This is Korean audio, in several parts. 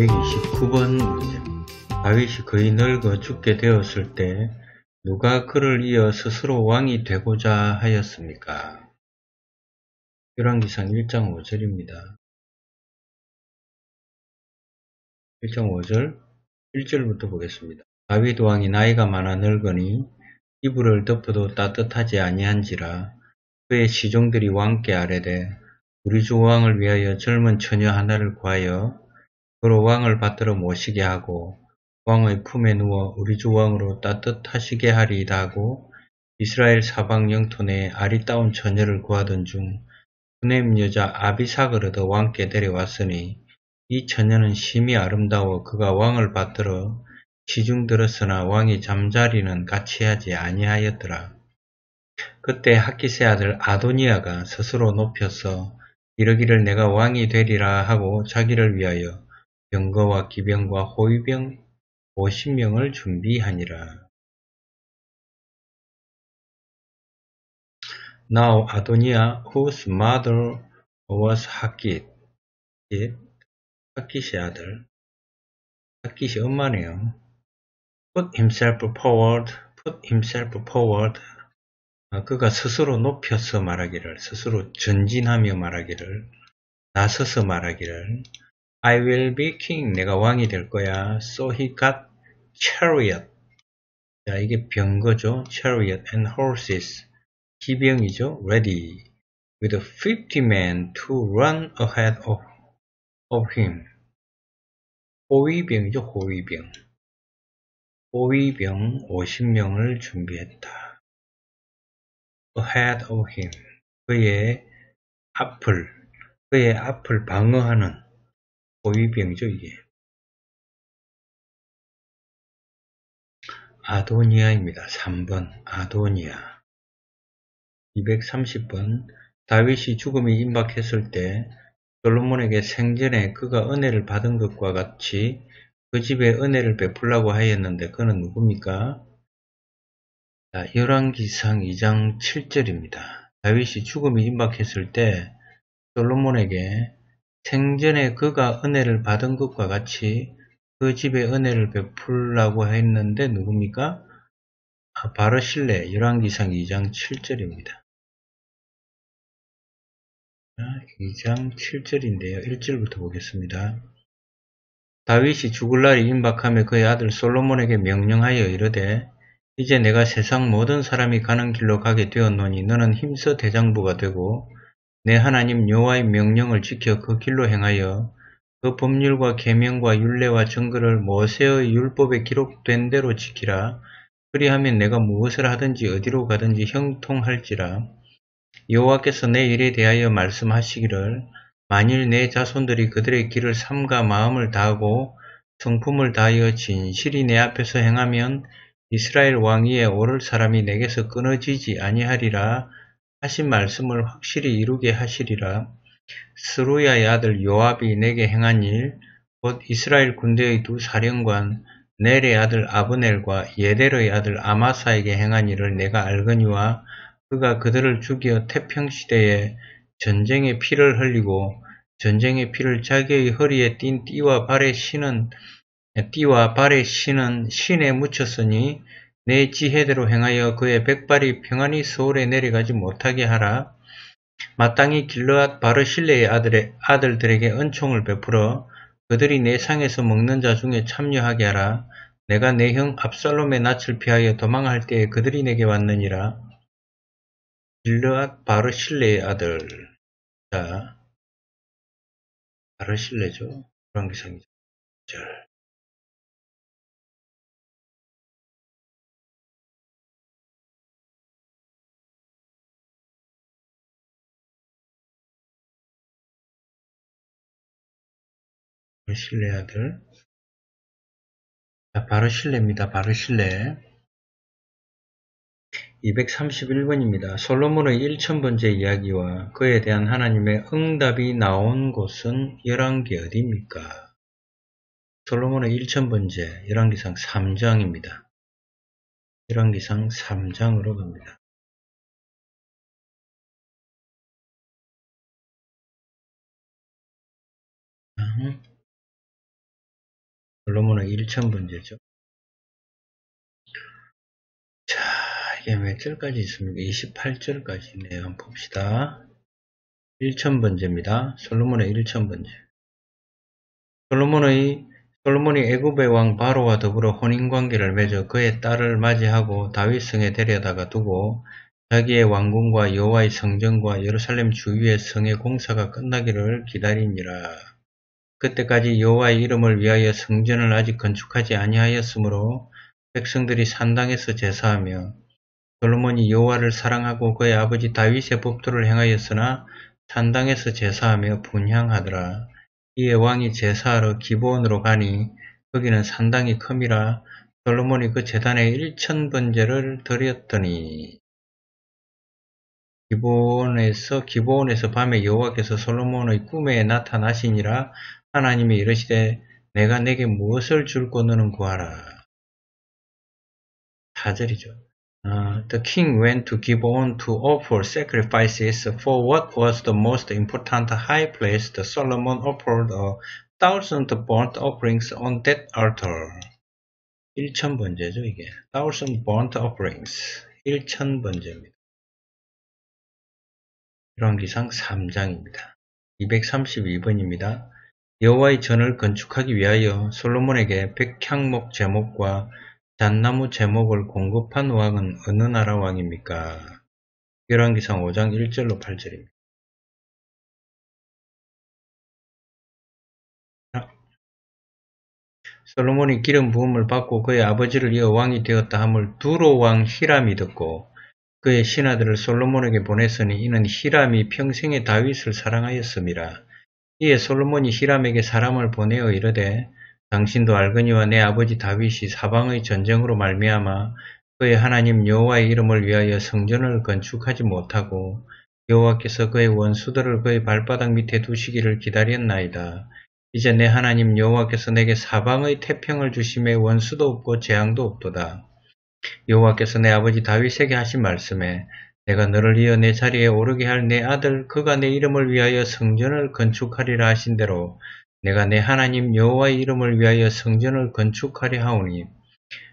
929번 문제 다윗이 거의 늙어 죽게 되었을 때 누가 그를 이어 스스로 왕이 되고자 하였습니까? 열왕기상 1장 5절입니다. 1장 5절 1절부터 보겠습니다. 다윗 왕이 나이가 많아 늙으니 이불을 덮어도 따뜻하지 아니한지라 그의 시종들이 왕께 아뢰되 우리 주 왕을 위하여 젊은 처녀 하나를 구하여 그로 왕을 받들어 모시게 하고 왕의 품에 누워 우리 주 왕으로 따뜻하시게 하리이다 하고 이스라엘 사방 영토 내에 아리따운 처녀를 구하던 중 후넴 여자 아비삭을 얻어 왕께 데려왔으니 이 처녀는 심히 아름다워 그가 왕을 받들어 시중 들었으나 왕이 잠자리는 같이 하지 아니하였더라. 그때 학기세 아들 아도니아가 스스로 높여서 이러기를 내가 왕이 되리라 하고 자기를 위하여 병거와 기병과 호위병 50명을 준비하니라. Now Adonia, whose mother was Hakit, 하킷의 아들, 하킷이 엄마네요. Put himself forward, put himself forward. 아, 그가 스스로 높여서 말하기를, 스스로 전진하며 말하기를, 나서서 말하기를, I will be king. 내가 왕이 될 거야. So he got chariot. 자, 이게 병거죠. chariot and horses. 기병이죠. ready. with 50 men to run ahead of, of him. 호위병이죠. 호위병. 호위병 50명을 준비했다. Ahead of him. 그의 앞을, 그의 앞을 방어하는 호위병이죠, 이게. 아도니아입니다. 3번 아도니아 230번 다윗이 죽음이 임박했을 때 솔로몬에게 생전에 그가 은혜를 받은 것과 같이 그 집에 은혜를 베풀라고 하였는데 그는 누굽니까? 자, 열왕기상 2장 7절입니다. 다윗이 죽음이 임박했을 때 솔로몬에게 생전에 그가 은혜를 받은 것과 같이 그 집에 은혜를 베풀라고 했는데 누굽니까? 아, 바르실레 열왕기상 2장 7절입니다. 2장 7절인데요. 1절부터 보겠습니다. 다윗이 죽을 날이 임박하며 그의 아들 솔로몬에게 명령하여 이르되 이제 내가 세상 모든 사람이 가는 길로 가게 되었노니 너는 힘써 대장부가 되고 내 하나님 여호와의 명령을 지켜 그 길로 행하여 그 법률과 계명과 율례와 증거를 모세의 율법에 기록된 대로 지키라. 그리하면 내가 무엇을 하든지 어디로 가든지 형통할지라. 여호와께서 내 일에 대하여 말씀하시기를 만일 내 자손들이 그들의 길을 삼가 마음을 다하고 성품을 다하여 진실이 내 앞에서 행하면 이스라엘 왕위에 오를 사람이 내게서 끊어지지 아니하리라 하신 말씀을 확실히 이루게 하시리라. 스루야의 아들 요압이 내게 행한 일, 곧 이스라엘 군대의 두 사령관 넬의 아들 아브넬과 예델의 아들 아마사에게 행한 일을 내가 알거니와 그가 그들을 죽여 태평시대에 전쟁의 피를 흘리고 전쟁의 피를 자기의 허리에 띈 띠와 발에 신은 띠와 발에 신은 신에 묻혔으니 내 지혜대로 행하여 그의 백발이 평안히 서울에 내려가지 못하게 하라. 마땅히 길르앗 바르실레의 아들의 아들들에게 은총을 베풀어 그들이 내 상에서 먹는 자 중에 참여하게 하라. 내가 내 형 압살롬의 낯을 피하여 도망할 때에 그들이 내게 왔느니라. 길르앗 바르실레의 아들. 자, 바르실레죠. 불안기상이죠. 바르실레 아들. 자, 바르실레입니다. 바르실레. 231번입니다. 솔로몬의 1000번째 이야기와 그에 대한 하나님의 응답이 나온 곳은 열왕기 어디입니까? 솔로몬의 1000번째 열왕기상 3장입니다. 열왕기상 3장으로 갑니다. 솔로몬은 1천번째죠. 자, 이게 몇 절까지 있습니까? 28절까지네요. 한번 봅시다. 1천번째입니다. 솔로몬의 1천번째. 솔로몬의 솔로몬이 애굽의 왕 바로와 더불어 혼인 관계를 맺어 그의 딸을 맞이하고 다윗성에 데려다가 두고 자기의 왕궁과 여호와의 성전과 예루살렘 주위의 성의 공사가 끝나기를 기다리니라. 그때까지 여호와의 이름을 위하여 성전을 아직 건축하지 아니하였으므로 백성들이 산당에서 제사하며 솔로몬이 여호와를 사랑하고 그의 아버지 다윗의 법도를 행하였으나 산당에서 제사하며 분향하더라. 이에 왕이 제사하러 기브온으로 가니 거기는 산당이 큼이라 솔로몬이 그 재단에 일천 번제를 드렸더니 기브온에서 기브온에서 밤에 여호와께서 솔로몬의 꿈에 나타나시니라 하나님이 이르시되 내가 내게 무엇을 줄고 너는 구하라. 4절이죠. Uh, the king went to Gibeon to offer sacrifices. For what was the most important high place, the Solomon offered a thousand burnt offerings on that altar. 1천번제죠, 이게. thousand burnt offerings. 1천번제입니다. 열왕기상 3장입니다. 232번입니다. 여호와의 전을 건축하기 위하여 솔로몬에게 백향목 제목과 잣나무 제목을 공급한 왕은 어느 나라 왕입니까? 열왕기상 5장 1절로 8절입니다. 솔로몬이 기름 부음을 받고 그의 아버지를 이어 왕이 되었다 함을 두로 왕 히람이 듣고 그의 신하들을 솔로몬에게 보냈으니 이는 히람이 평생에 다윗을 사랑하였습니다. 이에 솔로몬이 히람에게 사람을 보내어 이르되 당신도 알거니와 내 아버지 다윗이 사방의 전쟁으로 말미암아 그의 하나님 여호와의 이름을 위하여 성전을 건축하지 못하고 여호와께서 그의 원수들을 그의 발바닥 밑에 두시기를 기다렸나이다. 이제 내 하나님 여호와께서 내게 사방의 태평을 주심에 원수도 없고 재앙도 없도다. 여호와께서 내 아버지 다윗에게 하신 말씀에 내가 너를 이어 내 자리에 오르게 할 내 아들 그가 내 이름을 위하여 성전을 건축하리라 하신 대로 내가 내 하나님 여호와의 이름을 위하여 성전을 건축하려 하오니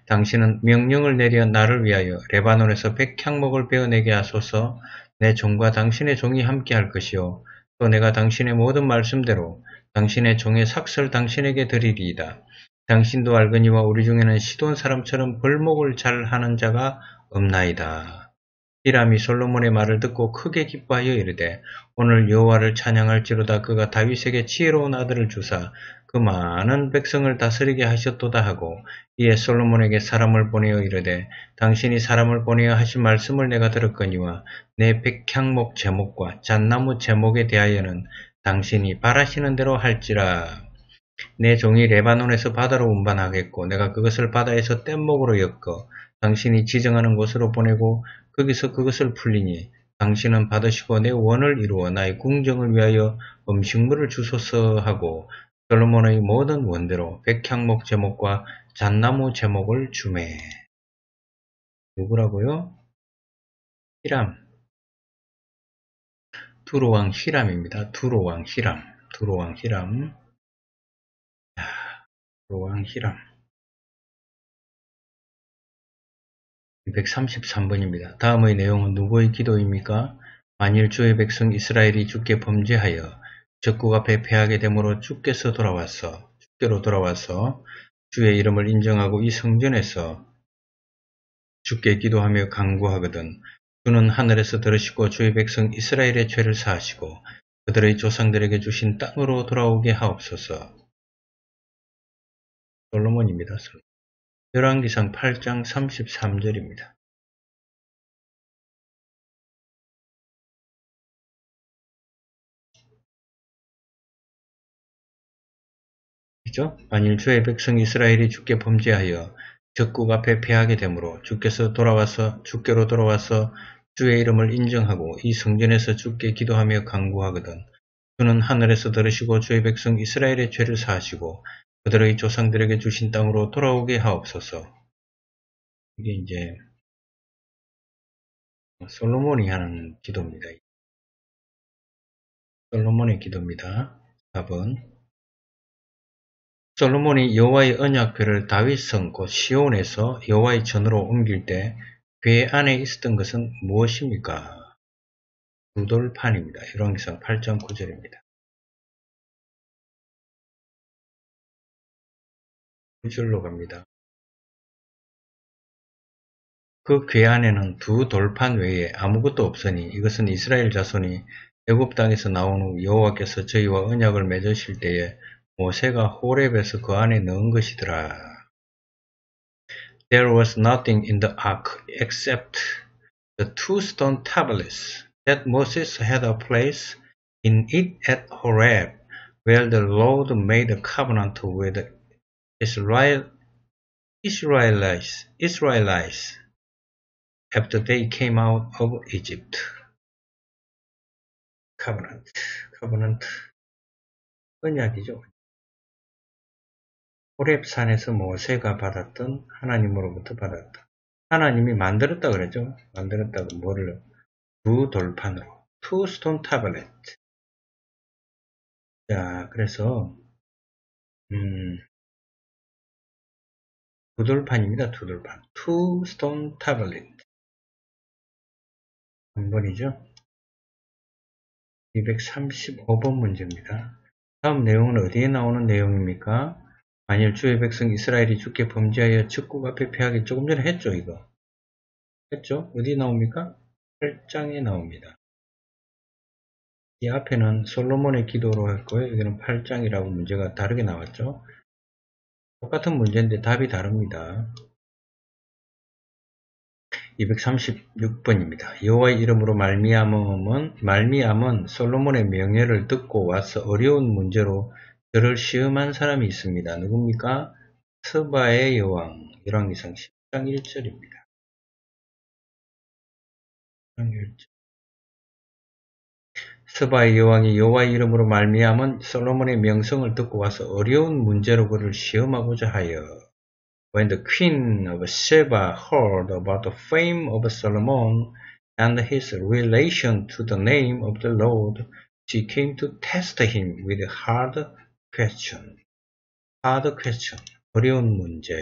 당신은 명령을 내려 나를 위하여 레바논에서 백향목을 베어내게 하소서 내 종과 당신의 종이 함께 할 것이요 또 내가 당신의 모든 말씀대로 당신의 종의 삭설 당신에게 드리리이다. 당신도 알거니와 우리 중에는 시돈 사람처럼 벌목을 잘 하는 자가 없나이다. 히람이 솔로몬의 말을 듣고 크게 기뻐하여 이르되 오늘 여호와를 찬양할지로다. 그가 다윗에게 지혜로운 아들을 주사 그 많은 백성을 다스리게 하셨도다. 하고 이에 솔로몬에게 사람을 보내어 이르되 당신이 사람을 보내어 하신 말씀을 내가 들었거니와 내 백향목 제목과 잣나무 제목에 대하여는 당신이 바라시는 대로 할지라. 내 종이 레바논에서 바다로 운반하겠고 내가 그것을 바다에서 뗏목으로 엮어 당신이 지정하는 곳으로 보내고 거기서 그것을 풀리니 당신은 받으시고 내 원을 이루어 나의 궁정을 위하여 음식물을 주소서 하고 솔로몬의 모든 원대로 백향목 제목과 잣나무 제목을 주매. 누구라고요? 히람. 두로왕 히람입니다. 두로왕 히람. 두로왕 히람. 두로왕 히람. 233번입니다. 다음의 내용은 누구의 기도입니까? 만일 주의 백성 이스라엘이 주께 범죄하여 적국 앞에 패하게 되므로 주께서 돌아와서 주께로 돌아와서 주의 이름을 인정하고 이 성전에서 주께 기도하며 강구하거든 주는 하늘에서 들으시고 주의 백성 이스라엘의 죄를 사하시고 그들의 조상들에게 주신 땅으로 돌아오게 하옵소서. 솔로몬입니다. 열왕기상 8장 33절입니다. 그죠? 만일 주의 백성 이스라엘이 주께 범죄하여 적국 앞에 패하게 되므로 주께서 돌아와서 주께로 돌아와서 주의 이름을 인정하고 이 성전에서 주께 기도하며 강구하거든 주는 하늘에서 들으시고 주의 백성 이스라엘의 죄를 사하시고 그들의 조상들에게 주신 땅으로 돌아오게 하옵소서. 이게 이제 솔로몬이 하는 기도입니다. 솔로몬의 기도입니다. 답은 솔로몬이 여호와의 언약궤를 다윗성 곧 시온에서 여호와의 전으로 옮길 때 궤 안에 있었던 것은 무엇입니까? 두돌판입니다. 열왕기상 8.9절입니다. 9절로 갑니다. 그 궤 안에는 두 돌판 외에 아무것도 없으니 이것은 이스라엘 자손이 애굽 땅에서 나온 후 여호와께서 저희와 언약을 맺으실 때에 모세가 호렙에서 그 안에 넣은 것이더라. There was nothing in the ark except the two stone tablets that Moses had a place in it at Horeb, where the Lord made a covenant with Israel, Israelites, Israelites after they came out of Egypt. covenant, covenant, 언약이죠. 호랩산에서 모세가 받았던 하나님으로부터 받았다. 하나님이 만들었다 그러죠. 만들었다고 뭐를 두 돌판으로 two stone tablet. 자, 그래서 음, 두 돌판입니다. 두 돌판. two stone tablet. 한 번이죠. 235번 문제입니다. 다음 내용은 어디에 나오는 내용입니까? 만일 주의 백성 이스라엘이 죽게 범죄하여 측구가 패폐하게 조금 전에 했죠 이거 했죠? 어디 나옵니까? 8장에 나옵니다. 이 앞에는 솔로몬의 기도로 했고요. 여기는 8장이라고 문제가 다르게 나왔죠. 똑같은 문제인데 답이 다릅니다. 236번입니다. 여호와의 이름으로 말미암은 말미암은 솔로몬의 명예를 듣고 와서 어려운 문제로 저를 시험한 사람이 있습니다. 누굽니까? 스바의 여왕 열왕기상 10장 1절입니다. 1절. 스바의 여왕이 여호와의 이름으로 말미암은 솔로몬의 명성을 듣고 와서 어려운 문제로 그를 시험하고자 하여 When the queen of Sheba heard about the fame of Solomon and his relation to the name of the Lord, she came to test him with hard question. hard question. 어려운 문제.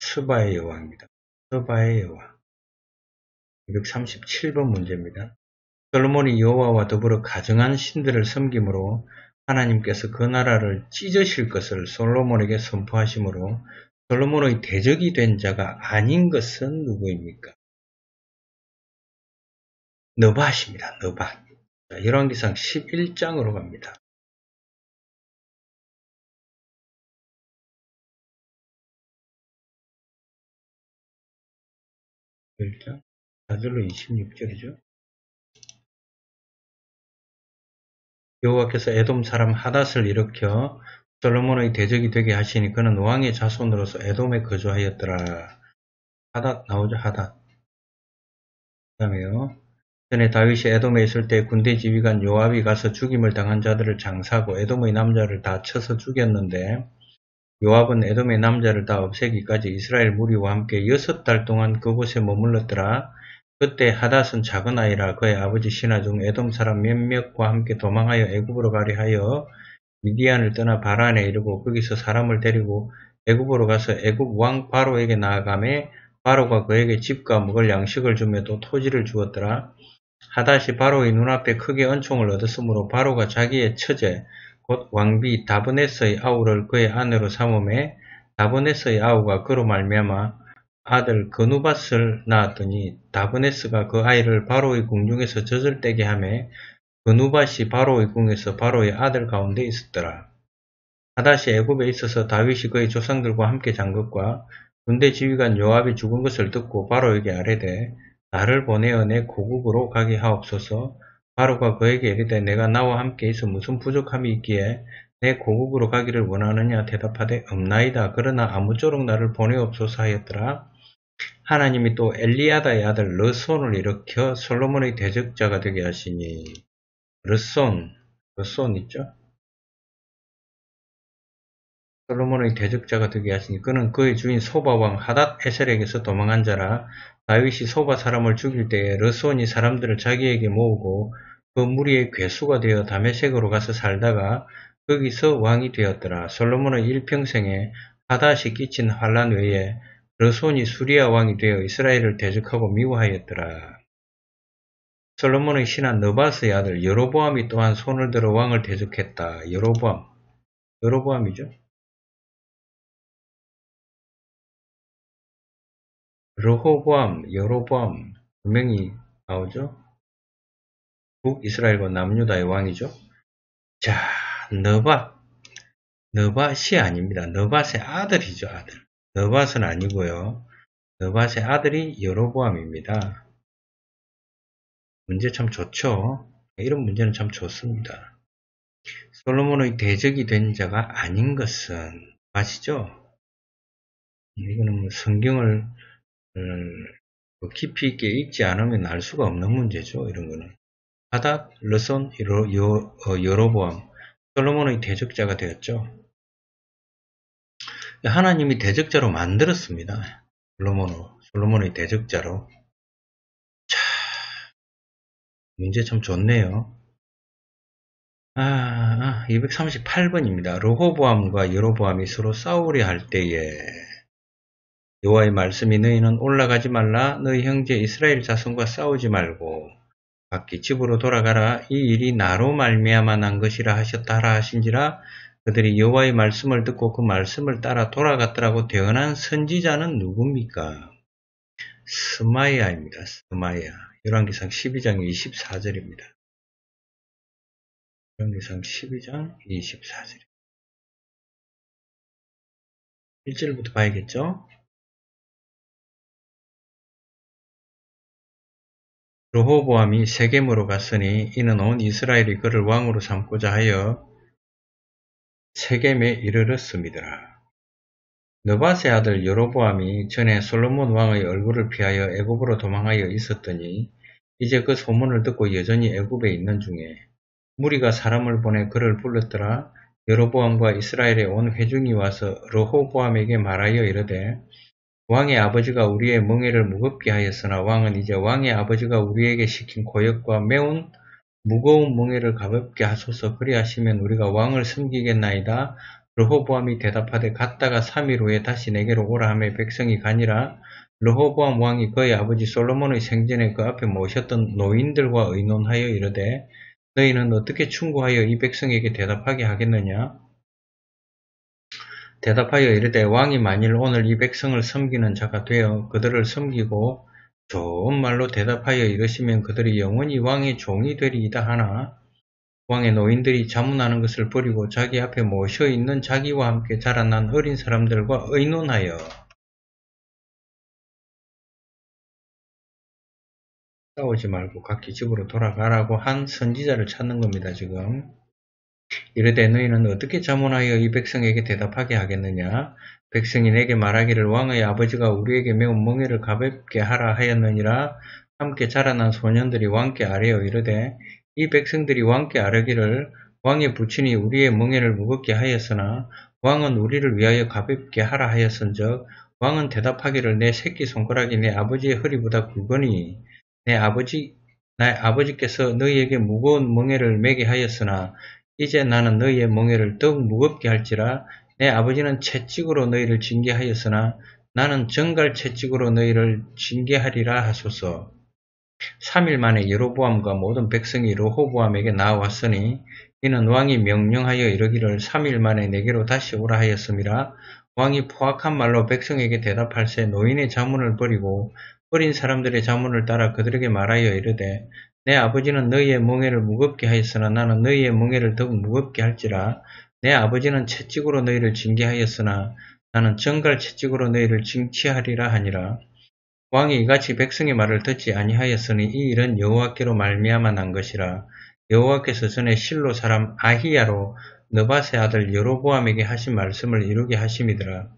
스바의 여왕입니다. 스바의 여왕. 237번 문제입니다. 솔로몬이 여호와와 더불어 가정한 신들을 섬김으로 하나님께서 그 나라를 찢으실 것을 솔로몬에게 선포하시므로 솔로몬의 대적이 된 자가 아닌 것은 누구입니까? 너바십니다. 너바. 열왕기상 11장으로 갑니다. 1장 4절로 26절이죠. 여호와께서 에돔 사람 하닷을 일으켜 솔로몬의 대적이 되게 하시니 그는 왕의 자손으로서 에돔에 거주하였더라. 하닷 나오죠 하닷. 그 다음에요. 전에 다윗이 에돔에 있을 때 군대 지휘관 요압이 가서 죽임을 당한 자들을 장사하고 에돔의 남자를 다 쳐서 죽였는데 요압은 에돔의 남자를 다 없애기까지 이스라엘 무리와 함께 여섯 달 동안 그곳에 머물렀더라. 그때 하닷은 작은 아이라 그의 아버지 신하 중 에돔 사람 몇몇과 함께 도망하여 애굽으로 가려 하여 미디안을 떠나 바란에 이르고 거기서 사람을 데리고 애굽으로 가서 애굽 왕 바로에게 나아가매 바로가 그에게 집과 먹을 양식을 주며 또 토지를 주었더라. 하닷이 바로의 눈앞에 크게恩총을 얻었으므로 바로가 자기의 처제 곧 왕비 다브네스의 아우를 그의 아내로 삼음에 다브네스의 아우가 그로 말미암아 아들 그누밧을 낳았더니 다브네스가 그 아이를 바로의 궁중에서 젖을 떼게 하매 그누밧이 바로의 궁에서 바로의 아들 가운데 있었더라. 하다시 애굽에 있어서 다윗이 그의 조상들과 함께 잔 것과 군대 지휘관 요압이 죽은 것을 듣고 바로에게 아뢰되 나를 보내어 내 고국으로 가게 하옵소서. 바로가 그에게 이르되 내가 나와 함께 있어 무슨 부족함이 있기에 내 고국으로 가기를 원하느냐 대답하되 없나이다. 그러나 아무쪼록 나를 보내옵소서 하였더라 하나님이 또 엘리야다의 아들 르손을 일으켜 솔로몬의 대적자가 되게 하시니 르손, 르손 있죠? 솔로몬의 대적자가 되게 하시니 그는 그의 주인 소바왕 하닷 에셀에게서 도망한 자라 다윗이 소바 사람을 죽일 때에 르손이 사람들을 자기에게 모으고 그 무리의 괴수가 되어 다메섹으로 가서 살다가 거기서 왕이 되었더라. 솔로몬의 일평생에 하다시 끼친 환란 외에 그 손이 수리아 왕이 되어 이스라엘을 대적하고 미워하였더라. 솔로몬의 신한 너바스의 아들 여로보암이 또한 손을 들어 왕을 대적했다. 여로보암, 여로보암이죠. 르호보암, 여로보암 두 명이 나오죠. 북이스라엘과 남유다의 왕이죠. 자, 너밧, 너밧이 아닙니다. 너밧의 아들이죠, 아들. 너밧은 아니고요. 너밧의 아들이 여로보암입니다. 문제 참 좋죠. 이런 문제는 참 좋습니다. 솔로몬의 대적이 된 자가 아닌 것은 아시죠? 이거는 뭐 성경을 어, 깊이 있게 읽지 않으면 알 수가 없는 문제죠. 이런 거는. 하닷, 르손, 어, 여로보암, 솔로몬의 대적자가 되었죠. 하나님이 대적자로 만들었습니다. 솔로몬, 솔로몬의 대적자로. 자, 문제 참 좋네요. 아, 238번입니다. 아, 로호보암과 여로보암이 서로 싸우려 할 때에 여호와의 말씀이 너희는 올라가지 말라 너희 형제 이스라엘 자손과 싸우지 말고 각기 집으로 돌아가라 이 일이 나로 말미암아 난 것이라 하셨다라 하신지라 그들이 여호와의 말씀을 듣고 그 말씀을 따라 돌아갔더라고 대언한 선지자는 누굽니까? 스마야입니다. 스마야. 열왕기상 12장 24절입니다. 열왕기상 12장 24절. 1절부터 봐야겠죠? 르호보암이 세겜으로 갔으니 이는 온 이스라엘이 그를 왕으로 삼고자 하여 세겜에 이르렀습니다. 너바세 아들 여로보암이 전에 솔로몬 왕의 얼굴을 피하여 애굽으로 도망하여 있었더니 이제 그 소문을 듣고 여전히 애굽에 있는 중에 무리가 사람을 보내 그를 불렀더라 여로보암과 이스라엘의 온 회중이 와서 르호보암에게 말하여 이르되 왕의 아버지가 우리의 멍에를 무겁게 하였으나 왕은 이제 왕의 아버지가 우리에게 시킨 고역과 매운 무거운 멍에를 가볍게 하소서 그리하시면 우리가 왕을 섬기겠나이다. 르호보암이 대답하되 갔다가 3일 후에 다시 내게로 오라 하며 백성이 가니라 르호보암 왕이 그의 아버지 솔로몬의 생전에 그 앞에 모셨던 노인들과 의논하여 이르되 너희는 어떻게 충고하여 이 백성에게 대답하게 하겠느냐? 대답하여 이르되 왕이 만일 오늘 이 백성을 섬기는 자가 되어 그들을 섬기고 좋은 말로 대답하여 이르시면 그들이 영원히 왕의 종이 되리이다 하나 왕의 노인들이 자문하는 것을 버리고 자기 앞에 모셔 있는 자기와 함께 자라난 어린 사람들과 의논하여 싸우지 말고 각기 집으로 돌아가라고 한 선지자를 찾는 겁니다, 지금. 이르되 너희는 어떻게 자문하여 이 백성에게 대답하게 하겠느냐? 백성이 내게 말하기를 왕의 아버지가 우리에게 매우 멍에를 가볍게 하라 하였느니라. 함께 자라난 소년들이 왕께 아뢰어 이르되 이 백성들이 왕께 아뢰기를 왕의 부친이 우리의 멍에를 무겁게 하였으나 왕은 우리를 위하여 가볍게 하라 하였은즉 왕은 대답하기를 내 새끼 손가락이 내 아버지의 허리보다 굵으니 내 아버지 내 아버지께서 너희에게 무거운 멍에를 매게 하였으나 이제 나는 너희의 멍에를 더욱 무겁게 할지라 내 아버지는 채찍으로 너희를 징계하였으나 나는 정갈 채찍으로 너희를 징계하리라 하소서. 3일 만에 여로보암과 모든 백성이 로호보암에게 나왔으니 이는 왕이 명령하여 이르기를 3일 만에 내게로 다시 오라 하였음이라 왕이 포악한 말로 백성에게 대답할새 노인의 자문을 버리고 어린 사람들의 자문을 따라 그들에게 말하여 이르되 내 아버지는 너희의 멍에를 무겁게 하였으나 나는 너희의 멍에를 더욱 무겁게 할지라 내 아버지는 채찍으로 너희를 징계하였으나 나는 정갈 채찍으로 너희를 징치하리라 하니라. 왕이 이같이 백성의 말을 듣지 아니하였으니 이 일은 여호와께로 말미암아 난 것이라. 여호와께서 전에 실로 사람 아히야로 너바세 아들 여로보암에게 하신 말씀을 이루게 하심이더라.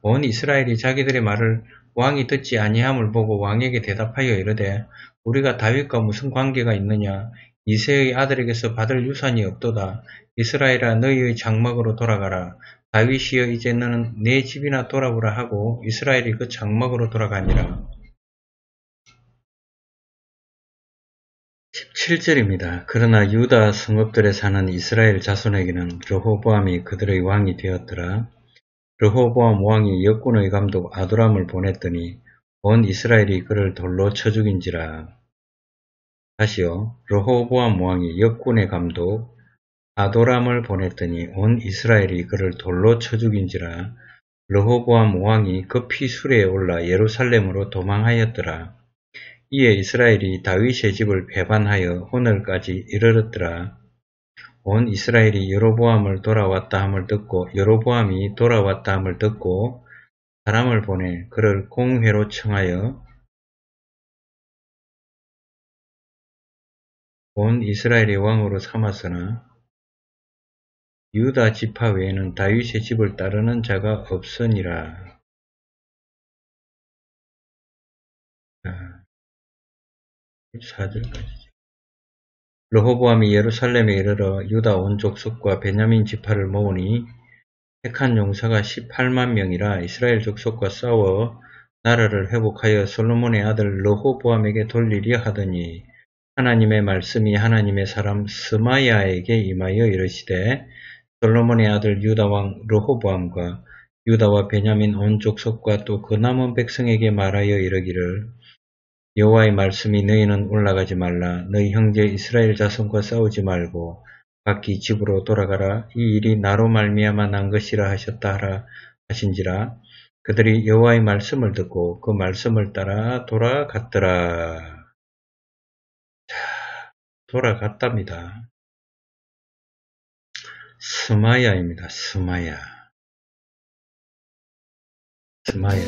온 이스라엘이 자기들의 말을 왕이 듣지 아니함을 보고 왕에게 대답하여 이르되 우리가 다윗과 무슨 관계가 있느냐 이세의 아들에게서 받을 유산이 없도다. 이스라엘아 너희의 장막으로 돌아가라. 다윗이여 이제 너는 내 집이나 돌아보라 하고 이스라엘이 그 장막으로 돌아가니라. 17절입니다. 그러나 유다 성읍들에 사는 이스라엘 자손에게는 르호보암이 그들의 왕이 되었더라. 르호보암 왕이 역군의 감독 아도람을 보냈더니 온 이스라엘이 그를 돌로 쳐 죽인지라. 다시요. 르호보암 왕이 역군의 감독 아도람을 보냈더니 온 이스라엘이 그를 돌로 쳐 죽인지라. 르호보암 왕이 급히 수레에 올라 예루살렘으로 도망하였더라. 이에 이스라엘이 다윗의 집을 배반하여 오늘까지 이르렀더라. 온 이스라엘이 여로보암을 돌아왔다 함을 듣고 여로보암이 돌아왔다 함을 듣고 사람을 보내 그를 공회로 청하여 온 이스라엘의 왕으로 삼았으나 유다 지파 외에는 다윗의 집을 따르는 자가 없으니라. 14절까지. 르호보암이 예루살렘에 이르러 유다 온 족속과 베냐민 지파를 모으니 택한 용사가 18만 명이라 이스라엘 족속과 싸워 나라를 회복하여 솔로몬의 아들 르호보암에게 돌리려 하더니 하나님의 말씀이 하나님의 사람 스마야에게 임하여 이르시되 솔로몬의 아들 유다 왕 르호보암과 유다와 베냐민 온 족속과 또 그 남은 백성에게 말하여 이르기를 여호와의 말씀이 너희는 올라가지 말라. 너희 형제 이스라엘 자손과 싸우지 말고 각기 집으로 돌아가라. 이 일이 나로 말미암아 난 것이라 하셨다 하라 하신지라. 그들이 여호와의 말씀을 듣고 그 말씀을 따라 돌아갔더라. 자, 돌아갔답니다. 스마야입니다. 스마야. 스마야.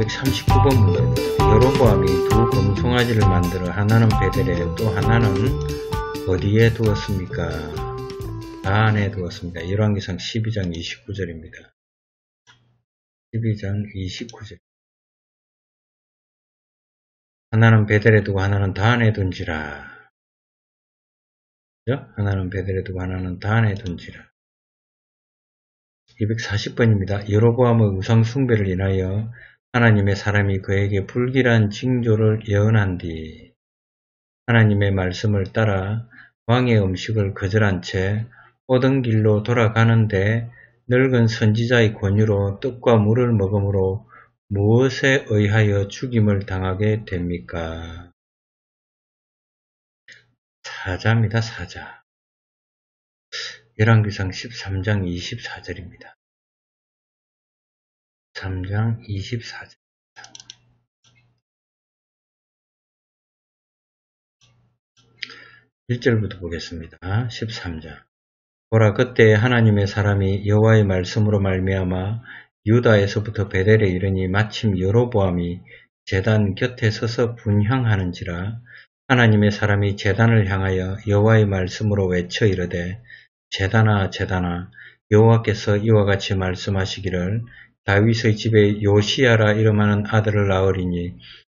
239번 문제입니다. 여로보암이 두 금송아지를 만들어 하나는 베델에 또 하나는 어디에 두었습니까? 다안에 두었습니다. 열왕기상 12장 29절입니다. 12장 29절 하나는 베델에 두고 하나는 다안에 둔지라 그죠? 하나는 베델에 두고 하나는 다안에 둔지라 240번입니다. 여로보암의 우상 숭배를 인하여 하나님의 사람이 그에게 불길한 징조를 예언한 뒤 하나님의 말씀을 따라 왕의 음식을 거절한 채 오던 길로 돌아가는데 늙은 선지자의 권유로 떡과 물을 먹음으로 무엇에 의하여 죽임을 당하게 됩니까? 사자입니다. 사자. 열왕기상 13장 24절입니다. 3장 24절 1절부터 보겠습니다. 13장 보라 그때 하나님의 사람이 여호와의 말씀으로 말미암아 유다에서부터 베델에 이르니 마침 여로보암이 재단 곁에 서서 분향하는지라 하나님의 사람이 재단을 향하여 여호와의 말씀으로 외쳐 이르되 재단아 재단아 여호와께서 이와 같이 말씀하시기를 다윗의 집에 요시야라 이름하는 아들을 낳으리니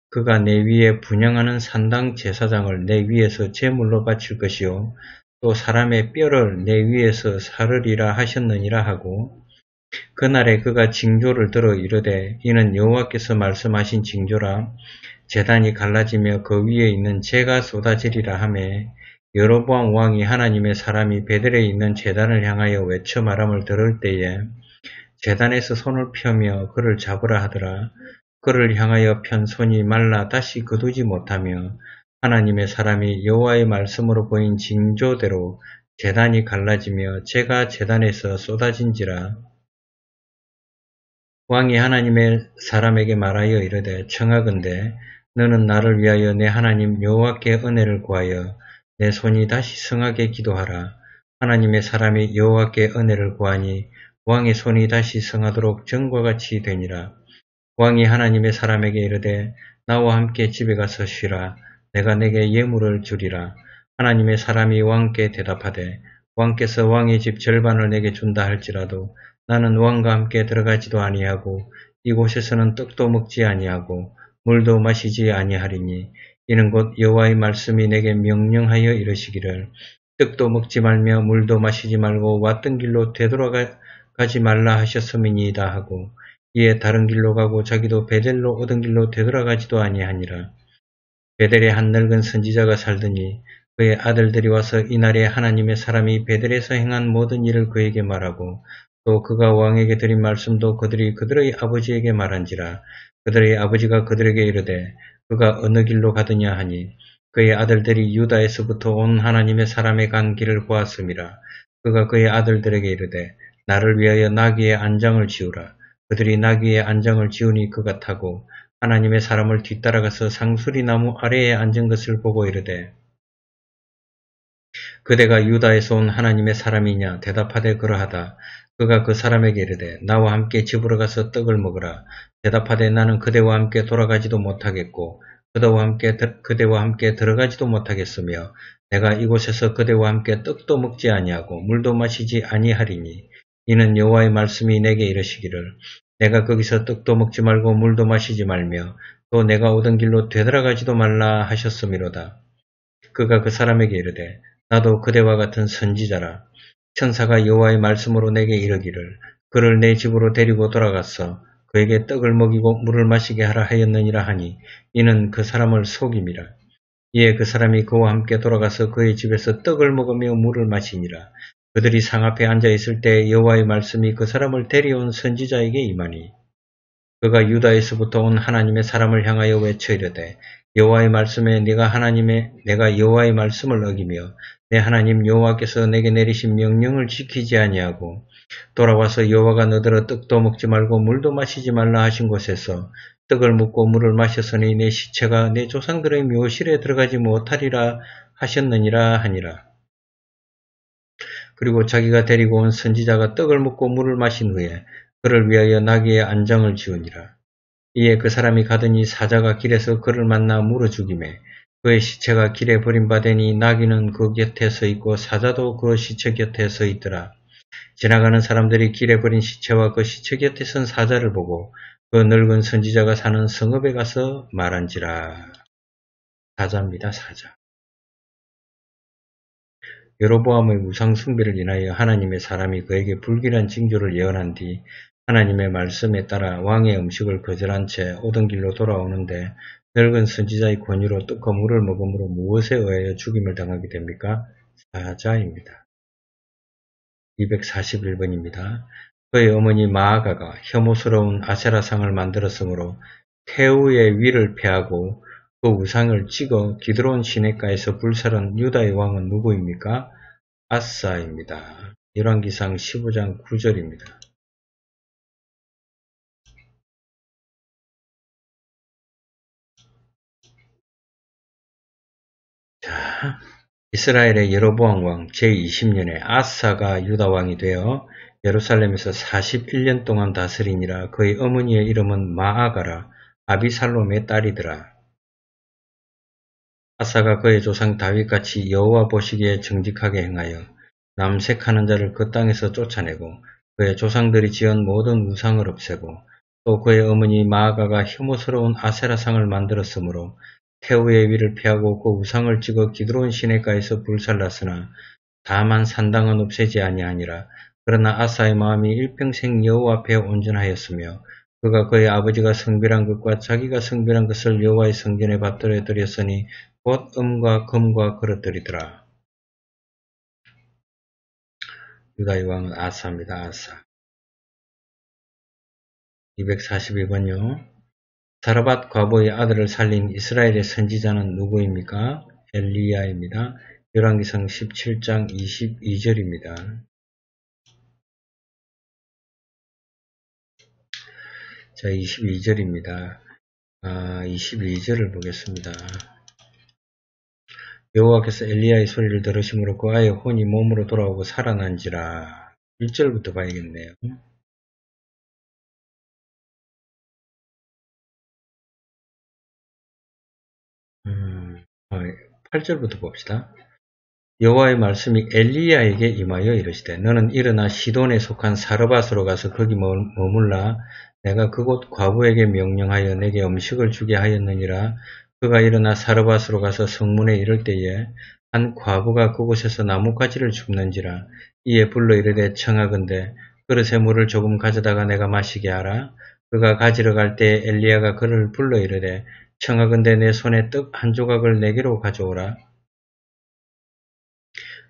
그가 내 위에 분양하는 산당 제사장을 내 위에서 제물로 바칠 것이요 또 사람의 뼈를 내 위에서 사르리라 하셨느니라 하고 그날에 그가 징조를 들어 이르되 이는 여호와께서 말씀하신 징조라 재단이 갈라지며 그 위에 있는 재가 쏟아지리라 하매 여로보암 왕이 하나님의 사람이 베들에 있는 재단을 향하여 외쳐 말함을 들을 때에 재단에서 손을 펴며 그를 잡으라 하더라. 그를 향하여 편 손이 말라 다시 거두지 못하며 하나님의 사람이 여호와의 말씀으로 보인 징조대로 재단이 갈라지며 제가 재단에서 쏟아진지라. 왕이 하나님의 사람에게 말하여 이르되 청하건대 너는 나를 위하여 내 하나님 여호와께 은혜를 구하여 내 손이 다시 성하게 기도하라. 하나님의 사람이 여호와께 은혜를 구하니 왕의 손이 다시 성하도록 전과 같이 되니라. 왕이 하나님의 사람에게 이르되 나와 함께 집에 가서 쉬라. 내가 내게 예물을 주리라. 하나님의 사람이 왕께 대답하되 왕께서 왕의 집 절반을 내게 준다 할지라도 나는 왕과 함께 들어가지도 아니하고 이곳에서는 떡도 먹지 아니하고 물도 마시지 아니하리니 이는 곧 여호와의 말씀이 내게 명령하여 이르시기를 떡도 먹지 말며 물도 마시지 말고 왔던 길로 되돌아가 가지 말라 하셨음이니이다 하고 이에 다른 길로 가고 자기도 베델로 오던 길로 되돌아가지도 아니하니라. 베델에 한 늙은 선지자가 살더니 그의 아들들이 와서 이날에 하나님의 사람이 베델에서 행한 모든 일을 그에게 말하고 또 그가 왕에게 드린 말씀도 그들이 그들의 아버지에게 말한지라. 그들의 아버지가 그들에게 이르되 그가 어느 길로 가느냐 하니? 그의 아들들이 유다에서부터 온 하나님의 사람의 간 길을 보았음이라. 그가 그의 아들들에게 이르되 나를 위하여 나귀의 안장을 지우라. 그들이 나귀의 안장을 지우니 그가 타고 하나님의 사람을 뒤따라가서 상수리 나무 아래에 앉은 것을 보고 이르되 그대가 유다에서 온 하나님의 사람이냐? 대답하되 그러하다. 그가 그 사람에게 이르되 나와 함께 집으로 가서 떡을 먹으라. 대답하되 나는 그대와 함께 돌아가지도 못하겠고 그대와 함께 그대와 함께 들어가지도 못하겠으며 내가 이곳에서 그대와 함께 떡도 먹지 아니하고 물도 마시지 아니하리니 이는 여호와의 말씀이 내게 이르시기를 내가 거기서 떡도 먹지 말고 물도 마시지 말며 또 내가 오던 길로 되돌아가지도 말라 하셨음이로다. 그가 그 사람에게 이르되 나도 그대와 같은 선지자라. 천사가 여호와의 말씀으로 내게 이르기를 그를 내 집으로 데리고 돌아갔어 그에게 떡을 먹이고 물을 마시게 하라 하였느니라 하니 이는 그 사람을 속임이라. 이에 그 사람이 그와 함께 돌아가서 그의 집에서 떡을 먹으며 물을 마시니라. 그들이 상 앞에 앉아 있을 때 여호와의 말씀이 그 사람을 데려온 선지자에게 임하니 그가 유다에서부터 온 하나님의 사람을 향하여 외쳐 이르되 여호와의 말씀에 내가 하나님의 내가 여호와의 말씀을 어기며 내 하나님 여호와께서 내게 내리신 명령을 지키지 아니하고 돌아와서 여호와가 너더러 떡도 먹지 말고 물도 마시지 말라 하신 곳에서 떡을 먹고 물을 마셨으니 내 시체가 내 조상들의 묘실에 들어가지 못하리라 하셨느니라 하니라. 그리고 자기가 데리고 온 선지자가 떡을 먹고 물을 마신 후에 그를 위하여 나귀의 안장을 지우니라. 이에 그 사람이 가더니 사자가 길에서 그를 만나 물어 죽임에 그의 시체가 길에 버림받으니 나귀는 그 곁에 서 있고 사자도 그 시체 곁에 서 있더라. 지나가는 사람들이 길에 버린 시체와 그 시체 곁에 선 사자를 보고 그 늙은 선지자가 사는 성읍에 가서 말한지라. 사자입니다. 사자. 여로보암의 우상 숭배를 인하여 하나님의 사람이 그에게 불길한 징조를 예언한 뒤 하나님의 말씀에 따라 왕의 음식을 거절한 채 오던 길로 돌아오는데 늙은 선지자의 권유로 떡과 물을 먹음으로 무엇에 의하여 죽임을 당하게 됩니까? 사자입니다. 241번입니다. 그의 어머니 마아가가 혐오스러운 아세라상을 만들었으므로 태우의 위를 패하고 그 우상을 찍어 기드론 시내가에서 불살은 유다의 왕은 누구입니까? 아사입니다. 열왕기상 15장 9절입니다. 자, 이스라엘의 예로보암 왕 제20년에 아사가 유다 왕이 되어 예루살렘에서 41년 동안 다스리니라 그의 어머니의 이름은 마아가라 아비살롬의 딸이더라. 아사가 그의 조상 다윗같이 여호와 보시기에 정직하게 행하여 남색하는 자를 그 땅에서 쫓아내고 그의 조상들이 지은 모든 우상을 없애고 또 그의 어머니 마아가가 혐오스러운 아세라상을 만들었으므로 태우의 위를 피하고 그 우상을 찍어 기드론 시내가에서 불살랐으나 다만 산당은 없애지 아니하니라. 그러나 아사의 마음이 일평생 여호와 앞에 온전하였으며 그가 그의 아버지가 성별한 것과 자기가 성별한 것을 여호와의 성전에 받들어 드렸으니 곧 음과 금과 그릇들이더라. 유다의 왕은 아사입니다. 아사. 241번요. 사르밧 과부의 아들을 살린 이스라엘의 선지자는 누구입니까? 엘리야입니다. 열왕기상 17장 22절입니다. 자, 22절입니다. 아, 22절을 보겠습니다. 여호와께서 엘리야의 소리를 들으심으로 그 아이의 혼이 몸으로 돌아오고 살아난지라. 1절부터 봐야겠네요. 8절부터 봅시다. 여호와의 말씀이 엘리야에게 임하여 이르시되 너는 일어나 시돈에 속한 사르밧으로 가서 거기 머물라. 내가 그곳 과부에게 명령하여 내게 음식을 주게 하였느니라. 그가 일어나 사르밧으로 가서 성문에 이를 때에 한 과부가 그곳에서 나뭇가지를 줍는지라. 이에 불러 이르되 청하건대 그릇에 물을 조금 가져다가 내가 마시게 하라. 그가 가지러 갈때 엘리야가 그를 불러 이르되 청하건대 내 손에 떡 한 조각을 내게로 가져오라.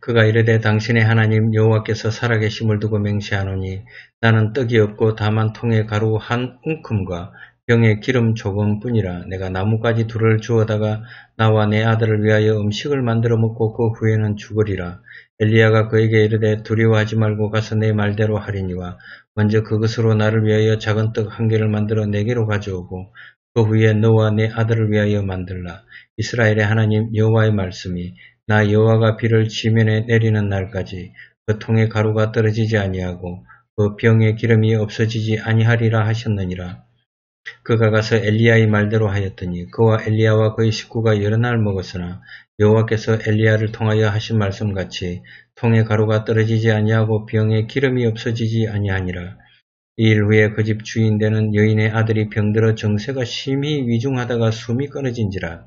그가 이르되 당신의 하나님 여호와께서 살아계심을 두고 맹세하노니 나는 떡이 없고 다만 통에 가루 한 움큼과 병에 기름 조금뿐이라 내가 나뭇가지 둘을 주어다가 나와 내 아들을 위하여 음식을 만들어 먹고 그 후에는 죽으리라. 엘리야가 그에게 이르되 두려워하지 말고 가서 내 말대로 하리니와 먼저 그것으로 나를 위하여 작은 떡 한 개를 만들어 내게로 가져오고 그 후에 너와 내 아들을 위하여 만들라. 이스라엘의 하나님 여호와의 말씀이 나 여호와가 비를 지면에 내리는 날까지 그 통에 가루가 떨어지지 아니하고 그 병에 기름이 없어지지 아니하리라 하셨느니라. 그가 가서 엘리야의 말대로 하였더니 그와 엘리야와 그의 식구가 여러 날 먹었으나 여호와께서 엘리야를 통하여 하신 말씀같이 통에 가루가 떨어지지 아니하고 병에 기름이 없어지지 아니하니라. 이일 후에 그 집 주인 되는 여인의 아들이 병들어 정세가 심히 위중하다가 숨이 끊어진지라.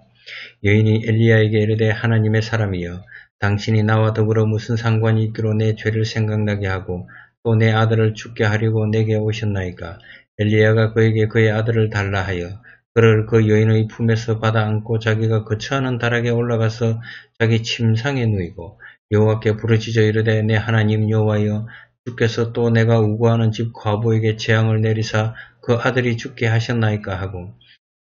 여인이 엘리야에게 이르되 하나님의 사람이여 당신이 나와 더불어 무슨 상관이 있기로 내 죄를 생각나게 하고 또 내 아들을 죽게 하려고 내게 오셨나이까 엘리야가 그에게 그의 아들을 달라 하여 그를 그 여인의 품에서 받아 안고 자기가 거처하는 다락에 올라가서 자기 침상에 누이고 여호와께 부르짖어 이르되 내 하나님 여호와여 주께서 또 내가 우고하는 집 과부에게 재앙을 내리사 그 아들이 죽게 하셨나이까 하고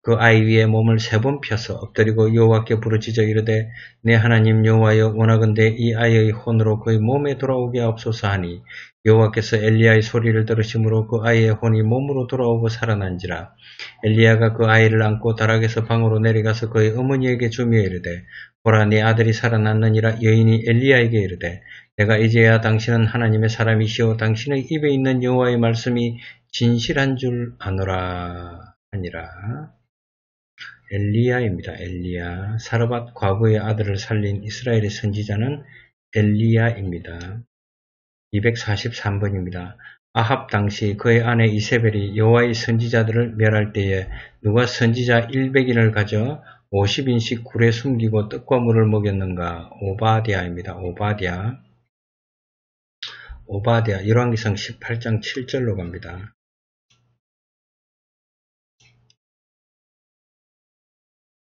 그 아이 위에 몸을 세 번 펴서 엎드리고 여호와께 부르짖어 이르되 내 하나님 여호와여 원하건대 이 아이의 혼으로 그의 몸에 돌아오게 없소서 하니 여호와께서 엘리야의 소리를 들으심으로 그 아이의 혼이 몸으로 돌아오고 살아난지라. 엘리야가 그 아이를 안고 다락에서 방으로 내려가서 그의 어머니에게 주며 이르되 보라 네 아들이 살아났느니라. 여인이 엘리야에게 이르되 내가 이제야 당신은 하나님의 사람이시오 당신의 입에 있는 여호와의 말씀이 진실한 줄 아노라 하니라 엘리야입니다. 엘리야. 사르밧 과부의 아들을 살린 이스라엘의 선지자는 엘리야입니다. 243번입니다. 아합 당시 그의 아내 이세벨이 여호와의 선지자들을 멸할 때에 누가 선지자 100인을 가져 50인씩 굴에 숨기고 떡과 물을 먹였는가? 오바디아입니다. 오바디아. 오바디아 열왕기상 18장 7절로 갑니다.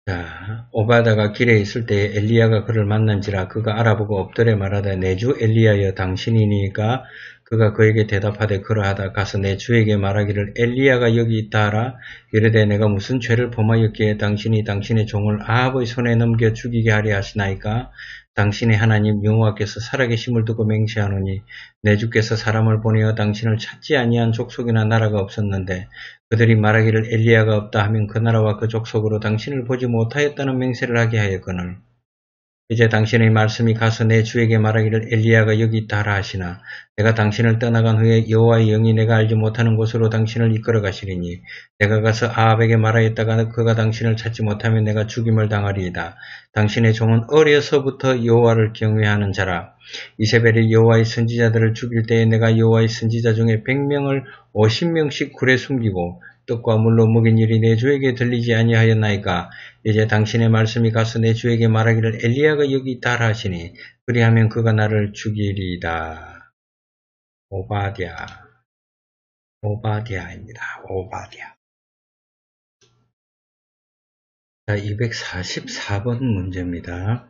자, 오바다가 길에 있을 때 엘리야가 그를 만난지라 그가 알아보고 엎드려 말하되 내 주 엘리야여 당신이니까 그가 그에게 대답하되 그러하다. 가서 내 주에게 말하기를 엘리야가 여기 있다 하라. 이르되 내가 무슨 죄를 범하였기에 당신이 당신의 종을 아합의 손에 넘겨 죽이게 하려 하시나이까 당신의 하나님 여호와께서 살아계심을 두고 맹세하노니 내 주께서 사람을 보내어 당신을 찾지 아니한 족속이나 나라가 없었는데 그들이 말하기를 엘리야가 없다 하면 그 나라와 그 족속으로 당신을 보지 못하였다는 맹세를 하게 하였거늘 이제 당신의 말씀이 가서 내 주에게 말하기를 엘리야가 여기 있다 하라 하시나 내가 당신을 떠나간 후에 여호와의 영이 내가 알지 못하는 곳으로 당신을 이끌어 가시리니 내가 가서 아합에게 말하였다가 그가 당신을 찾지 못하면 내가 죽임을 당하리이다. 당신의 종은 어려서부터 여호와를 경외하는 자라. 이세벨이 여호와의 선지자들을 죽일 때에 내가 여호와의 선지자 중에 100명을 50명씩 굴에 숨기고 떡과 물로 먹인 일이 내 주에게 들리지 아니하였나이까 이제 당신의 말씀이 가서 내 주에게 말하기를 엘리야가 여기 있다 하시니 그리하면 그가 나를 죽이리이다. 오바디아 오바디아입니다. 오바디아 자, 244번 문제입니다.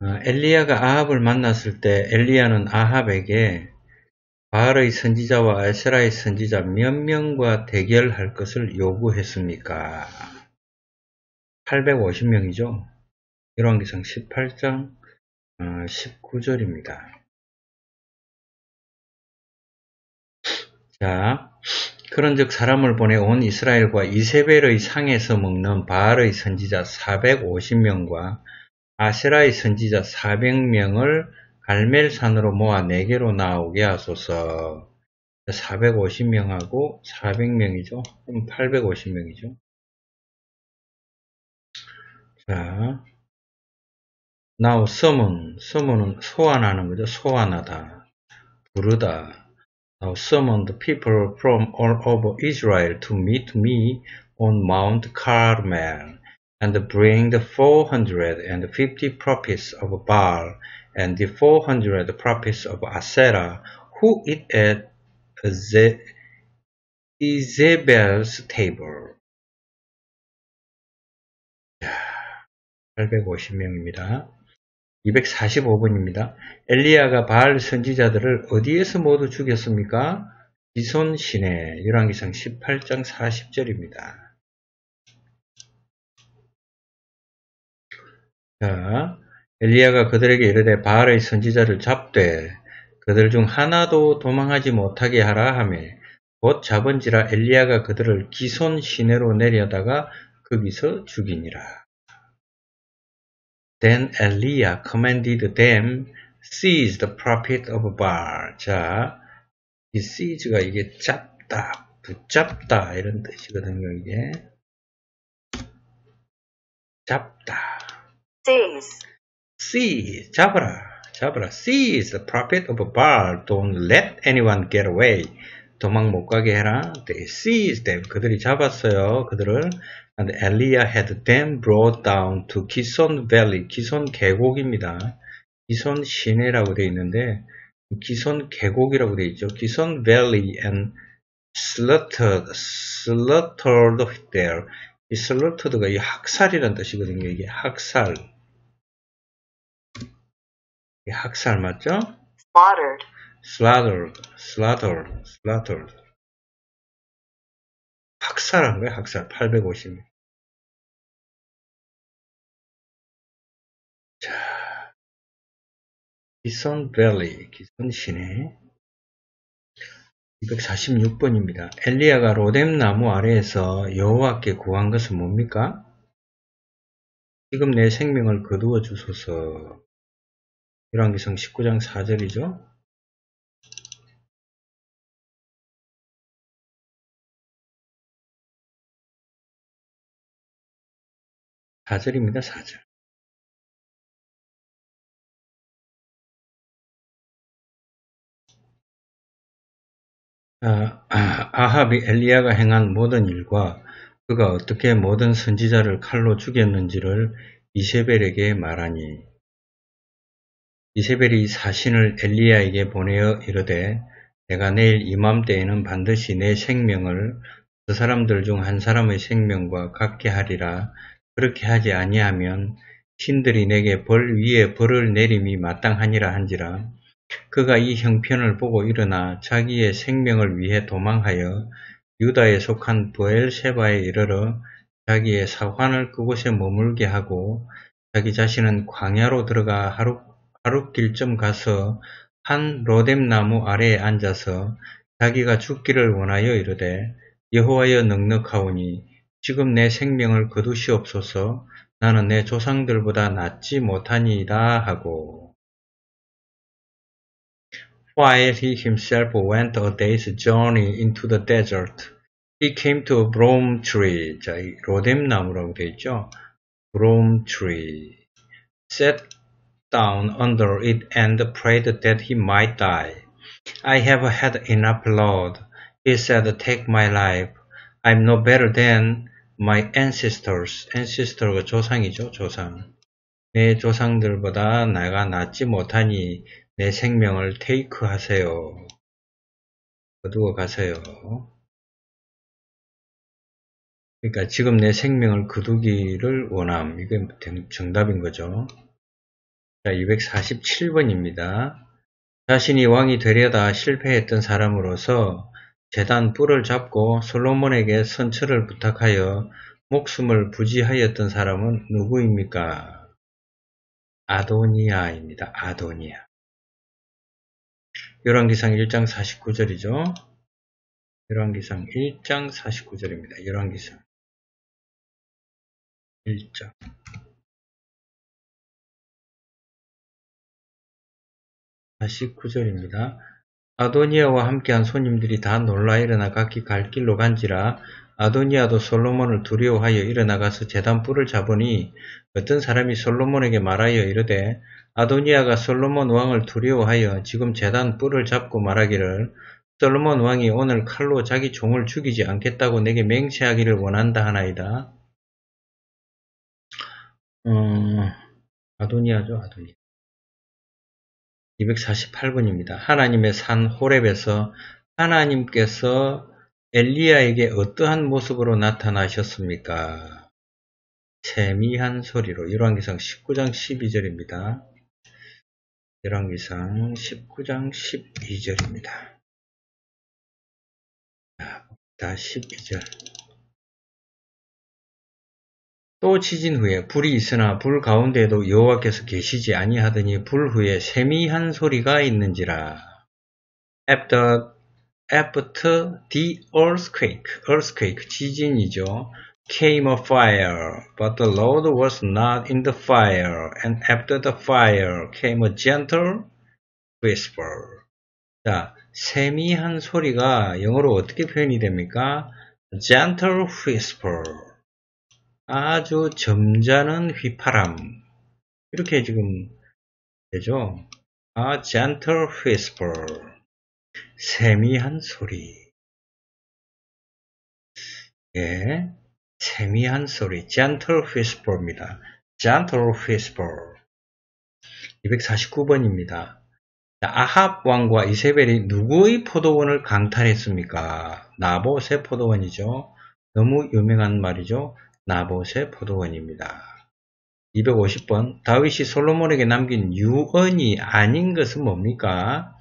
아, 엘리야가 아합을 만났을 때 엘리야는 아합에게 바알의 선지자와 아세라의 선지자 몇 명과 대결할 것을 요구했습니까? 850명이죠. 열왕기상 18장 19절입니다. 어, 자, 그런즉 사람을 보내 온 이스라엘과 이세벨의 상에서 먹는 바알의 선지자 450명과 아세라의 선지자 400명을 갈멜산으로 모아 4개로 나오게 하소서. 450명하고 400명이죠. 그럼 850명이죠. 자, now summon, summon은 소환하는 거죠. 소환하다, 부르다. Now summon the people from all over Israel to meet me on Mount Carmel and bring the 450 prophets of Baal and the 400 prophets of Asherah who eat at Isabel's table. 850명입니다. 245번입니다. 엘리야가 바알 선지자들을 어디에서 모두 죽였습니까? 기손 시내 열왕기상 18장 40절입니다. 자, 엘리야가 그들에게 이르되 바알의 선지자를 잡되 그들 중 하나도 도망하지 못하게 하라 하며 곧 잡은지라 엘리야가 그들을 기손 시내로 내려다가 거기서 죽이니라. Then Eliah commanded them seize the prophet of Baal. 자, 이 seize가 이게 잡다, 붙잡다 이런 뜻이거든요. 이게 잡다. seize, Seize, 잡아라, 잡아라. Seize the prophet of Baal. Don't let anyone get away. 도망 못 가게 해라. They seized them. 그들이 잡았어요. 그들을. And Eliah had them brought down to 기손 Valley. 기손 계곡입니다. 기손 시내라고 되어 있는데 기손 계곡이라고 되어 있죠. 기손 Valley and slaughtered, slaughtered there. 이 slaughtered가 이 학살이라는 뜻이거든요. 이게 학살. 학살 맞죠? slaughtered, slaughtered, slaughtered, slaughtered. 학살한 거예요, 학살. 850. 자, 기선 밸리, 기선 시내. 246번입니다. 엘리야가 로뎀 나무 아래에서 여호와께 구한 것은 뭡니까? 지금 내 생명을 거두어 주소서. 열왕기성 19장 4절이죠. 4절입니다. 4절. 아, 아, 아합이 엘리야가 행한 모든 일과 그가 어떻게 모든 선지자를 칼로 죽였는지를 이세벨에게 말하니 이세벨이 사신을 엘리야에게 보내어 이르되 내가 내일 이맘때에는 반드시 내 생명을 그 사람들 중 한 사람의 생명과 같게 하리라. 그렇게 하지 아니하면 신들이 내게 벌 위에 벌을 내림이 마땅하니라 한지라. 그가 이 형편을 보고 일어나 자기의 생명을 위해 도망하여 유다에 속한 부엘세바에 이르러 자기의 사관을 그곳에 머물게 하고 자기 자신은 광야로 들어가 하루, 하룻길쯤 가서 한 로뎀 나무 아래에 앉아서 자기가 죽기를 원하여 이르되 여호와여 넉넉하오니 지금 내 생명을 거두시옵소서 나는 내 조상들보다 낫지 못하니이다 하고 While he himself went a day's journey into the desert, he came to a broom tree. 자, 이 로뎀 나무라고 되어 있죠. broom tree. Sat down under it and prayed that he might die. I have had enough, Lord. He said, take my life. I'm no better than my ancestors. ancestor가 조상이죠, 조상. 내 조상들보다 내가 낫지 못하니 내 생명을 테이크 하세요. 거두어 가세요. 그러니까 지금 내 생명을 거두기를 원함. 이게 정답인 거죠. 자, 247번입니다. 자신이 왕이 되려다 실패했던 사람으로서 재단 뿔을 잡고 솔로몬에게 선처를 부탁하여 목숨을 부지하였던 사람은 누구입니까? 아도니아입니다. 아도니아. 열왕기상 1장 49절이죠. 열왕기상 1장 49절입니다. 열왕기상 1장 49절입니다. 아도니아와 함께한 손님들이 다 놀라 일어나 각기 갈 길로 간지라 아도니아도 솔로몬을 두려워하여 일어나가서 재단 뿔을 잡으니 어떤 사람이 솔로몬에게 말하여 이르되 아도니아가 솔로몬 왕을 두려워하여 지금 재단 뿔을 잡고 말하기를 솔로몬 왕이 오늘 칼로 자기 종을 죽이지 않겠다고 내게 맹세하기를 원한다 하나이다. 어, 아도니아죠, 아도니아. 248번입니다. 하나님의 산 호렙에서 하나님께서 엘리야에게 어떠한 모습으로 나타나셨습니까? 세미한 소리로 열왕기상 19장 12절입니다. 열왕기상 19장 12절입니다. 자, 12절. 또 지진 후에 불이 있으나 불 가운데에도 여호와께서 계시지 아니하더니 불 후에 세미한 소리가 있는지라. After, after the earthquake, earthquake 지진이죠. came a fire, but the Lord was not in the fire, and after the fire came a gentle whisper. 자, 세미한 소리가 영어로 어떻게 표현이 됩니까? gentle whisper. 아주 점잖은 휘파람. 이렇게 지금 되죠. A gentle whisper. 세미한 소리. 예. 세미한 소리. gentle whisper입니다. gentle whisper. 249번입니다. 아합 왕과 이세벨이 누구의 포도원을 강탈했습니까? 나봇의 포도원이죠. 너무 유명한 말이죠. 나봇의 포도원입니다. 250번 다윗이 솔로몬에게 남긴 유언이 아닌 것은 뭡니까?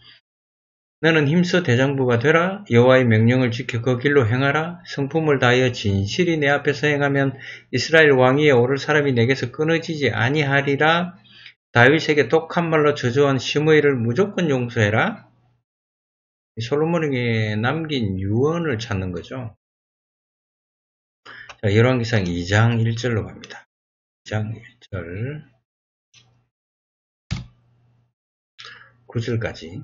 너는 힘써 대장부가 되라 여호와의 명령을 지켜 그 길로 행하라 성품을 다하여 진실이 내 앞에서 행하면 이스라엘 왕위에 오를 사람이 내게서 끊어지지 아니하리라 다윗에게 독한 말로 저주한 시므이를 무조건 용서해라. 솔로몬에게 남긴 유언을 찾는 거죠. 자, 열왕기상 2장 1절로 갑니다. 2장 1절 9절까지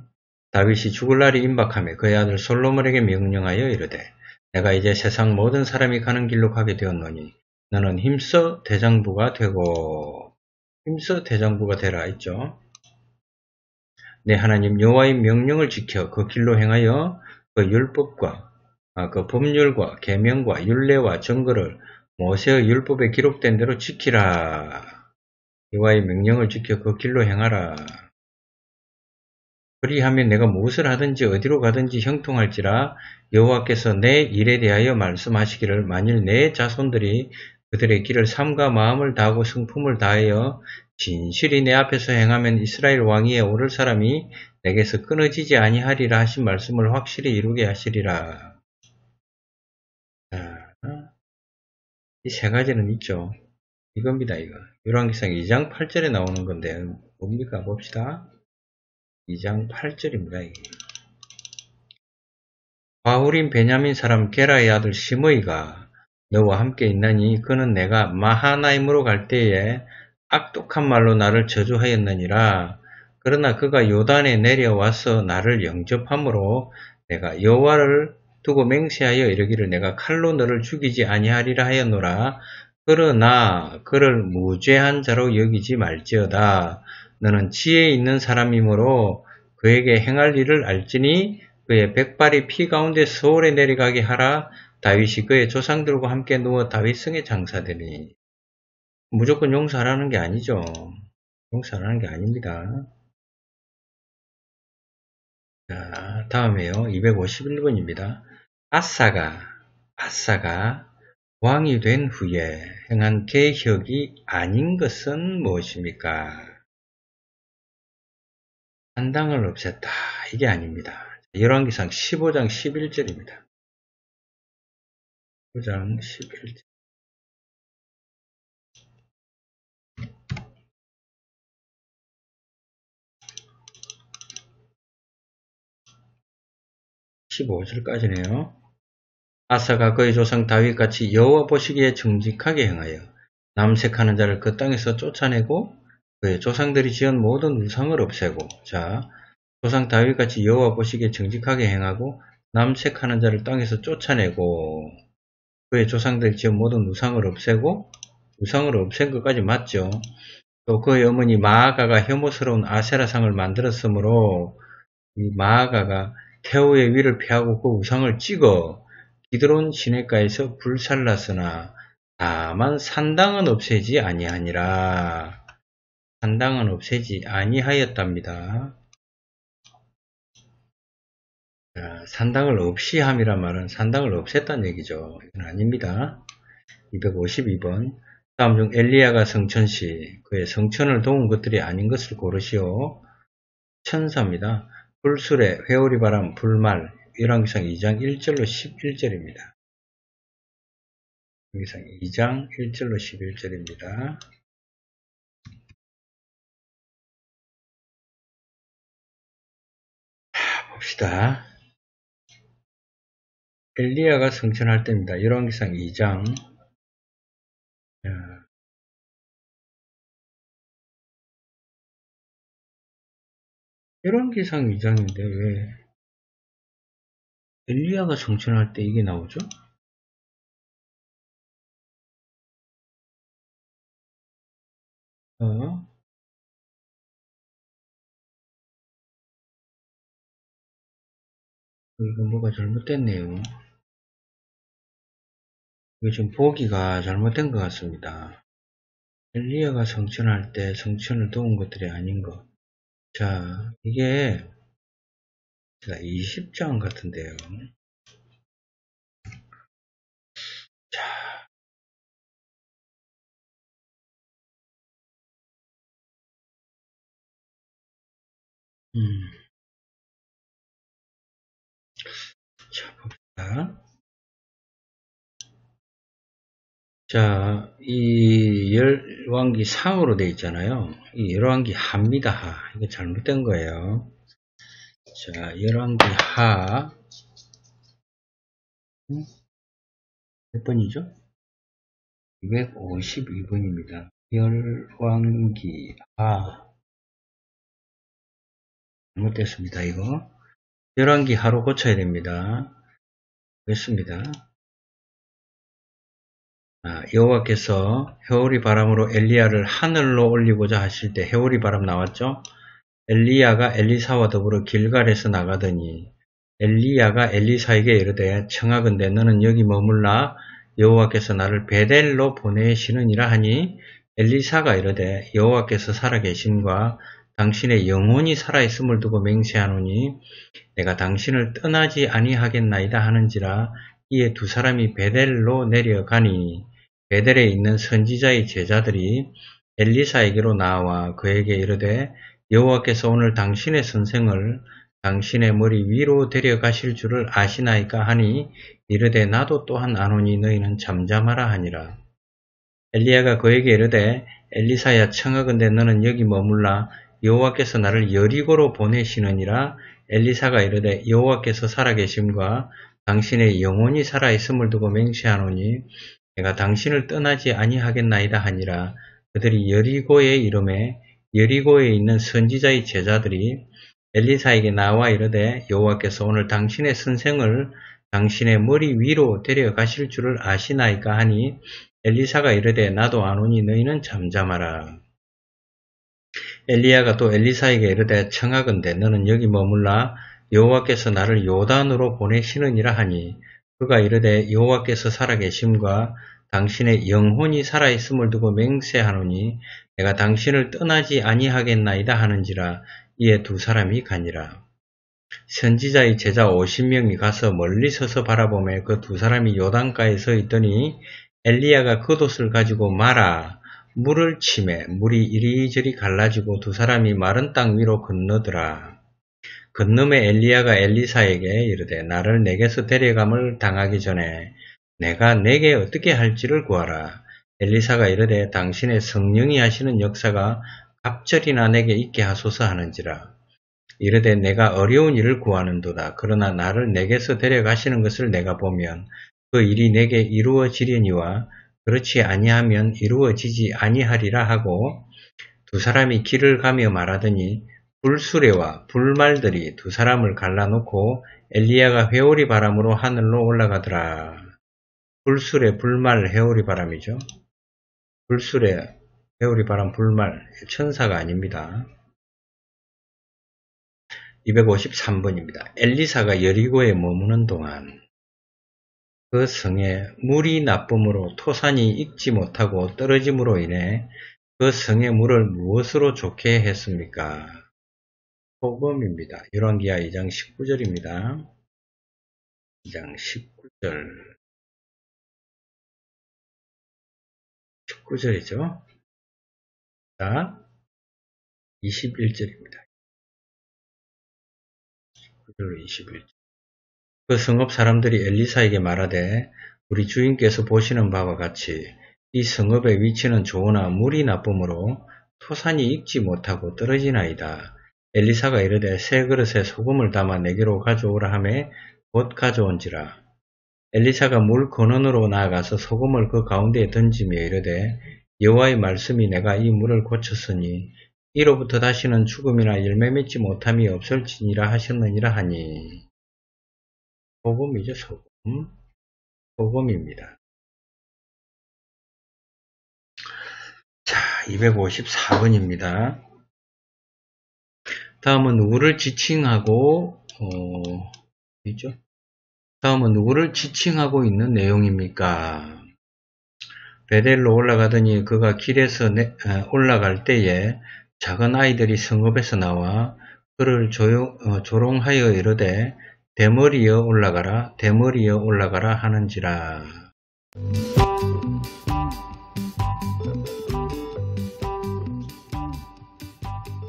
다윗이 죽을 날이 임박하며 그의 아들 솔로몬에게 명령하여 이르되 내가 이제 세상 모든 사람이 가는 길로 가게 되었노니 너는 힘써 대장부가 되고 힘써 대장부가 되라 했죠. 네, 하나님 여호와의 명령을 지켜 그 길로 행하여 그 율법과 아, 그 법률과 계명과 율례와 정거를 모세의 율법에 기록된 대로 지키라. 여호와의 명령을 지켜 그 길로 행하라. 그리하면 내가 무엇을 하든지 어디로 가든지 형통할지라 여호와께서 내 일에 대하여 말씀하시기를 만일 내 자손들이 그들의 길을 삼가 마음을 다하고 성품을 다하여 진실이 내 앞에서 행하면 이스라엘 왕위에 오를 사람이 내게서 끊어지지 아니하리라 하신 말씀을 확실히 이루게 하시리라. 이 세 가지는 있죠. 이겁니다, 이거. 열왕기상 2장 8절에 나오는 건데, 뭡니까? 봅시다. 2장 8절입니다, 이게. 바울인 베냐민 사람 게라의 아들 시므이가 너와 함께 있나니 그는 내가 마하나임으로 갈 때에 악독한 말로 나를 저주하였느니라. 그러나 그가 요단에 내려와서 나를 영접함으로 내가 여호와를 두고 맹세하여 이르기를 내가 칼로 너를 죽이지 아니하리라 하였노라. 그러나 그를 무죄한 자로 여기지 말지어다. 너는 지혜 있는 사람이므로 그에게 행할 일을 알지니 그의 백발이 피 가운데 서울에 내려가게 하라. 다윗이 그의 조상들과 함께 누워 다윗성에 장사되니 무조건 용서하라는 게 아니죠. 용서하라는 게 아닙니다. 자, 다음에요. 251번입니다. 아사가, 아사가 왕이 된 후에 행한 개혁이 아닌 것은 무엇입니까? 한당을 없앴다. 이게 아닙니다. 열왕기상 15장 11절입니다. 9장 11절 15절까지네요. 아사가 그의 조상 다윗같이 여호와 보시기에 정직하게 행하여 남색하는 자를 그 땅에서 쫓아내고 그의 조상들이 지은 모든 우상을 없애고 자 조상 다윗같이 여호와 보시기에 정직하게 행하고 남색하는 자를 땅에서 쫓아내고 그의 조상들 지은 모든 우상을 없애고 우상을 없앤 것까지 맞죠. 또 그의 어머니 마아가가 혐오스러운 아세라상을 만들었으므로 이 마아가가 태호의 위를 피하고 그 우상을 찍어 기드론 시내가에서 불살랐으나 다만 산당은 없애지 아니하니라. 산당은 없애지 아니하였답니다. 자, 산당을 없이 함이란 말은 산당을 없앴다는 얘기죠. 이건 아닙니다. 252번 다음 중 엘리야가 성천시 그의 성천을 도운 것들이 아닌 것을 고르시오. 천사입니다. 불술에 회오리 바람 불말 열왕기상 2장 1절로 11절입니다. 열왕기상 2장 1절로 11절입니다. 봅시다. 엘리야가 성천할 때입니다. 열왕기상 2장 열왕기상 2장인데 왜 엘리야가 성천할 때 이게 나오죠? 어? 이거 뭐가 잘못됐네요. 이거 지금 보기가 잘못된 것 같습니다. 엘리야가 성천할 때 성천을 도운 것들이 아닌 것. 자, 이게 20장 같은데요. 자. 음. 자, 봅시다. 자, 이 열왕기 상으로 되어 있잖아요. 이 열왕기. 하. 이게 잘못된 거예요. 자, 열왕기 하. 음? 몇 번이죠? 252번입니다. 열왕기 하. 잘못됐습니다. 이거. 열왕기 하로 고쳐야 됩니다. 됐습니다. 아, 여호와께서 해오리 바람으로 엘리야를 하늘로 올리고자 하실 때 해오리 바람 나왔죠? 엘리야가 엘리사와 더불어 길갈에서 나가더니 엘리야가 엘리사에게 이르되 청하건대 너는 여기 머물라 여호와께서 나를 베델로 보내시느니라 하니 엘리사가 이르되 여호와께서 살아계심과 당신의 영혼이 살아있음을 두고 맹세하노니 내가 당신을 떠나지 아니하겠나이다 하는지라 이에 두 사람이 베델로 내려가니 베델에 있는 선지자의 제자들이 엘리사에게로 나와 그에게 이르되 여호와께서 오늘 당신의 선생을 당신의 머리 위로 데려가실 줄을 아시나이까 하니 이르되 나도 또한 아노니 너희는 잠잠하라 하니라. 엘리야가 그에게 이르되 엘리사야 청하건대 너는 여기 머물라 여호와께서 나를 여리고로 보내시느니라 엘리사가 이르되 여호와께서 살아계심과 당신의 영혼이 살아있음을 두고 맹세하노니 내가 당신을 떠나지 아니하겠나이다 하니라 그들이 여리고에 이름에 여리고에 있는 선지자의 제자들이 엘리사에게 나와 이르되 여호와께서 오늘 당신의 선생을 당신의 머리 위로 데려가실 줄을 아시나이까 하니 엘리사가 이르되 나도 아노니 너희는 잠잠하라. 엘리야가 또 엘리사에게 이르되 청하건대 너는 여기 머물라 여호와께서 나를 요단으로 보내시느니라 하니 그가 이르되 여호와께서 살아계심과 당신의 영혼이 살아있음을 두고 맹세하노니 내가 당신을 떠나지 아니하겠나이다 하는지라 이에 두 사람이 가니라. 선지자의 제자 50명이 가서 멀리 서서 바라보며 그 두 사람이 요단가에 서 있더니 엘리야가 겉옷을 가지고 말아 물을 치매 물이 이리저리 갈라지고 두 사람이 마른 땅 위로 건너더라. 건너매 엘리야가 엘리사에게 이르되 나를 내게서 데려감을 당하기 전에 내가 내게 어떻게 할지를 구하라. 엘리사가 이르되 당신의 성령이 하시는 역사가 갑절이나 내게 있게 하소서 하는지라. 이르되 내가 어려운 일을 구하는도다. 그러나 나를 내게서 데려가시는 것을 내가 보면 그 일이 내게 이루어지려니와 그렇지 아니하면 이루어지지 아니하리라 하고 두 사람이 길을 가며 말하더니 불수레와 불말들이 두 사람을 갈라놓고 엘리야가 회오리 바람으로 하늘로 올라가더라. 불수레, 불말, 회오리 바람이죠. 불수레, 회오리 바람, 불말, 천사가 아닙니다. 253번입니다. 엘리사가 여리고에 머무는 동안 그 성에 물이 나쁨으로 토산이 익지 못하고 떨어짐으로 인해 그 성의 물을 무엇으로 좋게 했습니까? 소금입니다. 열왕기하 2장 19절입니다. 2장 19절 19절이죠. 자, 21절입니다. 19절로 21절. 그 성읍 사람들이 엘리사에게 말하되 우리 주인께서 보시는 바와 같이 이 성읍의 위치는 좋으나 물이 나쁨으로 토산이 익지 못하고 떨어지나이다. 엘리사가 이르되 새 그릇에 소금을 담아 내게로 가져오라 하매 곧 가져온지라. 엘리사가 물 근원으로 나아가서 소금을 그 가운데에 던지며 이르되 여호와의 말씀이 내가 이 물을 고쳤으니 이로부터 다시는 죽음이나 열매 맺지 못함이 없을지니라 하셨느니라 하니 소금이죠 소금 소금입니다. 자 254번입니다. 다음은 누구를 지칭하고 어, 있죠? 다음은 누구를 지칭하고 있는 내용입니까? 베델로 올라가더니 그가 길에서 내, 올라갈 때에 작은 아이들이 성읍에서 나와 그를 조용, 어, 조롱하여 이르되 대머리여 올라가라 대머리여 올라가라 하는지라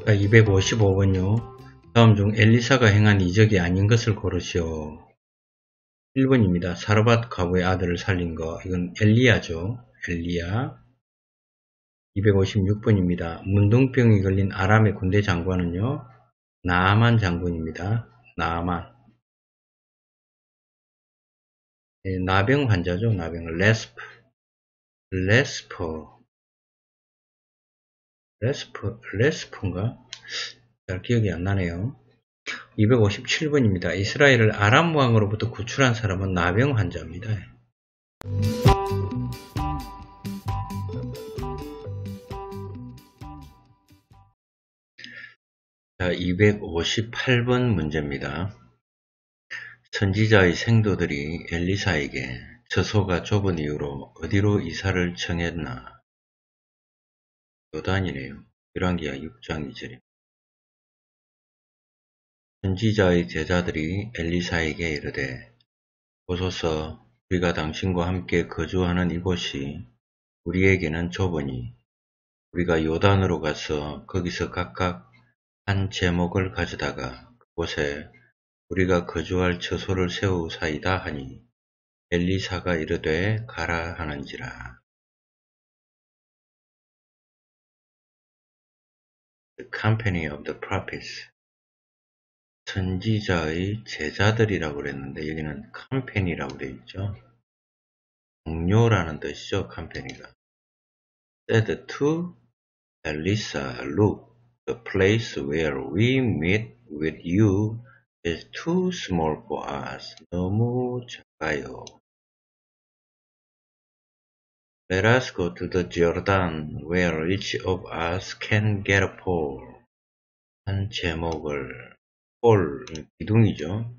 255번요. 다음 중 엘리사가 행한 이적이 아닌 것을 고르시오. 1번입니다. 사르밧 과부의 아들을 살린 거. 이건 엘리야죠. 엘리야. 256번입니다. 문둥병이 걸린 아람의 군대 장관은요. 나아만 장군입니다. 나아만. 네, 나병 환자죠. 나병. leper. leper. leper, leper인가? 잘 기억이 안 나네요. 257번입니다. 이스라엘을 아람 왕으로부터 구출한 사람은 나병 환자입니다. 자, 258번 문제입니다. 선지자의 생도들이 엘리사에게 저소가 좁은 이유로 어디로 이사를 청했나? 요단이네요. 열왕기하 6장 2절입니다. 선지자의 제자들이 엘리사에게 이르되 보소서 우리가 당신과 함께 거주하는 이곳이 우리에게는 좁으니 우리가 요단으로 가서 거기서 각각 한 제목을 가져다가 그곳에 우리가 거주할 처소를 세우사이다 하니 엘리사가 이르되 가라 하는지라. The company 선지자의 제자들이라고 그랬는데 여기는 캄페니라고 되어 있죠. 동료라는 뜻이죠. 캄페니가. said to Elisa, look, the place where we meet with you is too small for us. 너무 작아요. Let us go to the Jordan where each of us can get a pole. 한 제목을 홀, 기둥이죠.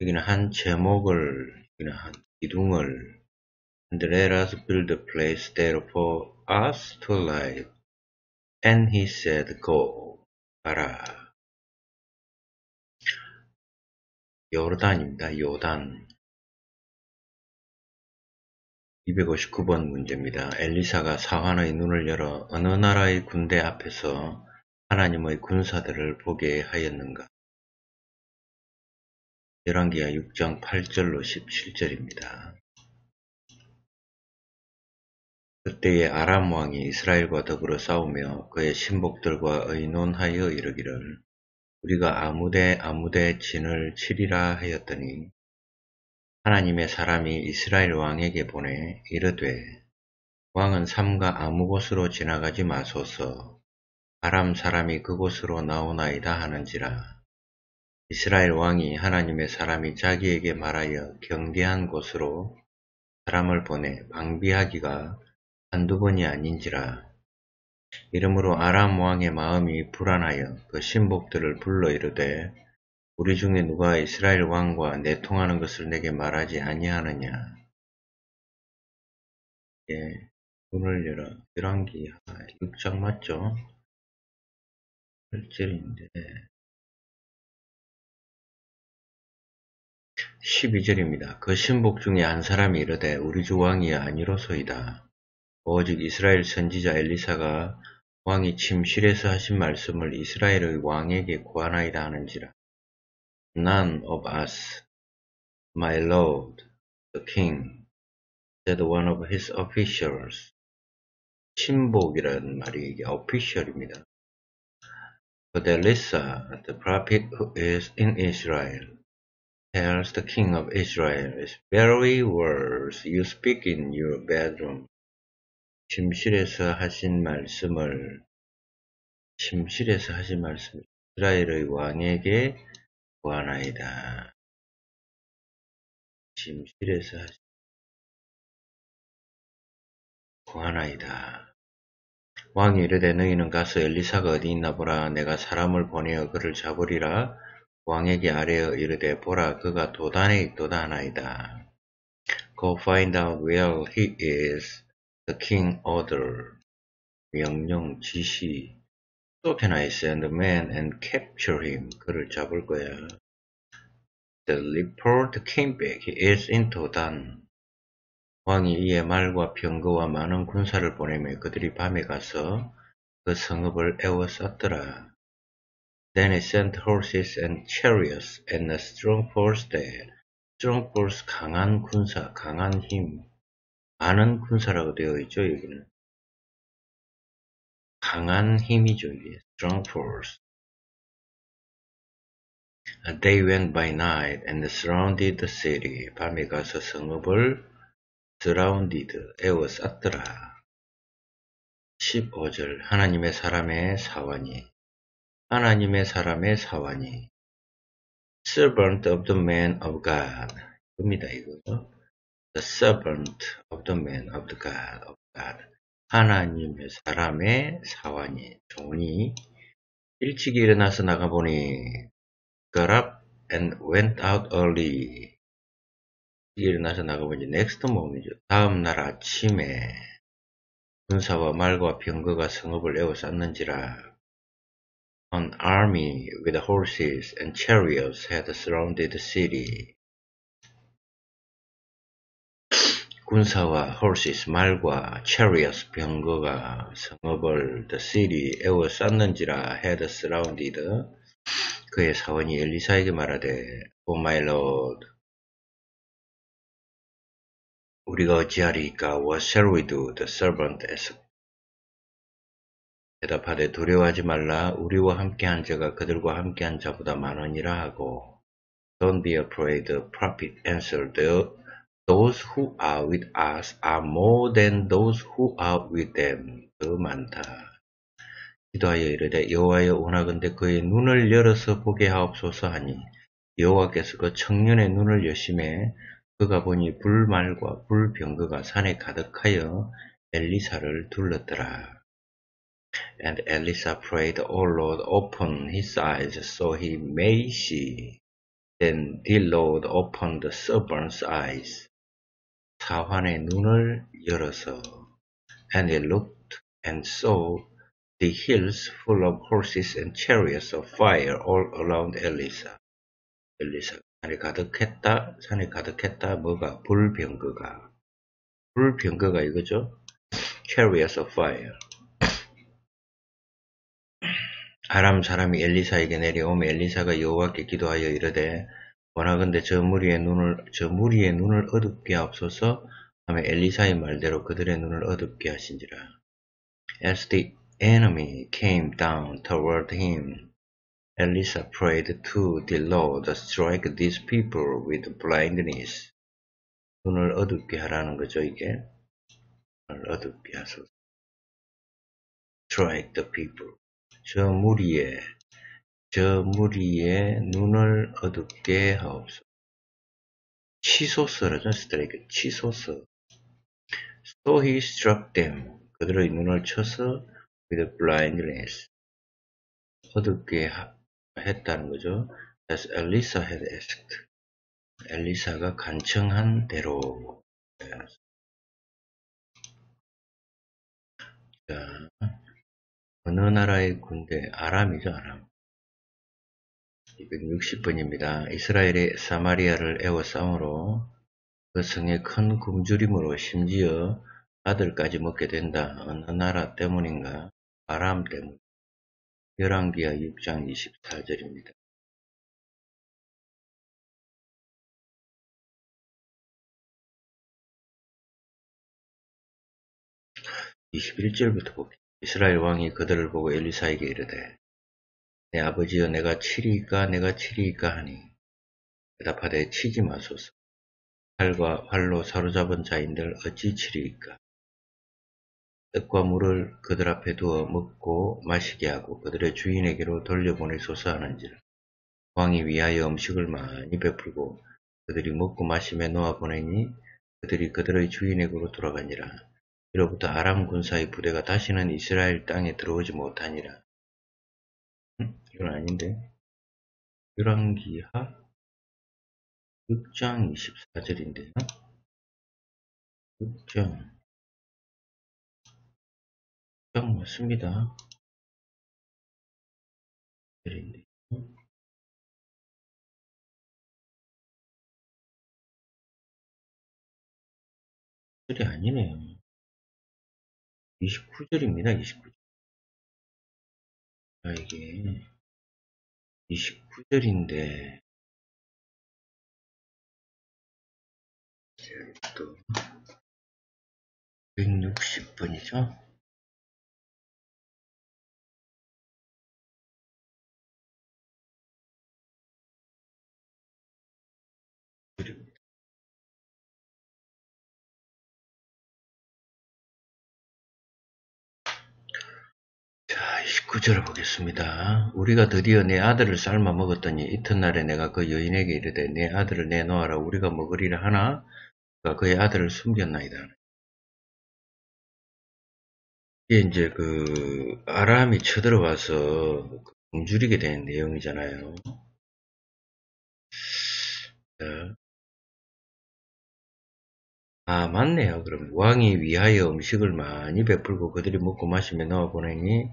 여기는 한 제목을, 여기는 한 기둥을 And let us build a place there for us to live. And he said, Go. 가라. 요르단입니다. 요단. 259번 문제입니다. 엘리사가 사환의 눈을 열어 어느 나라의 군대 앞에서 하나님의 군사들을 보게 하였는가? 열왕기하 6장 8절로 17절입니다. 그때에 아람 왕이 이스라엘과 더불어 싸우며 그의 신복들과 의논하여 이르기를 우리가 아무데 아무데 진을 치리라 하였더니 하나님의 사람이 이스라엘 왕에게 보내 이르되 왕은 삼가 아무 곳으로 지나가지 마소서 아람 사람이 그곳으로 나오나이다 하는지라 이스라엘 왕이 하나님의 사람이 자기에게 말하여 경계한 곳으로 사람을 보내 방비하기가 한두 번이 아닌지라. 이러므로 아람 왕의 마음이 불안하여 그 신복들을 불러 이르되 우리 중에 누가 이스라엘 왕과 내통하는 것을 내게 말하지 아니하느냐? 예, 문을 열어 열왕기 6장 맞죠? 8절인데 12절입니다. 그 신복 중에 한 사람이 이르되 우리 주 왕이 아니로소이다. 오직 이스라엘 선지자 엘리사가 왕이 침실에서 하신 말씀을 이스라엘의 왕에게 구하나이다 하는지라. None of us, my lord, the king, said one of his officials. 신복이라는 말이 이게 official입니다. But Elisa, the prophet who is in Israel, tells the king of Israel, It's very words you speak in your bedroom. 침실에서 하신 말씀을 침실에서 하신 말씀을 이스라엘의 왕에게 구하나이다. 침실에서 하신 구하나이다. 왕이 이르되 너희는 가서 엘리사가 어디 있나 보라 내가 사람을 보내어 그를 잡으리라 왕에게 아뢰어 이르되 보라 그가 도단에 있도다 하나이다. Go find out where he is, the king order. 명령 지시. Can I send a man and capture him. 그를 잡을 거야. The report came back. He is in Dodan. 왕이 이에 말과 병거와 많은 군사를 보내며 그들이 밤에 가서 그 성읍을 에워쌌더라. Then he sent horses and chariots and a strong force there. strong force 강한 군사, 강한 힘, 많은 군사라고 되어 있죠 여기는. 강한 힘이죠 이게. strong force. They went by night and surrounded the city. 밤에 가서 성읍을 surrounded, 에워쌌더라. 15절 하나님의 사람의 사환이 하나님의 사람의 사환이 servant of the man of God 입니다 이거 the servant of the man of the God of God 하나님의 사람의 사환이 종이 일찍 일어나서 나가보니 got up and went out early 일어나서 나가보니 next morning이죠 다음 날 아침에 군사와 말과 병거가 성읍을 에워쌌는지라 An army with horses and chariots had surrounded the city. 군사와 horses 말과 chariots 병거가 성읍을 the city 에워쌌는지라 had surrounded 그의 사원이 엘리사에게 말하되 O my lord 우리가 어찌하리까 what shall we do the servant asked 대답하되 두려워하지 말라 우리와 함께한 자가 그들과 함께한 자보다 많으니라 하고 Don't be afraid, the prophet answered. Those who are with us are more than those who are with them. 더 많다. 기도하여 이르되 여호와여 원하건대 그의 눈을 열어서 보게 하옵소서 하니 여호와께서 그 청년의 눈을 여심해 그가 보니 불말과 불병거가 산에 가득하여 엘리사를 둘렀더라. And Elisha prayed, O Lord, open his eyes so he may see. Then the Lord opened the servant's eyes. 사환의 눈을 열어서 and he looked and saw the hills full of horses and chariots of fire all around Elisha. 엘리사 산에 가득했다. 산에 가득했다. 뭐가 불병거가 불병거가 이거죠. chariots of fire. 아람 사람이 엘리사에게 내려오며 엘리사가 여호와께 기도하여 이르되 원하건대 저 무리의 눈을 저 무리의 눈을 어둡게 하옵소서 하며 엘리사의 말대로 그들의 눈을 어둡게 하신지라. As the enemy came down toward him, Elisa prayed to the Lord, strike these people with blindness. 눈을 어둡게 하라는 거죠 이게. 눈을 어둡게 하소서. Strike the people. 저 무리에 저 무리의 눈을 어둡게 하옵소서. 치소서라죠. 스트레이크. 치소서. So he struck them. 그들의 눈을 쳐서 with blindness. 어둡게 하, 했다는 거죠. As Elisa had asked. 엘리사가 간청한 대로. 자, 어느 나라의 군대? 아람이죠, 아람. 260번입니다. 이스라엘이 사마리아를 애워싸므로 그 성에 큰 굶주림으로 심지어 아들까지 먹게 된다. 어느 나라 때문인가? 바람 때문. 열왕기하 6장 24절입니다. 21절부터 볼게요. 이스라엘 왕이 그들을 보고 엘리사에게 이르되 내 아버지여 내가 치리이까 내가 치리이까 하니 대답하되 치지 마소서. 칼과 활로 사로잡은 자인들 어찌 치리이까? 떡과 물을 그들 앞에 두어 먹고 마시게 하고 그들의 주인에게로 돌려보내소서 하는지라. 왕이 위하여 음식을 많이 베풀고 그들이 먹고 마시며 놓아 보내니 그들이 그들의 주인에게로 돌아가니라. 이로부터 아람 군사의 부대가 다시는 이스라엘 땅에 들어오지 못하니라. 음? 이건 아닌데. 열왕기하 6장 24절인데요. 6장 6장 맞습니다. 절인데. 절이 아니네요. 29절입니다. 29절. 아, 이게 29절인데 또 160번이죠. 자, 29절을 보겠습니다. 우리가 드디어 내 아들을 삶아 먹었더니 이튿날에 내가 그 여인에게 이르되 내 아들을 내놓아라 우리가 먹으리라 하나 그가 그의 아들을 숨겼나이다. 이게 이제 그 아람이 쳐들어와서 굶주리게 된 내용이잖아요. 자. 아 맞네요. 그럼 왕이 위하여 음식을 많이 베풀고 그들이 먹고 마시며 넣어 보내니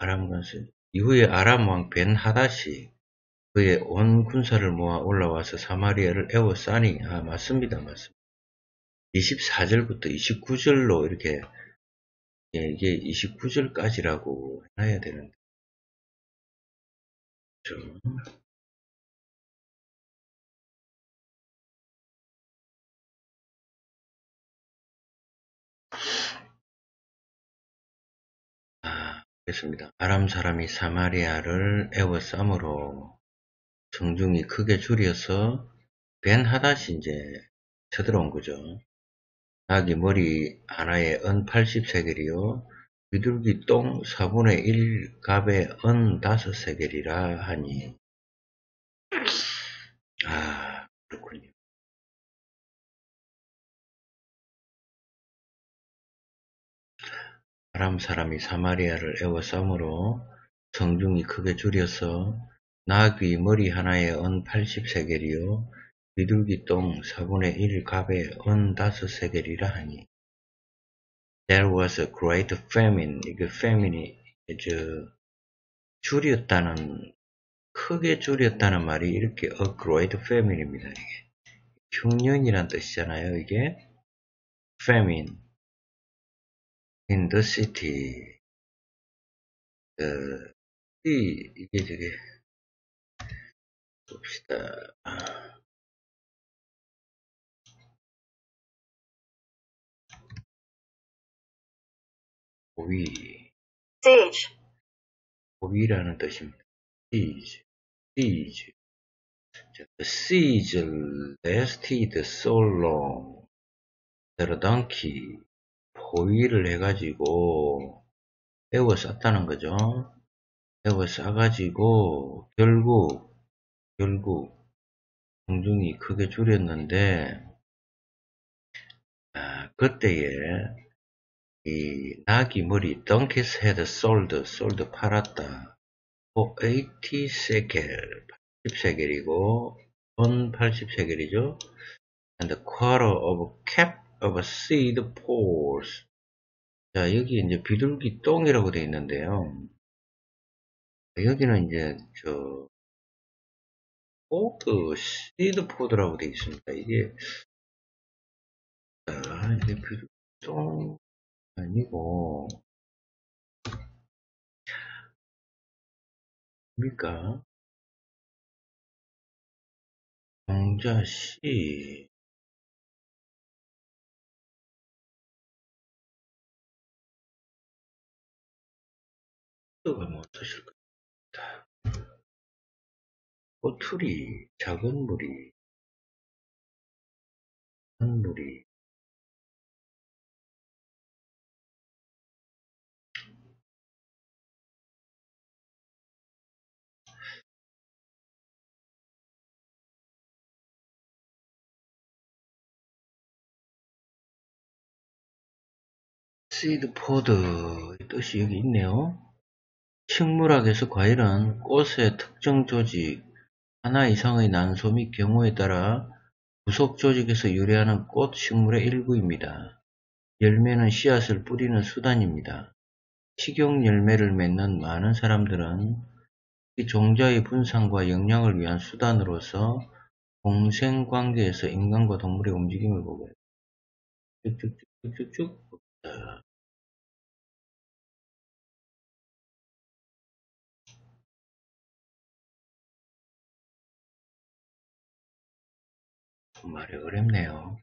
아람 군수 이후에 아람 왕 벤 하닷이 그의 온 군사를 모아 올라와서 사마리아를 에워싸니. 아 맞습니다 맞습니다. 24절부터 29절로 이렇게 예, 이게 29절까지라고 해놔야 되는데. 좀. 아, 그렇습니다. 아람 사람이 사마리아를 에워싸므로 성중이 크게 줄여서 벤 하닷이 이제 쳐들어온 거죠. 나귀 머리 하나에 은 80세겔이요. 비둘기 똥 4분의 1 갑에 은 5세겔이라 하니 아 그렇군요. 아람 사람이 사마리아를 에워싸므로 성중이 크게 줄여서 나귀 머리 하나에 은 80세겔이요 비둘기 똥 4분의 1 갑에 은 5세겔이라 하니 There was a great famine. 이게 famine이 저 줄였다는 크게 줄였다는 말이 이렇게 a great famine입니다. 이게 흉년이란 뜻이잖아요. 이게 famine in the city. 어, 이 이게 저게 봅시다. 고위 siege, 고위라는 뜻입니다. siege, siege. 자, The siege lasted so long a donkey 포위를 해가지고 에워 쌌다는 거죠. 에워 싸가지고 결국 결국 공중이 크게 줄였는데 아, 그때에 이 나귀 머리 donkeys head sold sold 팔았다. for 80 세겔 80세겔이고 돈 80세겔이죠. and a quarter of cab of a seed pods. 자 여기 이제 비둘기 똥이라고 되어 있는데요. 여기는 이제 저 pod, seed pod라고 되어 있습니다. 이게, 자, 이게 비동 아니고, 뭡니까? 정자 씨, 포드가 뭐 뜻일까? 꼬투리, 작은 무리, 큰 무리, seed pod 뜻이 여기 있네요. 식물학에서 과일은 꽃의 특정 조직, 하나 이상의 난소 및 경우에 따라 부속 조직에서 유래하는 꽃 식물의 일부입니다. 열매는 씨앗을 뿌리는 수단입니다. 식용 열매를 맺는 많은 사람들은 이 종자의 분산과 영양을 위한 수단으로서 공생관계에서 인간과 동물의 움직임을 보고 쭉쭉쭉쭉쭉 봅니다. 말이 어렵네요.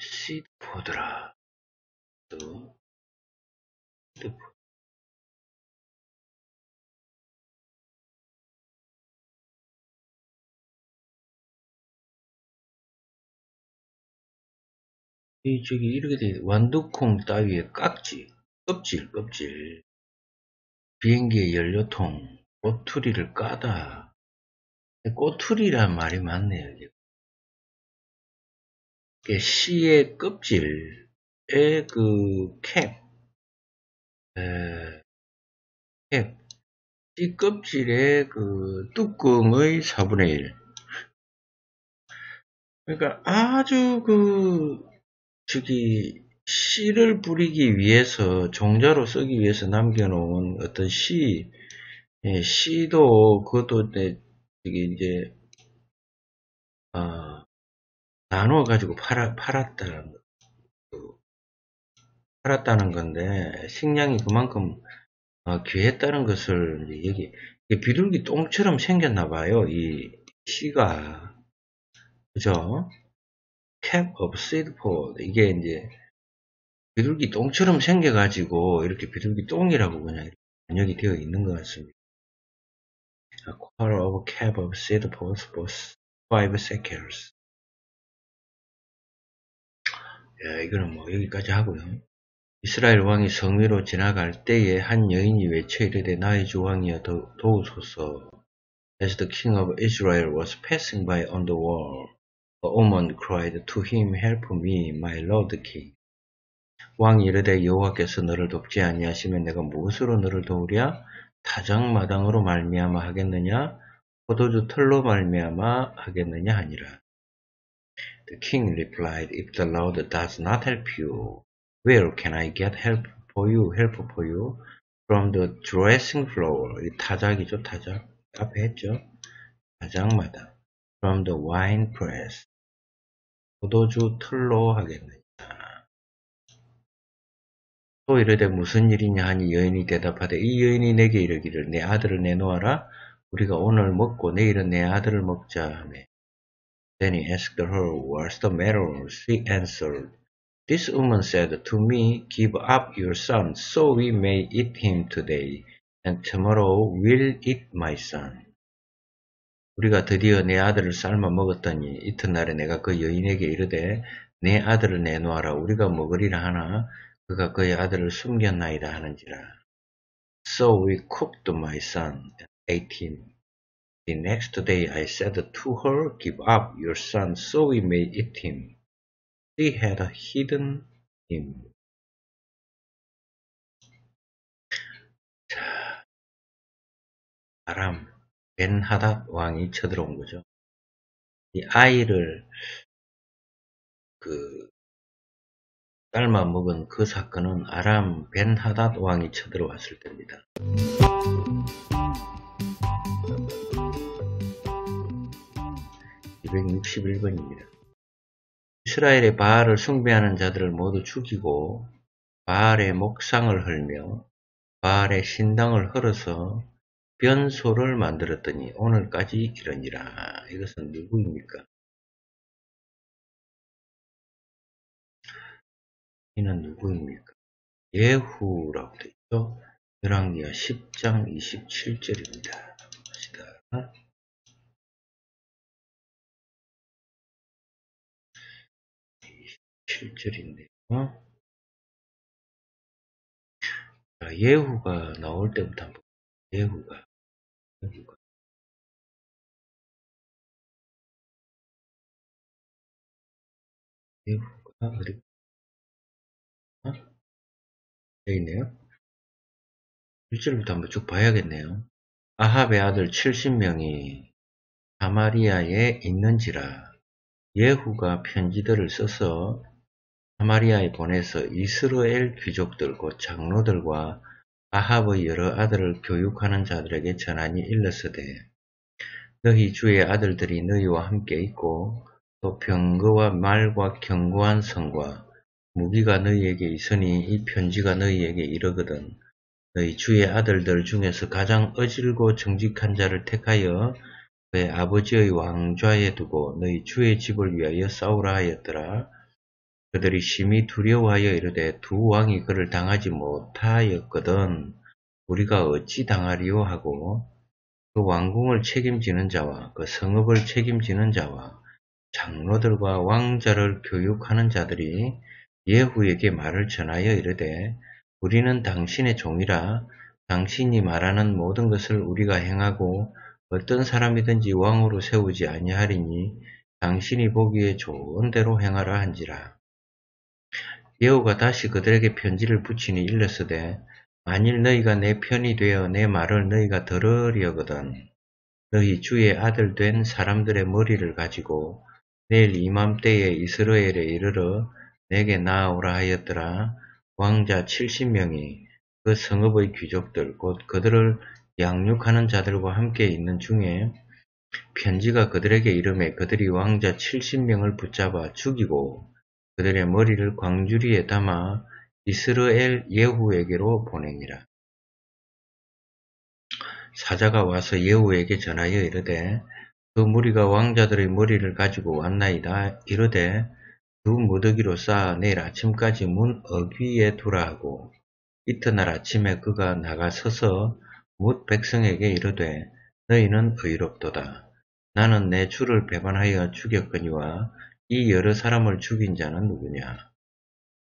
시드포드라. 또, 시드포드. 이, 저기, 이렇게 돼, 완두콩 따위의 깍지, 껍질, 껍질. 비행기의 연료통, 꼬투리를 까다. 꼬투리란 말이 맞네요. 씨의 껍질의 그 캡, 에, 캡, 씨 껍질의 그 뚜껑의 4분의 1. 그러니까 아주 그 저기 씨를 뿌리기 위해서 종자로 쓰기 위해서 남겨놓은 어떤 씨, 예, 씨도 그것도 네, 저기 이제 어, 나눠 가지고 팔아, 팔았다는 그, 팔았다는 건데 식량이 그만큼 어, 귀했다는 것을 여기 비둘기 똥처럼 생겼나 봐요. 이 씨가 그죠? cap of 이게 이제 비둘기 똥처럼 생겨가지고 이렇게 비둘기 똥이라고 그냥 번역이 되어 있는 것 같습니다. A quarter of a cap of seed pods for five seconds. 야, 이거는 뭐 여기까지 하고요. 이스라엘 왕이 성 위로 지나갈 때에 한 여인이 외쳐 이르되 나의 주 왕이여 도, 도우소서. As the king of Israel was passing by on the wall, a woman cried to him, Help me, my lord king. 왕이 이르되 여호와께서 너를 돕지 아니하시면 내가 무엇으로 너를 도우랴? 타작마당으로 말미암아 하겠느냐? 포도주 털로 말미암아 하겠느냐 하니라. The king replied, If the Lord does not help you, where can I get help for you, help for you? From the dressing floor. 이 타작이죠, 타작. 앞에 했죠. 타작마당. From the wine press. 포도주 털로 하겠느냐. 또 이르되 무슨 일이냐 하니 여인이 대답하되 이 여인이 내게 이르기를 내 아들을 내놓아라. 우리가 오늘 먹고 내일은 내 아들을 먹자 하매. Then he asked her, What's the matter? She answered, This woman said to me, Give up your son, so we may eat him today, and tomorrow we'll eat my son. 우리가 드디어 내 아들을 삶아 먹었더니 이튿날에 내가 그 여인에게 이르되 내 아들을 내놓아라 우리가 먹으리라 하나 그가 그의 아들을 숨겼나이다 하는지라. So we cooked my son and ate him. The next day I said to her, Give up your son so we may eat him. She had hidden him. 자, 아람, 벤하닷 왕이 쳐들어온 거죠. 이 아이를 그 삶아 먹은 그 사건은 아람 벤하닷 왕이 쳐들어왔을 때입니다. 261번입니다. 이스라엘의 바알을 숭배하는 자들을 모두 죽이고 바알의 목상을 헐며 바알의 신당을 헐어서 변소를 만들었더니 오늘까지 이러니라. 이것은 누구입니까? 이는 누구입니까? 예후라고 되어 있죠. 열왕기하 10장 27절입니다. 봅시다. 27절인데요. 자, 예후가 나올 때부터 한번 예후가 예후가 예후가 어디 어? 여기 있네요. 1절부터 한번 쭉 봐야겠네요. 아합의 아들 70명이 사마리아에 있는지라 예후가 편지들을 써서 사마리아에 보내서 이스라엘 귀족들 곧 장로들과 아합의 여러 아들을 교육하는 자들에게 전하니 일렀으되 너희 주의 아들들이 너희와 함께 있고 또 병거와 말과 견고한 성과 무기가 너희에게 있으니 이 편지가 너희에게 이르거든 너희 주의 아들들 중에서 가장 어질고 정직한 자를 택하여 그의 아버지의 왕좌에 두고 너희 주의 집을 위하여 싸우라 하였더라. 그들이 심히 두려워하여 이르되 두 왕이 그를 당하지 못하였거든 우리가 어찌 당하리요 하고 그 왕궁을 책임지는 자와 그 성읍을 책임지는 자와 장로들과 왕자를 교육하는 자들이 예후에게 말을 전하여 이르되 우리는 당신의 종이라 당신이 말하는 모든 것을 우리가 행하고 어떤 사람이든지 왕으로 세우지 아니하리니 당신이 보기에 좋은 대로 행하라 한지라. 예후가 다시 그들에게 편지를 붙이니 일렀으되 만일 너희가 내 편이 되어 내 말을 너희가 들으려거든 너희 주의 아들 된 사람들의 머리를 가지고 내일 이맘때에 이스라엘에 이르러 내게 나아오라 하였더라. 왕자 70명이 그 성읍의 귀족들 곧 그들을 양육하는 자들과 함께 있는 중에 편지가 그들에게 이름에 그들이 왕자 70명을 붙잡아 죽이고 그들의 머리를 광주리에 담아 이스라엘 예후에게로 보내니라. 사자가 와서 예후에게 전하여 이르되 그 무리가 왕자들의 머리를 가지고 왔나이다. 이르되 두 무더기로 쌓아 내일 아침까지 문 어귀에 두라 하고 이튿날 아침에 그가 나가 서서 뭇 백성에게 이르되 너희는 의롭도다. 나는 내 주를 배반하여 죽였거니와 이 여러 사람을 죽인 자는 누구냐?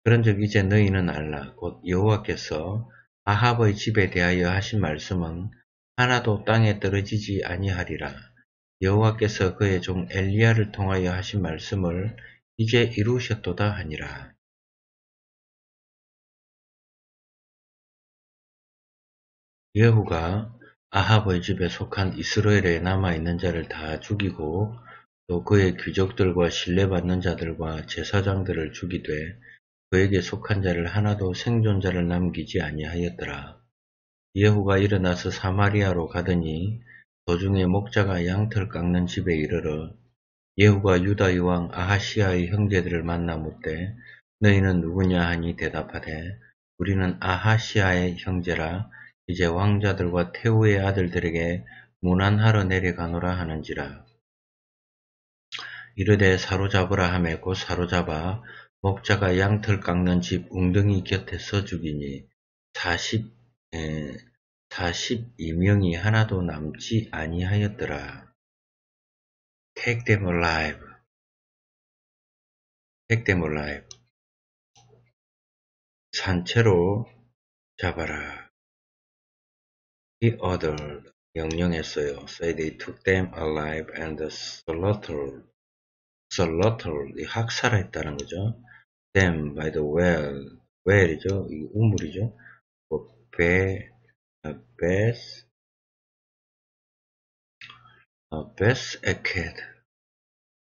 그런즉 이제 너희는 알라. 곧 여호와께서 아합의 집에 대하여 하신 말씀은 하나도 땅에 떨어지지 아니하리라. 여호와께서 그의 종 엘리야를 통하여 하신 말씀을 이제 이루셨도다 하니라. 예후가 아합의 집에 속한 이스라엘에 남아있는 자를 다 죽이고 또 그의 귀족들과 신뢰받는 자들과 제사장들을 죽이되 그에게 속한 자를 하나도 생존자를 남기지 아니하였더라. 예후가 일어나서 사마리아로 가더니 도중에 목자가 양털 깎는 집에 이르러 예후가 유다 여왕 아하시아의 형제들을 만나 묻되 너희는 누구냐 하니 대답하되 우리는 아하시아의 형제라 이제 왕자들과 태우의 아들들에게 문안하러 내려가노라 하는지라 이르되 사로잡으라 하매 곧 사로잡아 목자가 양털 깎는 집 웅덩이 곁에 서 죽이니 40, 에, 42명이 하나도 남지 아니하였더라. Take them alive. Take them alive. 산채로 잡아라. He ordered. 명령했어요. Say they took them alive and slaughtered. Slaughtered. 학살했다는 거죠. them by the well. well이죠. 이 우물이죠. 뭐, 배, 베스, 어, 베스 에케드.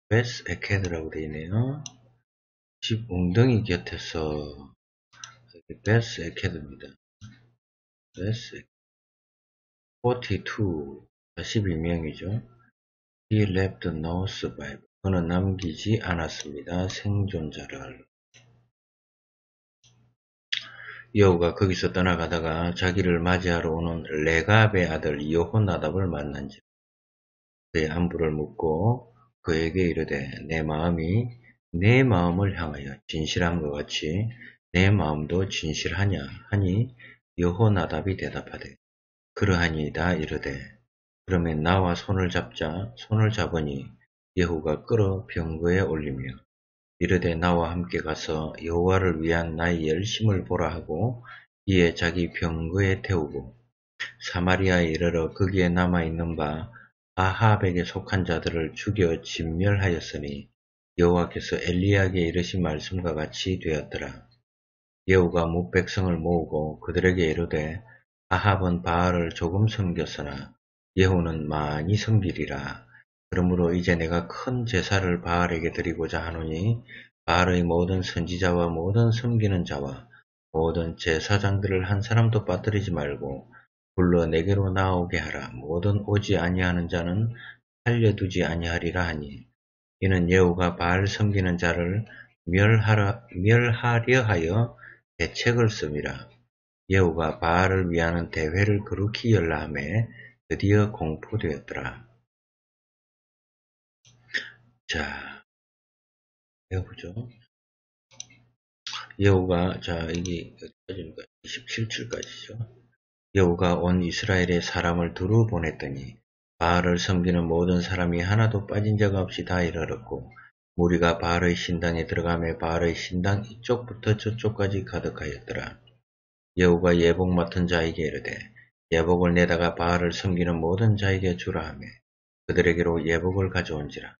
베스 에케드라고 되어 있네요. 집 웅덩이 곁에서 베스 에케드입니다. 베스 42, 42명이죠. He left no survivor. 그는 남기지 않았습니다. 생존자를. 여우가 거기서 떠나가다가 자기를 맞이하러 오는 레갑의 아들 여호나답을 만난지 그의 안부를 묻고 그에게 이르되 내 마음이 내 마음을 향하여 진실한 것 같이 내 마음도 진실하냐 하니 여호나답이 대답하되 그러하니이다 이르되 그러면 나와 손을 잡자 손을 잡으니 예후가 끌어 병거에 올리며 이르되 나와 함께 가서 여호와를 위한 나의 열심을 보라 하고 이에 자기 병거에 태우고 사마리아에 이르러 거기에 남아 있는 바 아합에게 속한 자들을 죽여 진멸하였으니 여호와께서 엘리야에게 이르신 말씀과 같이 되었더라. 예후가 묵 백성을 모으고 그들에게 이르되 아합은 바알을 조금 섬겼으나 예후는 많이 섬기리라. 그러므로 이제 내가 큰 제사를 바알에게 드리고자 하노니 바알의 모든 선지자와 모든 섬기는 자와 모든 제사장들을 한 사람도 빠뜨리지 말고 불러 내게로 나오게 하라. 모든 오지 아니하는 자는 살려두지 아니하리라 하니 이는 예후가 바알 섬기는 자를 멸하려, 멸하려 하여 대책을 씁니다. 예후가 바알을 위하는 대회를 그렇게 열라함에 드디어 공포되었더라. 자, 배워보죠. 여우가, 자, 이게 어디까지입니까? 27줄까지죠. 여우가 온 이스라엘의 사람을 두루 보냈더니 바알을 섬기는 모든 사람이 하나도 빠진 적 없이 다 이르렀고 무리가 바알의 신당에 들어가며 바알의 신당 이쪽부터 저쪽까지 가득하였더라. 여우가 예복 맡은 자에게 이르되 예복을 내다가 바알을 섬기는 모든 자에게 주라 하며 그들에게로 예복을 가져온지라.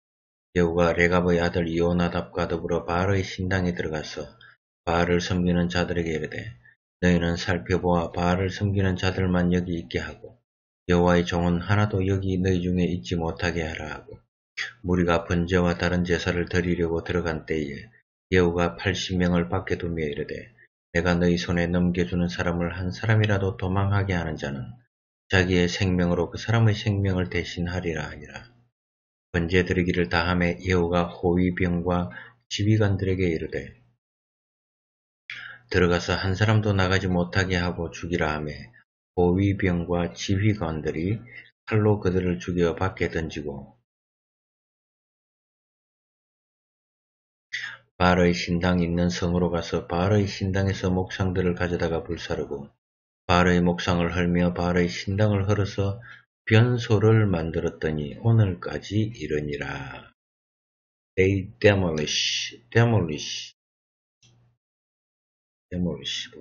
여우가 레갑의 아들 이오나답과 더불어 바알의 신당에 들어가서 바알을 섬기는 자들에게 이르되 너희는 살펴보아 바알을 섬기는 자들만 여기 있게 하고 여호와의 종은 하나도 여기 너희 중에 있지 못하게 하라 하고 무리가 번제와 다른 제사를 드리려고 들어간 때에 여우가 80명을 밖에 두며 이르되 내가 너희 손에 넘겨주는 사람을 한 사람이라도 도망하게 하는 자는 자기의 생명으로 그 사람의 생명을 대신하리라 하니라. 번제 드리기를 다함에 예후가 호위병과 지휘관들에게 이르되 들어가서 한 사람도 나가지 못하게 하고 죽이라 하매 호위병과 지휘관들이 칼로 그들을 죽여 밖에 던지고 바알의 신당 있는 성으로 가서 바알의 신당에서 목상들을 가져다가 불사르고 바알의 목상을 헐며 바알의 신당을 헐어서 변소를 만들었더니 오늘까지 이르니라. They demolish, demolish, demolish.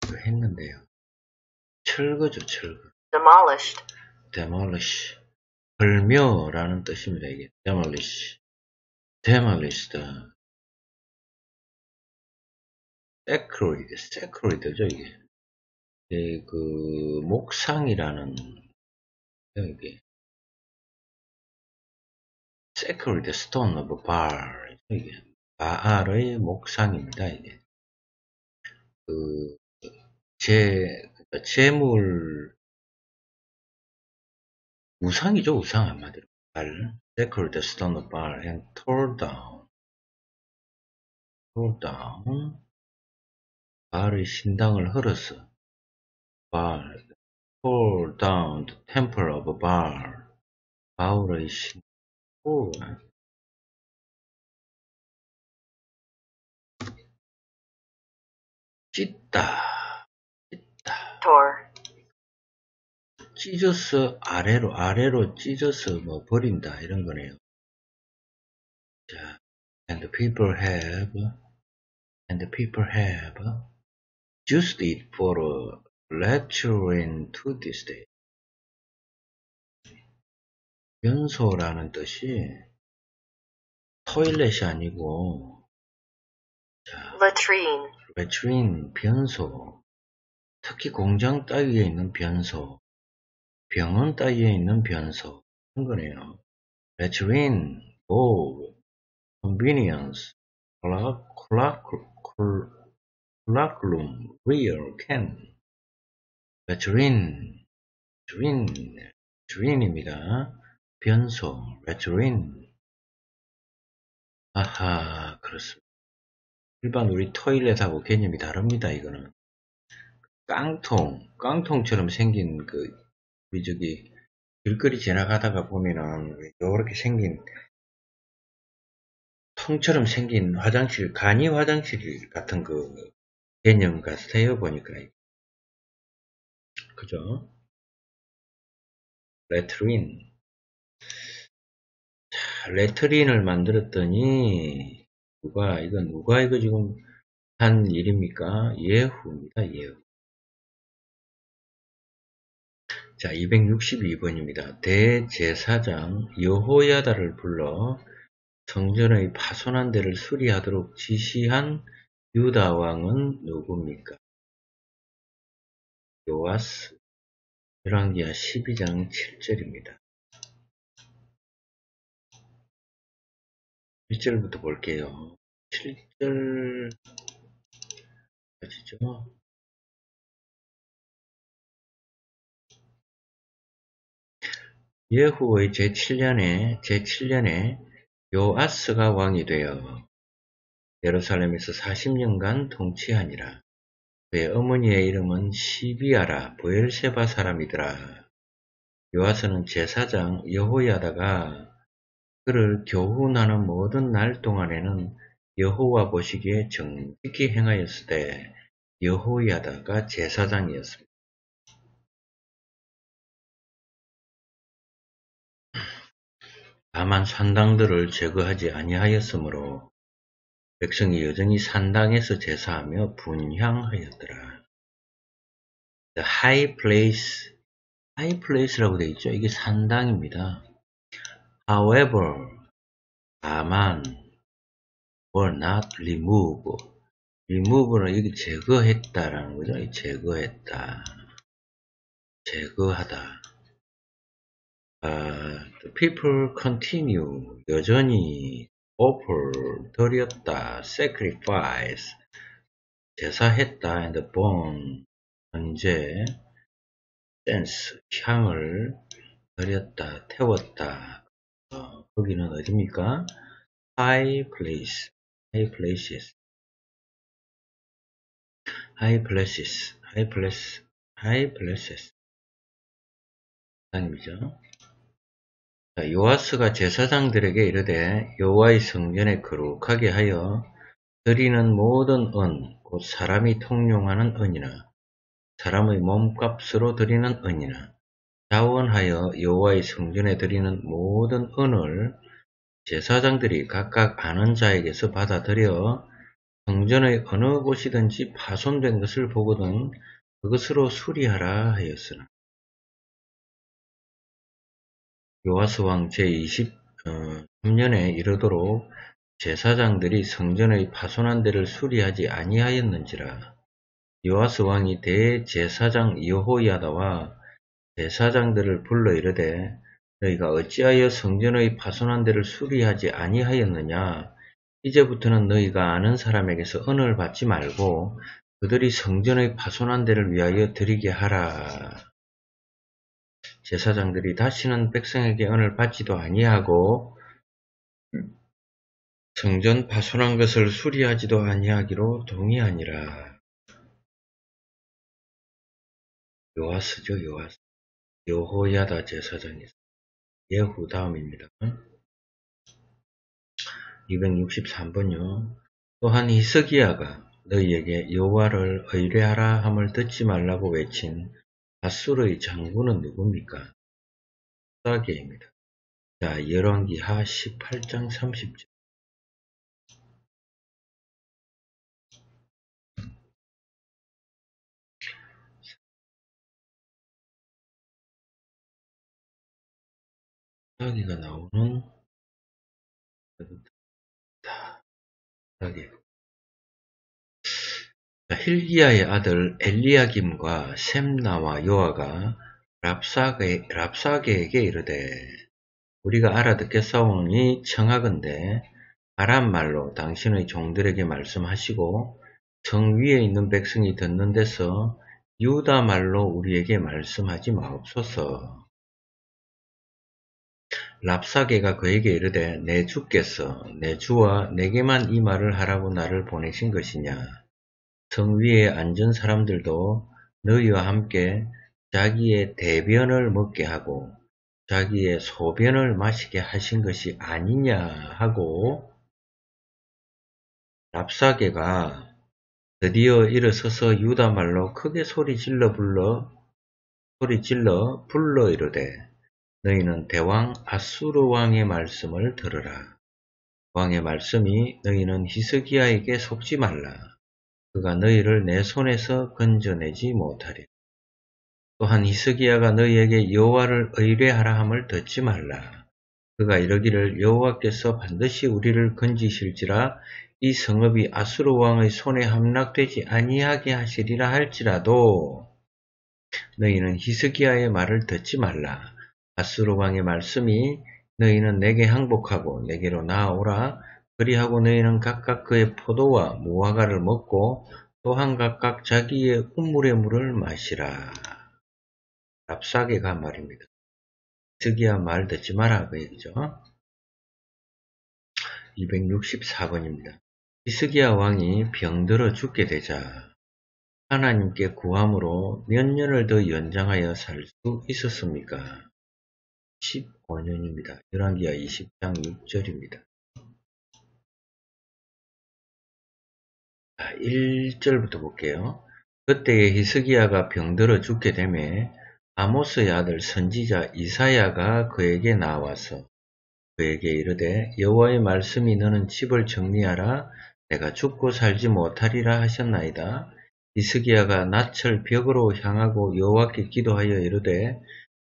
그 했는데요. 철거죠, 철거. demolished, demolish. 헐며라는 뜻입니다, 이게. demolish. demolished. Sacred, sacred죠, 이게. 예, 그, 목상이라는, 이게. sacred stone of Baal. 이게. 바알의 목상입니다, 이게. 그, 제, 재물, 우상이죠, 우상 한마디로. 발, sacred stone of Baal and tore down. 바알의 신당을 헐었어. 바알, tore down the temple of Baal. 바울의 신, 오, 찢다, 찢다. tore, 찢어서 아래로 아래로 찢어서 뭐 버린다 이런 거네요. 자, and the people have and the people have used it for a lecturing to this day. 변소라는 뜻이 토일렛이 아니고 자, latrine, 레트린 변소 특히 공장 따위에 있는 변소 병원 따위에 있는 변소 그런 거네요. 레트린, 오, convenience, clock, clock, clockroom, real, can 레트린, 주인, 주인입니다. 변소, 레트린. 아하, 그렇습니다. 일반 우리 토일렛하고 개념이 다릅니다, 이거는. 깡통, 깡통처럼 생긴 그, 우리 저기, 길거리 지나가다가 보면은, 요렇게 생긴, 통처럼 생긴 화장실, 간이 화장실 같은 그 개념 같아요, 보니까. 그죠? 레트린. 자, 레트린을 만들었더니, 누가, 이건 누가 이거 지금 한 일입니까? 예후입니다, 예후. 자, 262번입니다. 대제사장 여호야다를 불러 성전의 파손한 데를 수리하도록 지시한 유다 왕은 누굽니까? 요아스 열왕기하 12장 7절입니다. 1절부터 볼게요. 7절 까지죠? 예후의 제7년에 제7년에 요아스가 왕이 되어 예루살렘에서 40년간 통치하니라. 그의 어머니의 이름은 시비아라 보엘세바 사람이더라. 요아스는 제사장 여호야다가 그를 교훈하는 모든 날 동안에는 여호와 보시기에 정직히 행하였을 때 여호야다가 제사장이었습니다. 다만 산당들을 제거하지 아니하였으므로 백성이 여전히 산당에서 제사하며 분향하였더라. The high place, high place라고 되어 있죠. 이게 산당입니다. However, 다만, were not remove. remove는 여기 제거했다라는 거죠. 제거했다. 제거하다. Uh, the people continue 여전히 offer 드렸다 sacrifice 제사했다 and burn 현재 sense 향을 드렸다 태웠다 어, 거기는 어디입니까? high place high places high places high place high places 아닙니죠? 요아스가 제사장들에게 이르되 여호와의 성전에 거룩하게 하여 드리는 모든 은, 곧 사람이 통용하는 은이나 사람의 몸값으로 드리는 은이나 자원하여 여호와의 성전에 드리는 모든 은을 제사장들이 각각 아는 자에게서 받아들여 성전의 어느 곳이든지 파손된 것을 보거든 그것으로 수리하라 하였으나 요하스 왕 제23년에 이르도록 제사장들이 성전의 파손한 데를 수리하지 아니하였는지라 요하스 왕이 대제사장 여호야다와 제사장들을 불러 이르되 너희가 어찌하여 성전의 파손한 데를 수리하지 아니하였느냐 이제부터는 너희가 아는 사람에게서 은을 받지 말고 그들이 성전의 파손한 데를 위하여 드리게 하라. 제사장들이 다시는 백성에게 은을 받지도 아니하고 성전 파손한 것을 수리하지도 아니하기로 동의하니라. 요하스죠, 요하스. 요호야다 제사장이 예후 다음입니다. 263번요. 또한 히스기야가 너희에게 여호와를 의뢰하라 함을 듣지 말라고 외친 아수르의 장군은 누굽니까? 사게입니다. 자, 열왕기하 18장 30절. 사기가 나오는 사기. 힐기야의 아들 엘리야김과 셈나와 요아가 랍사게, 랍사게에게 이르되 우리가 알아듣겠사오니 청하건대 아람 말로 당신의 종들에게 말씀하시고 성 위에 있는 백성이 듣는 데서 유다 말로 우리에게 말씀하지 마옵소서. 랍사게가 그에게 이르되 내 주께서 내 주와 내게만 이 말을 하라고 나를 보내신 것이냐. 성 위에 앉은 사람들도 너희와 함께 자기의 대변을 먹게 하고 자기의 소변을 마시게 하신 것이 아니냐 하고 랍사게가 드디어 일어서서 유다 말로 크게 소리 질러 불러 소리 질러 불러 이르되 너희는 대왕 아수르 왕의 말씀을 들으라. 왕의 말씀이 너희는 히스기야에게 속지 말라. 그가 너희를 내 손에서 건져내지 못하리. 또한 히스기야가 너희에게 여호와를 의뢰하라 함을 듣지 말라. 그가 이러기를 여호와께서 반드시 우리를 건지실지라 이 성읍이 아수르 왕의 손에 함락되지 아니하게 하시리라 할지라도 너희는 히스기야의 말을 듣지 말라. 아수르 왕의 말씀이 너희는 내게 항복하고 내게로 나아오라. 그리하고 너희는 각각 그의 포도와 무화과를 먹고 또한 각각 자기의 우물의 물을 마시라. 랍사게가 말입니다. 히스기야 말 듣지 마라 그 얘기죠. 264번입니다. 히스기야 왕이 병들어 죽게 되자 하나님께 구함으로 몇 년을 더 연장하여 살 수 있었습니까? 15년입니다. 열왕기하 20장 6절입니다. 1절부터 볼게요. 그때에 히스기야가 병들어 죽게 되매 아모스의 아들 선지자 이사야가 그에게 나와서 그에게 이르되 여호와의 말씀이 너는 집을 정리하라 내가 죽고 살지 못하리라 하셨나이다. 이스기야가 낯을 벽으로 향하고 여호와께 기도하여 이르되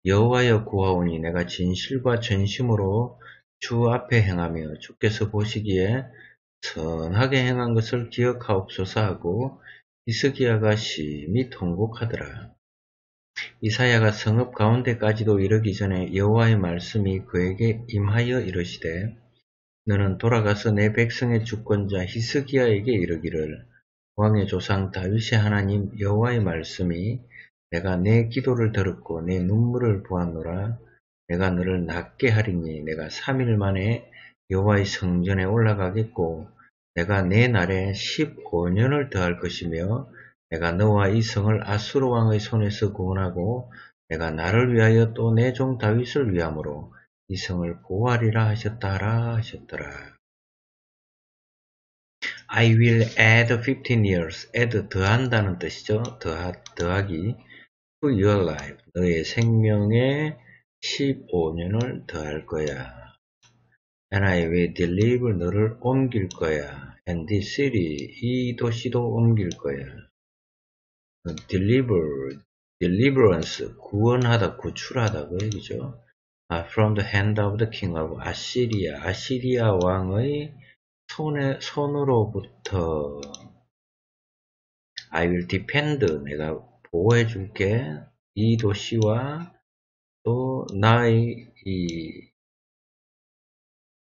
여호와여 구하오니 내가 진실과 전심으로 주 앞에 행하며 주께서 보시기에 선하게 행한 것을 기억하옵소서 하고 이스기야가 심히 통곡하더라. 이사야가 성읍 가운데까지도 이르기 전에 여호와의 말씀이 그에게 임하여 이르시되 너는 돌아가서 내 백성의 주권자 히스기야에게 이르기를 왕의 조상 다윗의 하나님 여호와의 말씀이 내가 내 기도를 들었고 내 눈물을 보았노라 내가 너를 낫게 하리니 내가 3일 만에 여호와의 성전에 올라가겠고 내가 내 날에 15년을 더할 것이며 내가 너와 이 성을 아수르 왕의 손에서 구원하고 내가 나를 위하여 또 내 종 다윗을 위함으로 이 성을 보호하리라 하셨다라 하셨더라. I will add 15 years. add 더한다는 뜻이죠. 더하, 더하기 to your life. 너의 생명에 15년을 더할 거야. And I will deliver 너를 옮길 거야. And this city, 이 도시도 옮길 거야. deliver, deliverance, 구원하다, 구출하다 그 얘기죠. from the hand of the king of Assyria, 아시리아 왕의 손에, 손으로부터 I will defend, 내가 보호해 줄게. 이 도시와 또 나의 이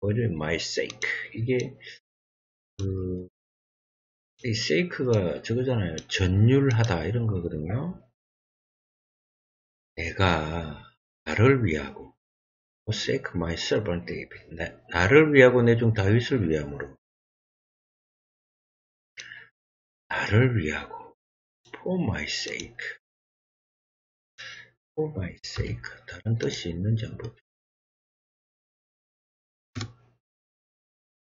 뭐를 my sake 이게 그, 이 sake가 저거잖아요. 전율하다 이런 거거든요. 내가 나를 위하고 forsake my servant David. 나, 를 위하고 내종 다윗을 위함으로. 나를 위하고. For my sake. For my sake. 다른 뜻이 있는지 한번.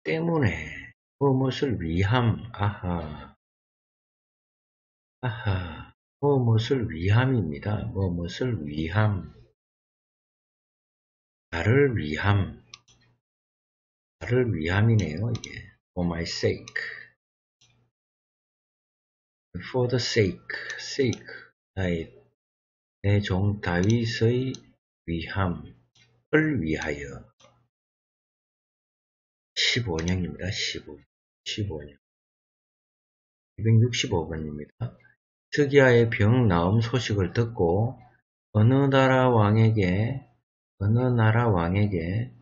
때문에. 무엇을 위함. 아하. 아하. 무엇을 위함입니다. 무엇을 위함. 나를 위함. 나를 위함이네요, 이게. For my sake. For the sake, sake. 나의, 내 종 다윗의 위함을 위하여. 15년입니다, 15. 15년. 265번입니다. 특이아의 병 나음 소식을 듣고 어느 나라 왕에게 어느 나라 왕에게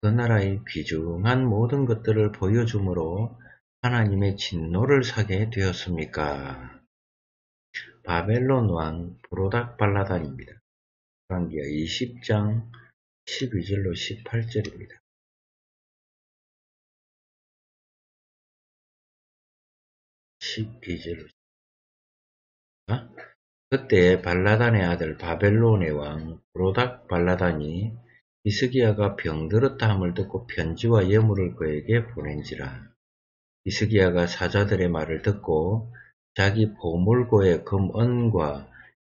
그 나라의 귀중한 모든 것들을 보여주므로 하나님의 진노를 사게 되었습니까? 바벨론 왕 브로닥 발라단입니다. 관기가 20장 12절로 18절입니다. 12절로 그때 발라단의 아들 바벨론의 왕 브로닥 발라단이 이스기야가 병들었다 함을 듣고 편지와 예물을 그에게 보낸지라. 이스기야가 사자들의 말을 듣고 자기 보물고의 금언과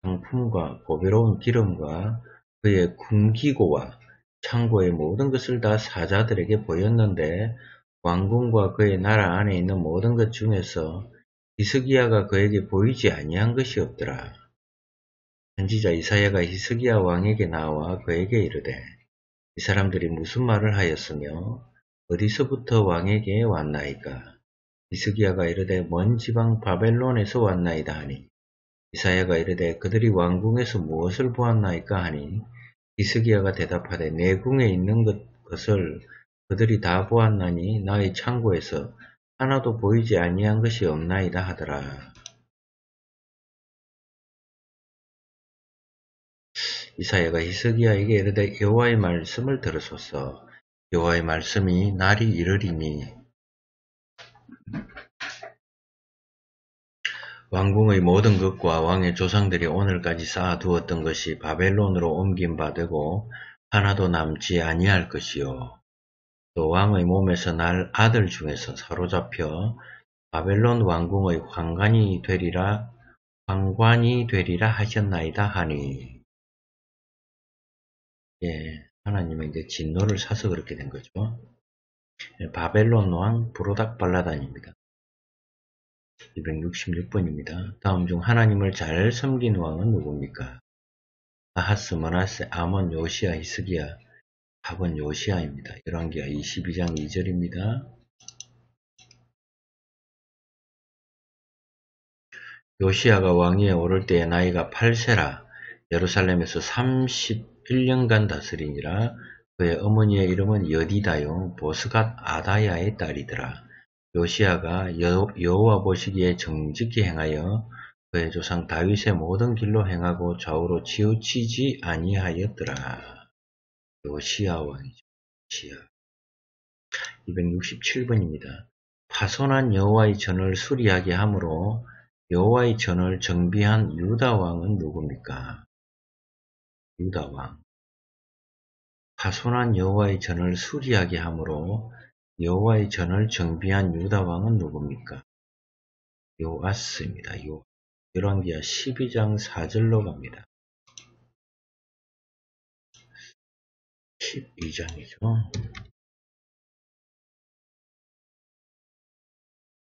상품과 보배로운 기름과 그의 군기고와 창고의 모든 것을 다 사자들에게 보였는데 왕궁과 그의 나라 안에 있는 모든 것 중에서 이스기야가 그에게 보이지 아니한 것이 없더라. 선지자 이사야가 히스기야 왕에게 나와 그에게 이르되 이 사람들이 무슨 말을 하였으며 어디서부터 왕에게 왔나이까? 이스기야가 이르되 먼 지방 바벨론에서 왔나이다 하니. 이사야가 이르되 그들이 왕궁에서 무엇을 보았나이까 하니? 이스기야가 대답하되 내 궁에 있는 것, 것을 그들이 다 보았나니 나의 창고에서 하나도 보이지 아니한 것이 없나이다 하더라. 이사야가 히스기야에게 이르되 여호와의 말씀을 들으소서 여호와의 말씀이 날이 이르리니 왕궁의 모든 것과 왕의 조상들이 오늘까지 쌓아두었던 것이 바벨론으로 옮긴 바 되고 하나도 남지 아니할 것이요. 또 왕의 몸에서 날 아들 중에서 사로잡혀 바벨론 왕궁의 황관이 되리라 황관이 되리라 하셨나이다 하니 예, 하나님의 이제 진노를 사서 그렇게 된 거죠. 예, 바벨론 왕 브로닥 발라단입니다. 266번입니다. 다음 중 하나님을 잘 섬긴 왕은 누굽니까? 아하스, 머나세, 아몬, 요시아, 히스기야, 답은 요시아입니다. 열왕기하 22장 2절입니다. 요시아가 왕위에 오를 때의 나이가 8세라 예루살렘에서 30 1년간 다스리니라 그의 어머니의 이름은 여디다요 보스갓 아다야의 딸이더라. 요시아가 여호와 보시기에 정직히 행하여 그의 조상 다윗의 모든 길로 행하고 좌우로 치우치지 아니하였더라. 요시아 왕이죠. 요시아. 267번입니다. 파손한 여호와의 전을 수리하게 함으로 여호와의 전을 정비한 유다 왕은 누굽니까? 유다 왕 파손한 여호와의 전을 수리하게 함으로 여호와의 전을 정비한 유다 왕은 누굽니까? 요아스입니다. 요. 열왕기하 12장 4절로 갑니다. 12장이죠.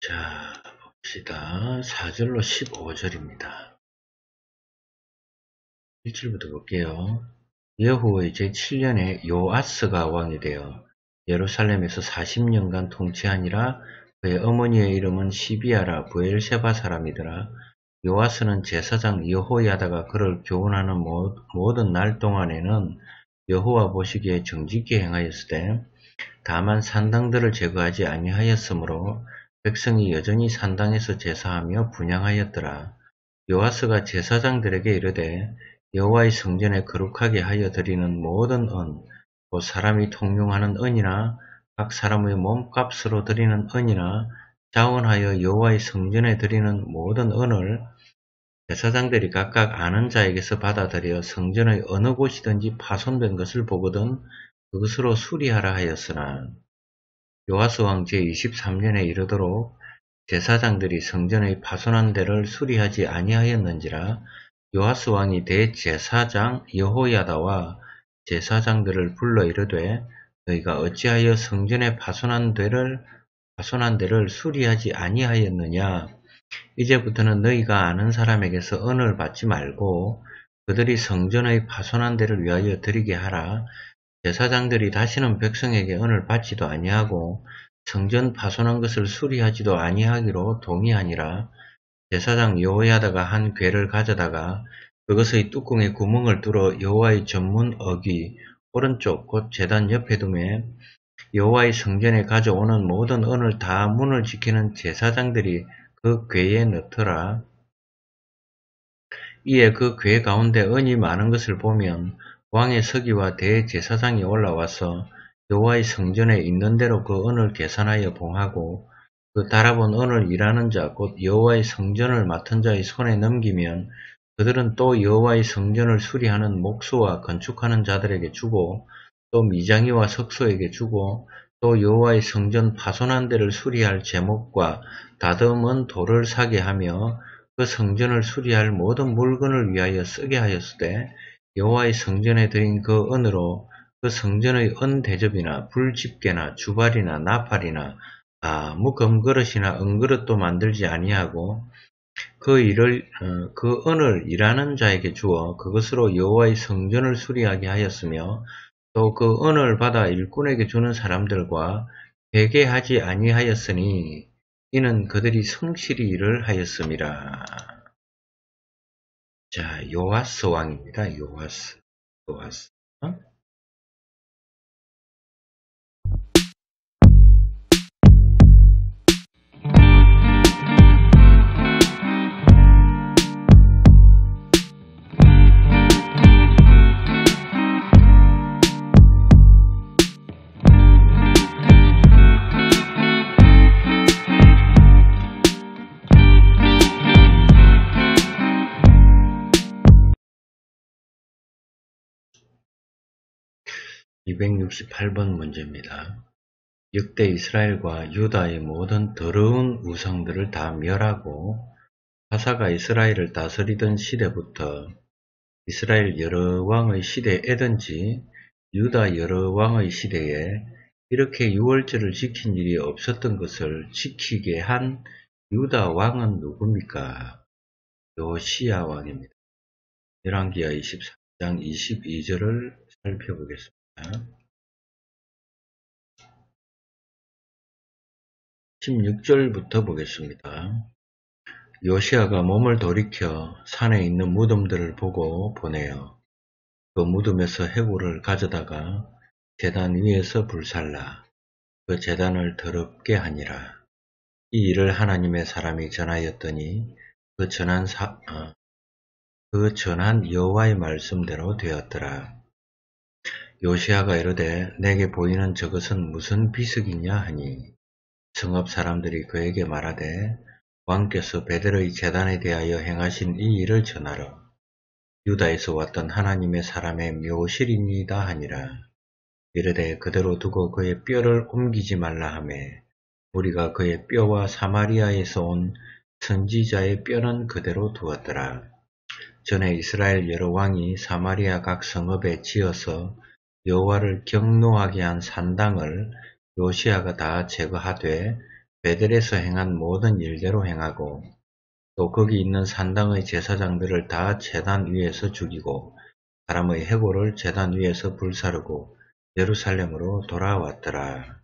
자, 봅시다. 4절로 15절입니다. 1절부터 볼게요. 여후의 제7년에 요아스가 왕이 되어 예루살렘에서 40년간 통치하니라 그의 어머니의 이름은 시비아라 부엘세바 사람이더라. 요아스는 제사장 여호야다가 그를 교훈하는 모든 날 동안에는 여호와 보시기에 정직히 행하였으되 다만 산당들을 제거하지 아니하였으므로 백성이 여전히 산당에서 제사하며 분양하였더라. 요아스가 제사장들에게 이르되 여호와의 성전에 거룩하게 하여 드리는 모든 은, 곧 사람이 통용하는 은이나 각 사람의 몸값으로 드리는 은이나 자원하여 여호와의 성전에 드리는 모든 은을 제사장들이 각각 아는 자에게서 받아들여 성전의 어느 곳이든지 파손된 것을 보거든 그것으로 수리하라 하였으나 요하스 왕 제23년에 이르도록 제사장들이 성전의 파손한 데를 수리하지 아니하였는지라 요하스 왕이 대제사장 여호야다와 제사장들을 불러 이르되 너희가 어찌하여 성전에 파손한 데를 파손한 데를 수리하지 아니하였느냐 이제부터는 너희가 아는 사람에게서 은을 받지 말고 그들이 성전의 파손한 데를 위하여 드리게 하라. 제사장들이 다시는 백성에게 은을 받지도 아니하고 성전 파손한 것을 수리하지도 아니하기로 동의하니라. 제사장 여호야다가 한 괴를 가져다가 그것의 뚜껑에 구멍을 뚫어 여호와의 전문 어귀 오른쪽 곧 제단 옆에 두매 여호와의 성전에 가져오는 모든 은을 다 문을 지키는 제사장들이 그 괴에 넣더라. 이에 그 궤 가운데 은이 많은 것을 보면 왕의 서기와 대제사장이 올라와서 여호와의 성전에 있는 대로 그 은을 계산하여 봉하고 그 달아본 은을 일하는 자 곧 여호와의 성전을 맡은 자의 손에 넘기면 그들은 또 여호와의 성전을 수리하는 목수와 건축하는 자들에게 주고 또 미장이와 석소에게 주고 또 여호와의 성전 파손한 데를 수리할 제목과 다듬은 돌을 사게 하며 그 성전을 수리할 모든 물건을 위하여 쓰게 하였으되 여호와의 성전에 드린 그 은으로 그 성전의 은 대접이나 불집게나 주발이나 나팔이나 아무 금그릇이나 은그릇도 만들지 아니하고 그 일을 어, 그 은을 일하는 자에게 주어 그것으로 여호와의 성전을 수리하게 하였으며 또 그 은을 받아 일꾼에게 주는 사람들과 회개하지 아니하였으니 이는 그들이 성실히 일을 하였음이라. 자, 요하스 왕입니다. 요하스. 요하스. 268번 문제입니다. 역대 이스라엘과 유다의 모든 더러운 우상들을 다 멸하고 하사가 이스라엘을 다스리던 시대부터 이스라엘 여러 왕의 시대에든지 유다 여러 왕의 시대에 이렇게 유월절을 지킨 일이 없었던 것을 지키게 한 유다 왕은 누굽니까? 요시야 왕입니다. 열왕기하 23장 22절을 살펴보겠습니다. 16절부터 보겠습니다. 요시아가 몸을 돌이켜 산에 있는 무덤들을 보고 보내어 그 무덤에서 해골을 가져다가 재단 위에서 불살라 그 재단을 더럽게 하니라. 이 일을 하나님의 사람이 전하였더니 그 전한 사, 어, 그 전한 여호와의 말씀대로 되었더라. 요시아가 이르되 내게 보이는 저것은 무슨 비석이냐 하니 성읍 사람들이 그에게 말하되 왕께서 베델의 재단에 대하여 행하신 이 일을 전하러 유다에서 왔던 하나님의 사람의 묘실입니다 하니라. 이르되 그대로 두고 그의 뼈를 옮기지 말라 하매 우리가 그의 뼈와 사마리아에서 온 선지자의 뼈는 그대로 두었더라. 전에 이스라엘 여러 왕이 사마리아 각 성읍에 지어서 여호와를 경노하게 한 산당을 요시아가 다 제거하되 베델에서 행한 모든 일대로 행하고 또 거기 있는 산당의 제사장들을 다 재단 위에서 죽이고 사람의 해골을 재단 위에서 불사르고 예루살렘으로 돌아왔더라.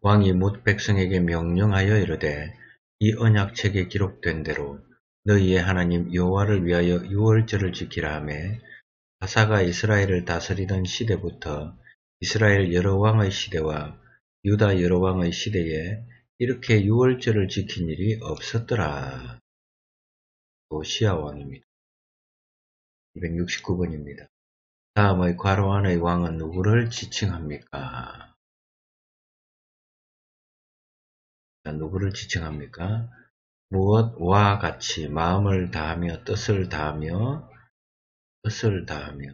왕이 뭇 백성에게 명령하여 이르되 이 언약책에 기록된 대로 너희의 하나님 여호와를 위하여 유월절을 지키라 하매 바사가 이스라엘을 다스리던 시대부터 이스라엘 여러 왕의 시대와 유다 여러 왕의 시대에 이렇게 유월절을 지킨 일이 없었더라. 오시아 왕입니다. 269번입니다. 다음의 괄호 안의 왕은 누구를 지칭합니까? 누구를 지칭합니까? 무엇과 같이 마음을 다하며 뜻을 다하며 뜻을 다하며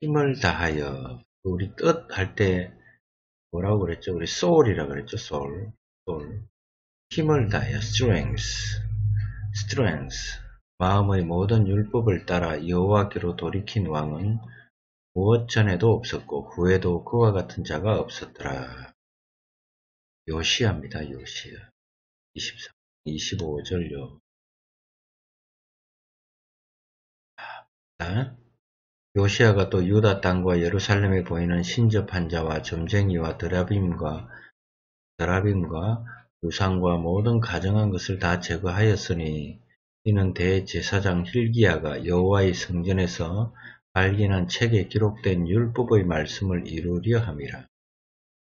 힘을 다하여 우리 뜻 할 때 뭐라고 그랬죠? 우리 soul이라 그랬죠? soul, soul. 힘을 다하여 strength, strength. 마음의 모든 율법을 따라 여호와께로 돌이킨 왕은 무엇 전에도 없었고 후에도 그와 같은 자가 없었더라. 요시아입니다. 요시아. 23, 25절요. 요시아가 또 유다 땅과 예루살렘에 보이는 신접한 자와 점쟁이와 드라빔과 드라빔과 우상과 모든 가정한 것을 다 제거하였으니 이는 대제사장 힐기야가 여호와의 성전에서 발견한 책에 기록된 율법의 말씀을 이루려 함이라.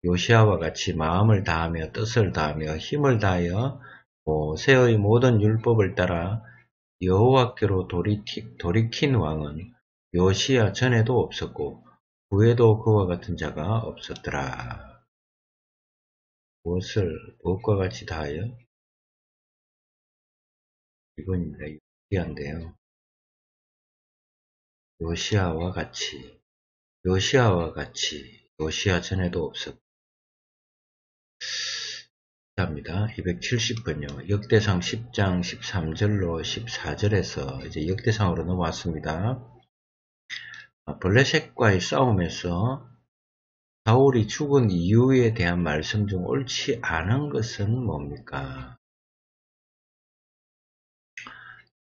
요시아와 같이 마음을 다하며 뜻을 다하며 힘을 다하여 모세의 모든 율법을 따라 여호와께로 돌이킨 왕은 요시야 전에도 없었고 후에도 그와 같은 자가 없었더라. 무엇을 무엇과 같이 다하여? 이번입니다. 유기한데요. 요시아와 같이 요시아와 같이 요시아 전에도 없었고 합니다. 270번요. 역대상 10장 13절로 14절에서 이제 역대상으로 넘어왔습니다. 아, 블레셋과의 싸움에서 사울이 죽은 이유에 대한 말씀 중 옳지 않은 것은 뭡니까?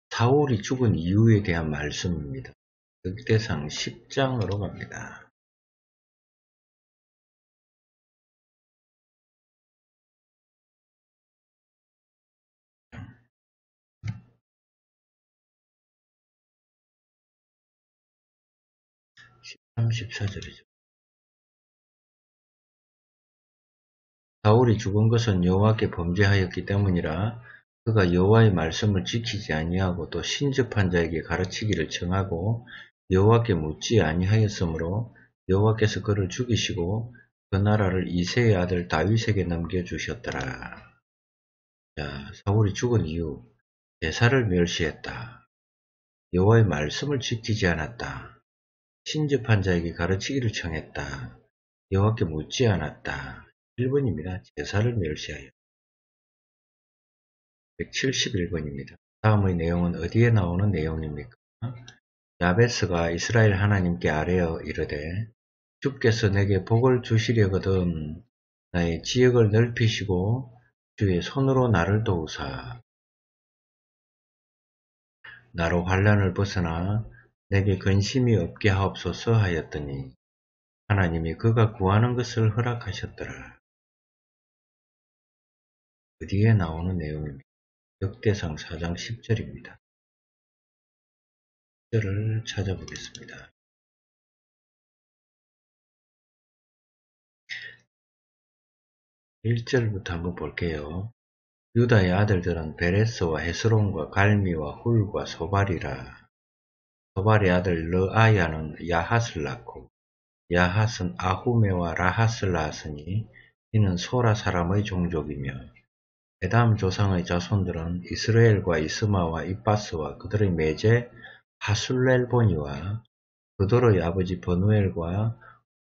사울이 죽은 이유에 대한 말씀입니다. 역대상 10장으로 갑니다. 34절이죠. 사울이 죽은 것은 여호와께 범죄하였기 때문이라 그가 여호와의 말씀을 지키지 아니하고 또 신접한 자에게 가르치기를 청하고 여호와께 묻지 아니하였으므로 여호와께서 그를 죽이시고 그 나라를 이세의 아들 다윗에게 넘겨주셨더라. 자, 사울이 죽은 이유 제사를 멸시했다. 여호와의 말씀을 지키지 않았다. 신접한 자에게 가르치기를 청했다. 여호와께 묻지 않았다. 1번입니다. 제사를 멸시하여 171번입니다. 다음의 내용은 어디에 나오는 내용입니까? 야베스가 이스라엘 하나님께 아뢰어 이르되 주께서 내게 복을 주시려거든 나의 지역을 넓히시고 주의 손으로 나를 도우사 나로 환란을 벗어나 내게 근심이 없게 하옵소서 하였더니 하나님이 그가 구하는 것을 허락하셨더라. 그 뒤에 나오는 내용입니다. 역대상 4장 10절입니다. 10절을 찾아보겠습니다. (1절부터) 한번 볼게요. 유다의 아들들은 베레스와 헤스론과 갈미와 훌과 소발이라 소발의 아들 르아야는 야핫을 낳고 야핫은 아후메와 라핫을 낳았으니 이는 소라 사람의 종족이며 에담 조상의 자손들은 이스라엘과 이스마와 이바스와 그들의 매제 하술렐보니와 그들의 아버지 버누엘과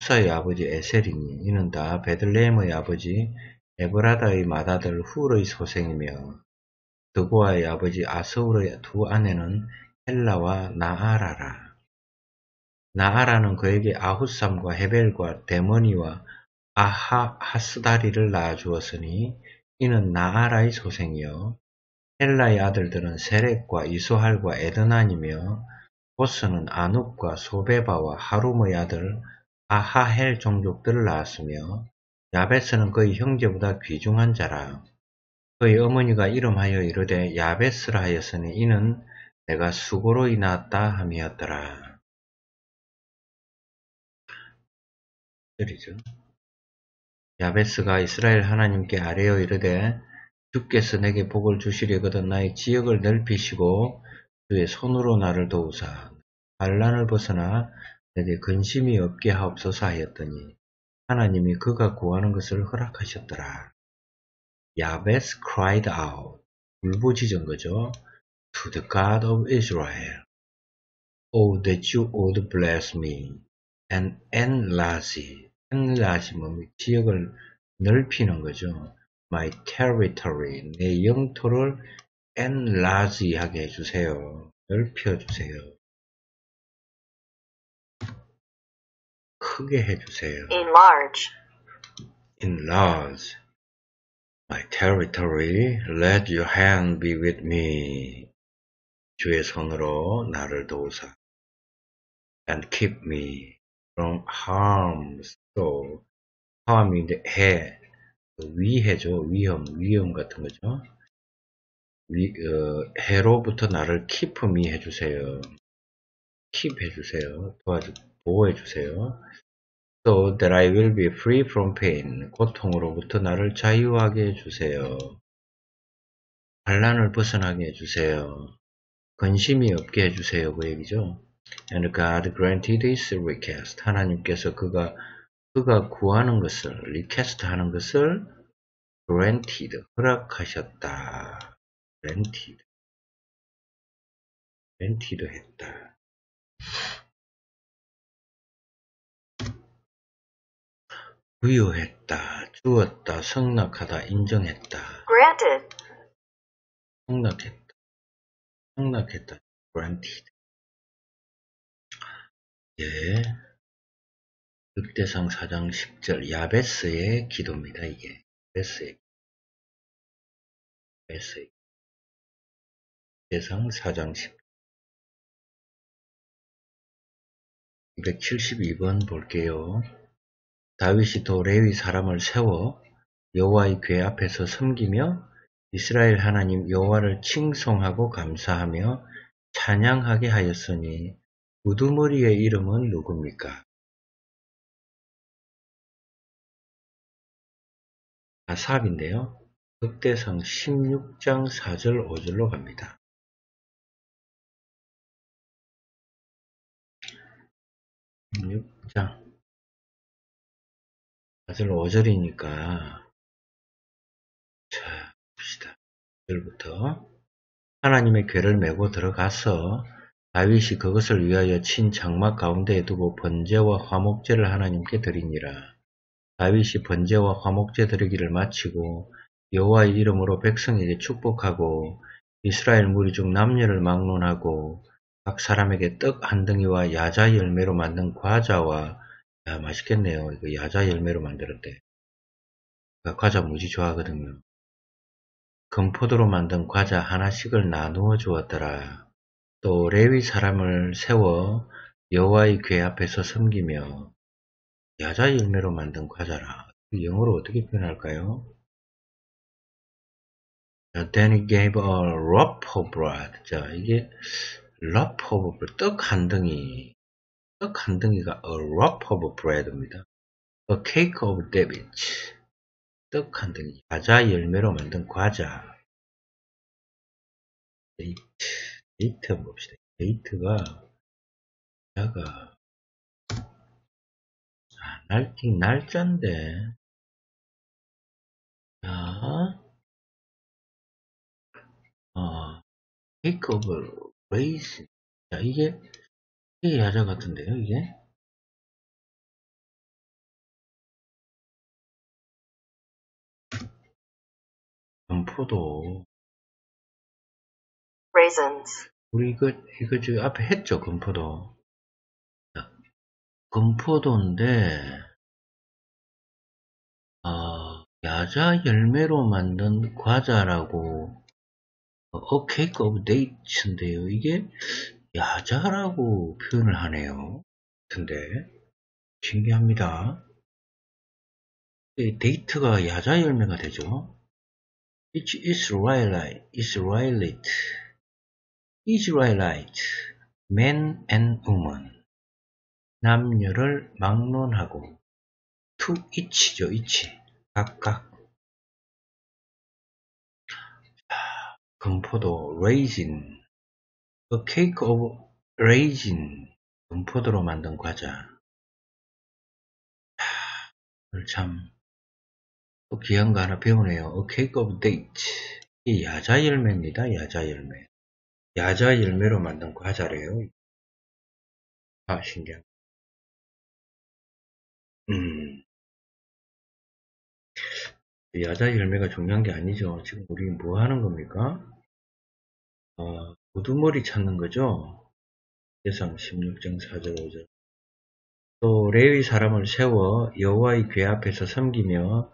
후사의 아버지 에셀이니 이는 다 베들레헴의 아버지 에브라다의 맏아들 훌의 소생이며 드고아의 아버지 아스울의 두 아내는 헬라와 나아라라. 나아라는 그에게 아후삼과 헤벨과 데머니와 아하 하스다리를 낳아 주었으니 이는 나아라의 소생이요 헬라의 아들들은 세렉과 이소할과 에드난이며 보스는 아눕과 소베바와 하룸의 아들 아하헬 종족들을 낳았으며 야베스는 그의 형제보다 귀중한 자라. 그의 어머니가 이름하여 이르되 야베스라 하였으니 이는 내가 수고로 인하였다 함이었더라. 절이죠. 야베스가 이스라엘 하나님께 아뢰어 이르되 주께서 내게 복을 주시려거든 나의 지역을 넓히시고 주의 손으로 나를 도우사 반란을 벗어나 내게 근심이 없게 하옵소서 하였더니 하나님이 그가 구하는 것을 허락하셨더라. 야베스 cried out 울부짖은 거죠. to the God of Israel. Oh, that you would bless me and enlarge, enlarge 뭡니까? 지역을 넓히는 거죠. My territory, 내 영토를 enlarge 하게 해주세요. 넓혀주세요. 크게 해주세요. enlarge, enlarge my territory. Let your hand be with me. 주의 손으로 나를 도우사. And keep me from harm. 또 harm인데 해 위해죠 위험 위험 같은 거죠. 위, 어, 해로부터 나를 keep me 해주세요. keep 해주세요. 도와주 보호해주세요. So that I will be free from pain. 고통으로부터 나를 자유하게 해주세요. 반란을 벗어나게 해주세요. 근심이 없게 해주세요. 그 얘기죠. And God granted his request. 하나님께서 그가 그가 구하는 것을 request 하는 것을 granted 허락하셨다. granted granted 했다. 부여했다, 주었다, 성낙하다, 인정했다, granted, 성낙했다, 성낙했다, granted. 예. 늑대상 4장 10절 야베스의 기도입니다. 이게 야베스의 야베스의 늑대상 4장 10 272번 볼게요. 다윗이 또 레위 사람을 세워 여호와의 궤 앞에서 섬기며 이스라엘 하나님 여호와를 칭송하고 감사하며 찬양하게 하였으니 우두머리의 이름은 누굽니까? 아삽인데요. 극대성 16장 4절 5절로 갑니다. 16장 4절 5절이니까 자. 1절부터 하나님의 궤를 메고 들어가서 다윗이 그것을 위하여 친 장막 가운데에 두고 번제와 화목제를 하나님께 드리니라. 다윗이 번제와 화목제 드리기를 마치고 여호와의 이름으로 백성에게 축복하고 이스라엘 무리 중 남녀를 막론하고 각 사람에게 떡 한 덩이와 야자 열매로 만든 과자와 야 맛있겠네요. 이거 야자 열매로 만들었대. 과자 무지 좋아하거든요. 금포도로 만든 과자 하나씩을 나누어 주었더라. 또 레위 사람을 세워 여호와의 궤 앞에서 섬기며 야자 열매로 만든 과자라. 영어로 어떻게 표현할까요? Then he gave a loaf of bread. 자, 이게 loaf of bread, 떡 한 덩이. 떡 한 덩이가 a loaf of bread입니다. A cake of date. 떡한 덩이. 야자 열매로 만든 과자. date. date 한번 봅시다. date가, 야가, 아, 날팅 날짜인데. 자, 어, cake of raisin. 자, 이게, 이게 야자 같은데요, 이게? 건포도. raisins, 우리 이거, 이거 지금 앞에 했죠, 건포도. 자, 건포도인데, 어, 야자 열매로 만든 과자라고, 어, cake of dates인데요. 이게 야자라고 표현을 하네요. 근데, 신기합니다. 이 date가 야자 열매가 되죠. It's Israelite, Israelite, Israelite, man and woman. 남녀를 막론하고, to each죠, each. 각각. 자, 금포도, raisin, a cake of raisin. 금포도로 만든 과자. 하, 참, 또 귀한 거 하나 배우네요. A cake of date. 이 야자 열매입니다. 야자 열매. 야자 열매로 만든 과자래요. 아, 신기한. 음. 야자 열매가 중요한 게 아니죠. 지금 우리 뭐 하는 겁니까? 어, 우두머리 찾는 거죠. 예상 16장 4절 5절. 또 레위 사람을 세워 여호와의 궤 앞에서 섬기며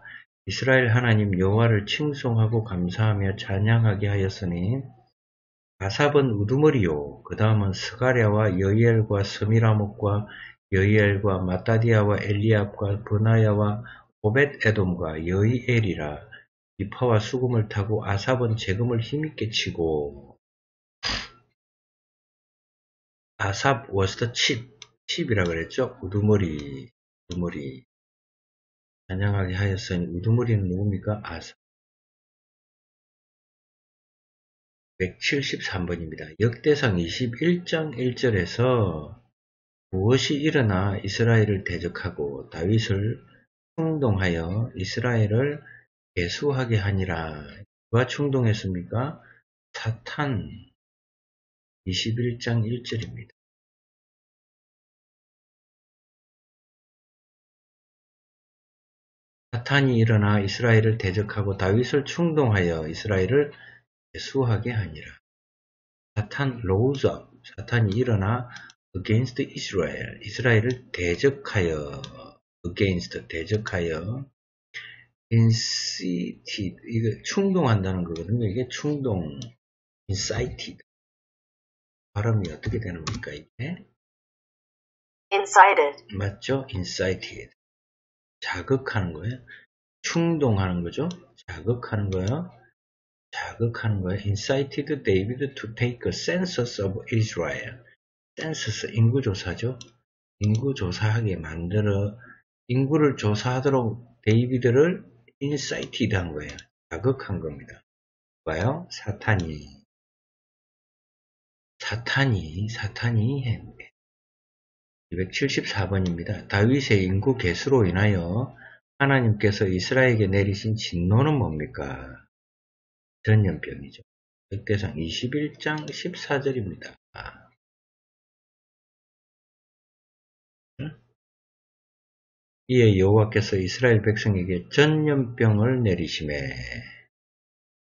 이스라엘 하나님 여호와를 칭송하고 감사하며 찬양하게 하였으니 아삽은 우두머리요. 그 다음은 스가랴와 여이엘과 스미라목과 여이엘과 마따디아와 엘리압과 브나야와 오벳 에돔과 여이엘이라 이파와 수금을 타고 아삽은 재금을 힘있게 치고 아삽 chip 칩이라 그랬죠 우두머리 우두머리 찬양하게 하였으니 우두머리는 누굽니까 아삽 173번입니다. 역대상 21장 1절에서 무엇이 일어나 이스라엘을 대적하고 다윗을 충동하여 이스라엘을 개수하게 하니라. 누가 충동했습니까? 사탄 21장 1절입니다. 사탄이 일어나 이스라엘을 대적하고 다윗을 충동하여 이스라엘을 수하게 하니라. 사탄 rose up. 사탄이 일어나 against Israel. 이스라엘을 대적하여 against 대적하여 incited 이거 충동한다는 거거든요. 이게 충동 incited 발음이 어떻게 되는 겁니까 이게? incited, 맞죠? incited 자극하는 거예요. 충동하는 거죠. 자극하는 거예요. 자극하는 거예요. incited David to take a census of Israel. census 인구조사죠. 인구조사하게 만들어 인구를 조사하도록 데이비드를 incited 한 거예요. 자극한 겁니다. 봐요. 사탄이 사탄이 사탄이. 274번입니다. 다윗의 인구 개수로 인하여 하나님께서 이스라엘에게 내리신 진노는 뭡니까? 전염병이죠. 역대상 21장 14절입니다. 이에 여호와께서 이스라엘 백성에게 전염병을 내리심에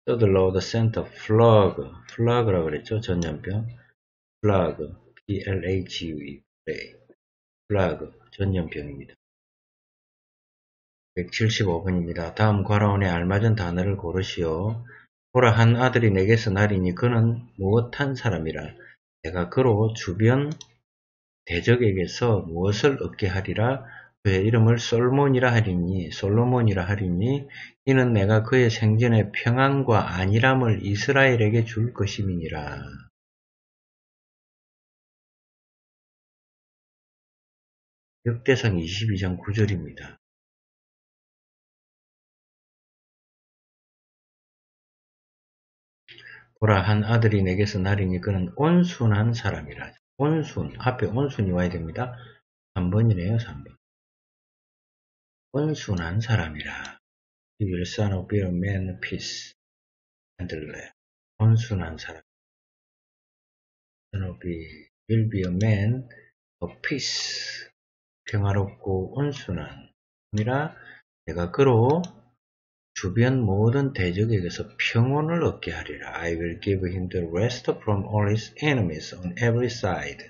Lord sent a flood, flood라고 그랬죠. 전염병. flood, P-L-A-G-E, 플라그, 전염병입니다. 175번입니다. 다음 과라온에 알맞은 단어를 고르시오. 보라 한 아들이 내게서 나리니 그는 무엇한 사람이라. 내가 그로 주변 대적에게서 무엇을 얻게 하리라. 그의 이름을 솔몬이라 하리니 솔로몬이라 하리니 이는 내가 그의 생전에 평안과 안일함을 이스라엘에게 줄 것임이니라. 역대상 22장 9절입니다. 보라 한 아들이 내게서 나리니 그는 온순한 사람이라. 온순 앞에 온순이 와야 됩니다. 3번이네요. 3번. 온순한 사람이라. He will son of a man peace. handle. 온순한 사람. son of be, will be a man of peace. 평화롭고 온순한 이라 내가 그로 주변 모든 대적에게서 평온을 얻게 하리라. I will give him the rest from all his enemies on every side.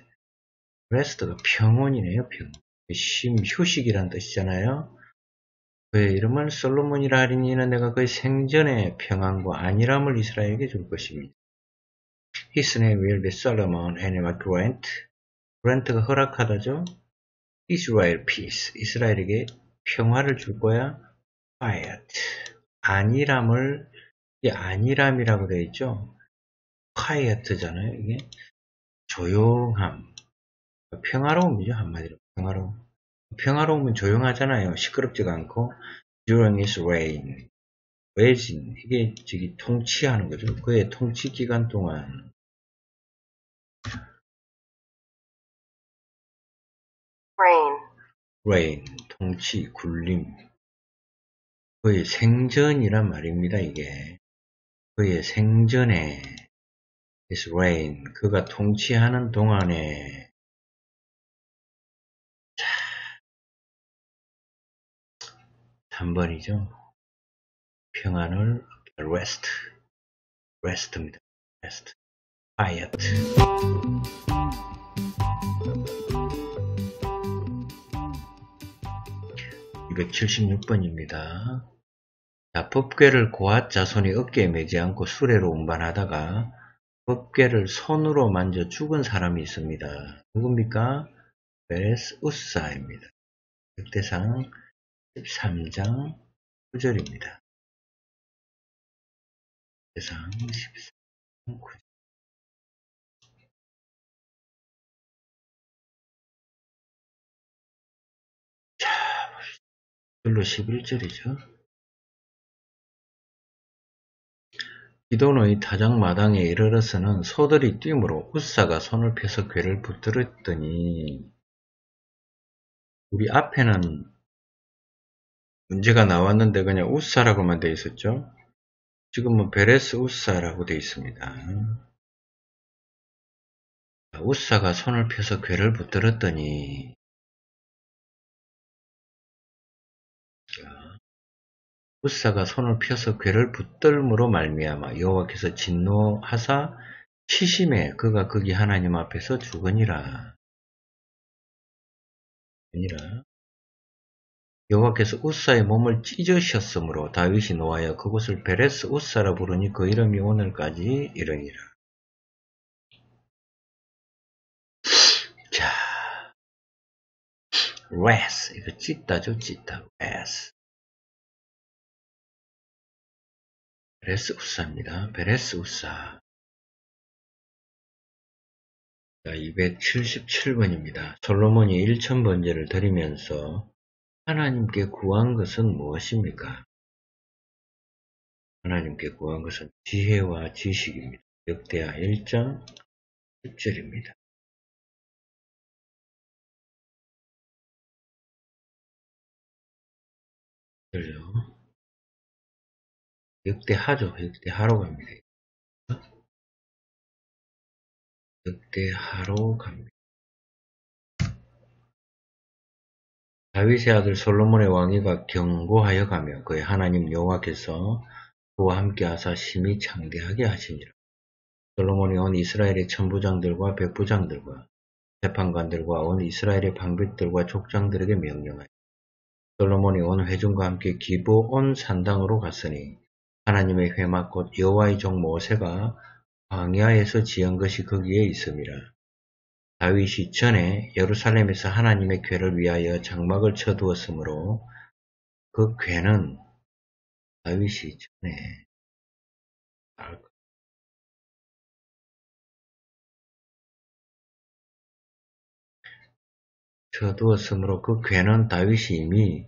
rest가 평온이네요. 평온. 쉼, 휴식이란 뜻이잖아요. 그의 이름을 솔로몬이라 하리니 이는 내가 그의 생전에 평안과 안일함을 이스라엘에게 줄 것입니다. His name will be Solomon and what grant? grant가 허락하다죠. Israel peace. 이스라엘에게 평화를 줄 거야. quiet. 안일함을 이게 안일함이라고 되어 있죠. quiet잖아요. 이게 조용함. 평화로움이죠. 한마디로 평화로움. 평화로움은 조용하잖아요. 시끄럽지가 않고 during his reign. 외진 이게 저기 통치하는 거죠. 그의 통치 기간 동안 reign 통치 굴림 그의 생전이란 말입니다. 이게 그의 생전에 his reign 그가 통치하는 동안에 자 3번이죠. 평안을 rest rest입니다. rest quiet 276번입니다. 자, 법궤를 고앗 자손이 어깨에 매지 않고 수레로 운반하다가 법궤를 손으로 만져 죽은 사람이 있습니다. 누굽니까? 베레스 우사입니다. 역대상 13장 9절입니다. 역대상 13장 9절. 자, 별로 11절이죠. 기도노의 타작마당에 이르러서는 소들이 뛰므로 우사가 손을 펴서 괴를 붙들었더니 우리 앞에는 문제가 나왔는데 그냥 우사라고만 되어 있었죠. 지금은 베레스 우사라고 되어 있습니다. 우사가 손을 펴서 괴를 붙들었더니 우사가 손을 펴서 괴를 붙들므로 말미암아 여호와께서 진노하사 치시매 그가 거기 하나님 앞에서 죽으니라. 아니라 여호와께서 웃사의 몸을 찢으셨으므로 다윗이 노하여 그곳을 베레스 웃사라 부르니 그 이름이 오늘까지 이르니라. 자, 레스 이거 찢다죠 찢다 레스 베레스 우사입니다. 베레스 우사. 자, 277번입니다. 솔로몬이 1000번제를 드리면서 하나님께 구한 것은 무엇입니까? 하나님께 구한 것은 지혜와 지식입니다. 역대하 1장 10절입니다. 그죠? 역대하죠. 역대하로 갑니다. 역대하로 갑니다. 다윗의 아들 솔로몬의 왕위가 경고하여 가며 그의 하나님 여호와께서 그와 함께 하사 심히 창대하게 하시니라. 솔로몬이 온 이스라엘의 천부장들과 백부장들과 재판관들과 온 이스라엘의 방백들과 족장들에게 명령하여 솔로몬이 온 회중과 함께 기부 온 산당으로 갔으니 하나님의 회막 곧 여호와의 종 모세가 광야에서 지은 것이 거기에 있음이라. 다윗이 전에 예루살렘에서 하나님의 궤를 위하여 장막을 쳐두었으므로 그 궤는 다윗이 전에 쳐두었으므로 그 궤는 다윗이 이미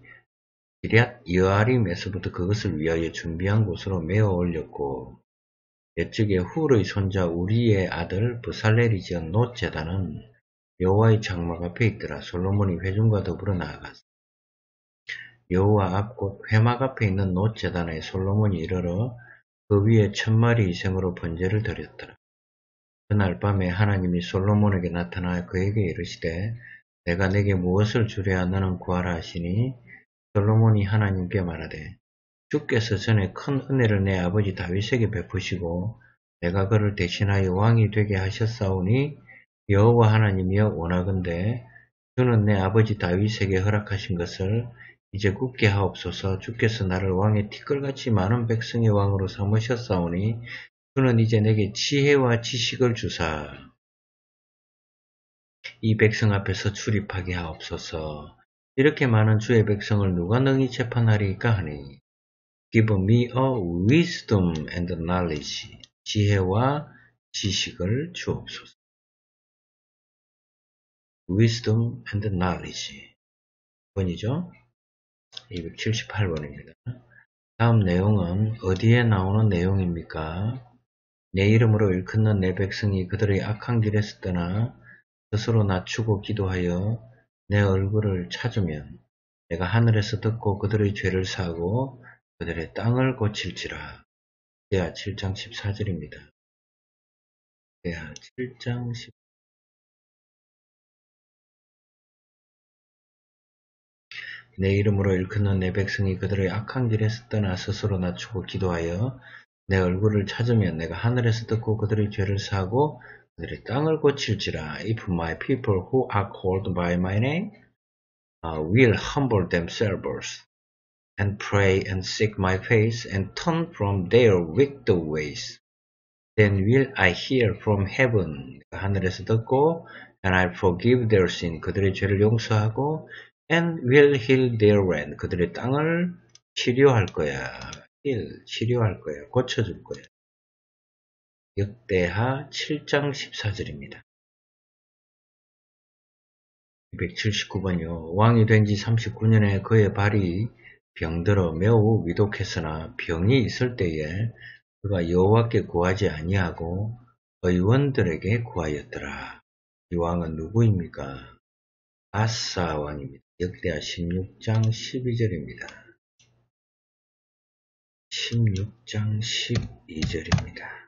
기럇 여아림에서부터 그것을 위하여 준비한 곳으로 메어 올렸고 옛적에 훌의 손자 우리의 아들 부살렐이 지은 노제단은 여호와의 장막 앞에 있더라. 솔로몬이 회중과 더불어 나아갔어. 여호와 앞곧 회막 앞에 있는 노제단에 솔로몬이 이르러 그 위에 천마리 이생으로 번제를 드렸더라. 그날 밤에 하나님이 솔로몬에게 나타나 그에게 이르시되 내가 내게 무엇을 주려야 너는 구하라 하시니 솔로몬이 하나님께 말하되 주께서 전에 큰 은혜를 내 아버지 다윗에게 베푸시고 내가 그를 대신하여 왕이 되게 하셨사오니 여호와 하나님이여 원하건대 주는 내 아버지 다윗에게 허락하신 것을 이제 굳게 하옵소서. 주께서 나를 왕의 티끌같이 많은 백성의 왕으로 삼으셨사오니 주는 이제 내게 지혜와 지식을 주사. 이 백성 앞에서 출입하게 하옵소서 이렇게 많은 주의 백성을 누가 능히 재판하리까 하니? Give me a wisdom and knowledge 지혜와 지식을 주옵소서. Wisdom and knowledge. 번이죠? 278번입니다. 다음 내용은 어디에 나오는 내용입니까? 내 이름으로 일컫는 내 백성이 그들의 악한 길에서 떠나 스스로 낮추고 기도하여 내 얼굴을 찾으면 내가 하늘에서 듣고 그들의 죄를 사고 그들의 땅을 고칠지라. 대하 7장 14절입니다. 대하 7장 10내 이름으로 일컫는 내 백성이 그들의 악한 길에서 떠나 스스로 낮추고 기도하여 내 얼굴을 찾으면 내가 하늘에서 듣고 그들의 죄를 사고 그들의 땅을 고칠지라. If my people who are called by my name uh, will humble themselves and pray and seek my face and turn from their wicked ways, then will I hear from heaven. 하늘에서 듣고 and I forgive their sin. 그들의 죄를 용서하고 and will heal their land. 그들의 땅을 치료할 거야. heal, 치료할 거야. 고쳐줄 거야. 역대하 7장 14절입니다. 279번이요. 왕이 된 지 39년에 그의 발이 병들어 매우 위독했으나 병이 있을 때에 그가 여호와께 구하지 아니하고 의원들에게 구하였더라. 이 왕은 누구입니까? 아사 왕입니다. 역대하 16장 12절입니다. 16장 12절입니다.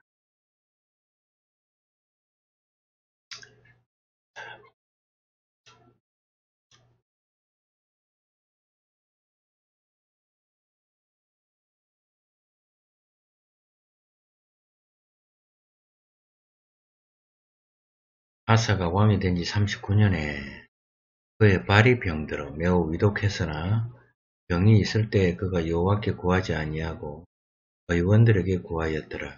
아사가 왕이 된 지 39년에 그의 발이 병들어 매우 위독했으나 병이 있을 때 그가 여호와께 구하지 아니하고 의원들에게 구하였더라.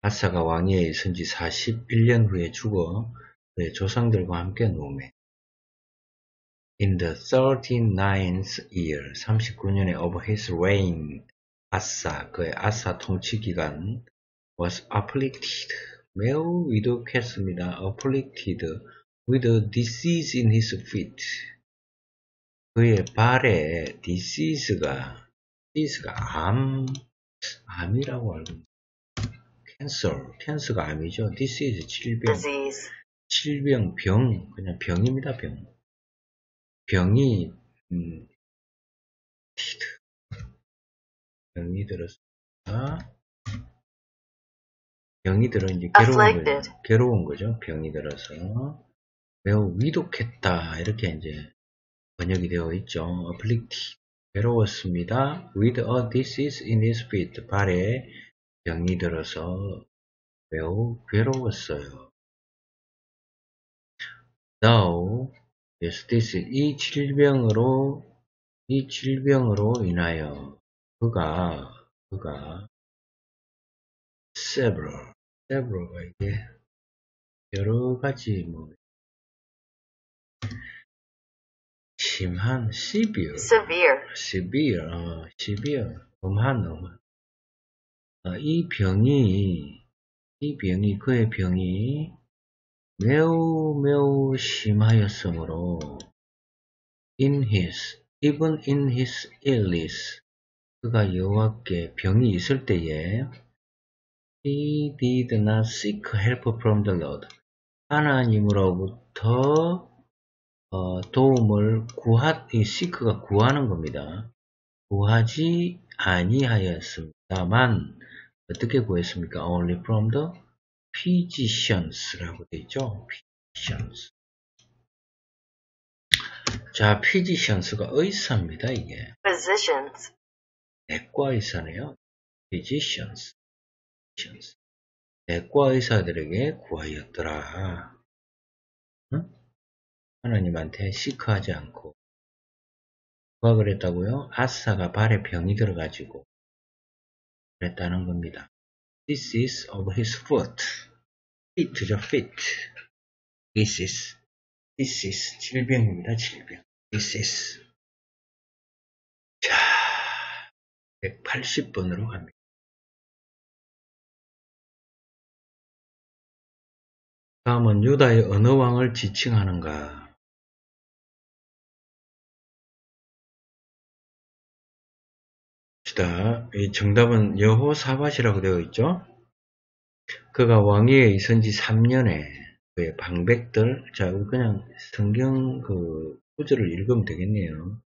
아사가 왕위에 있은 지 41년 후에 죽어 그의 조상들과 함께 노매. In the 39th year, 39년에 of his reign, 아사, 그의 아사 통치 기간 was afflicted, 매우 위독했습니다. afflicted with a disease in his feet. 그의 발에 disease가, disease가 암, 암이라고 알고 있습니다. cancer, cancer가 암이죠. disease, 질병, disease, 질병, 병, 그냥 병입니다, 병. 병이, 음, 병이 들었습니다. 병이 들어 이제 괴로운. 거죠. 괴로운 거죠. 병이 들어서 매우 위독했다 이렇게 이제 번역이 되어 있죠. afflicted 괴로웠습니다. with a disease in his feet 발에 병이 들어서 매우 괴로웠어요. Now, yes, this is 이 질병으로 이 질병으로 인하여 그가 그가 several several가 이게 여러 가지 뭐 심한 severe severe, severe 어, severe 엄한 엄한 어, 이 병이 이 병이 그의 병이 매우 매우 심하였으므로 in his even in his illness 그가 여호와께 병이 있을 때에 he did not seek help from the Lord 하나님으로부터 어, 도움을 구하 이 seek가 구하는 겁니다. 구하지 아니하였습니다만 어떻게 구했습니까? Only from the physicians라고 되어 있죠. physicians. 자, physicians가 의사입니다. 이게 physicians, 내과 의사네요. physicians. 내과 의사들에게 구하였더라. 응? 하나님한테 시크하지 않고 누가 그랬다고요? 아사가 발에 병이 들어가지고 그랬다는 겁니다. This is of his foot. feet죠, feet. This is, this is 질병입니다, 질병. This is. 자, 180번으로 갑니다. 다음은 유다의 어느 왕을 지칭하는가? 이 정답은 여호사밧이라고 되어 있죠. 그가 왕위에 있은 지 3년에 그의 방백들, 자, 그냥 성경 그 구절을 읽으면 되겠네요.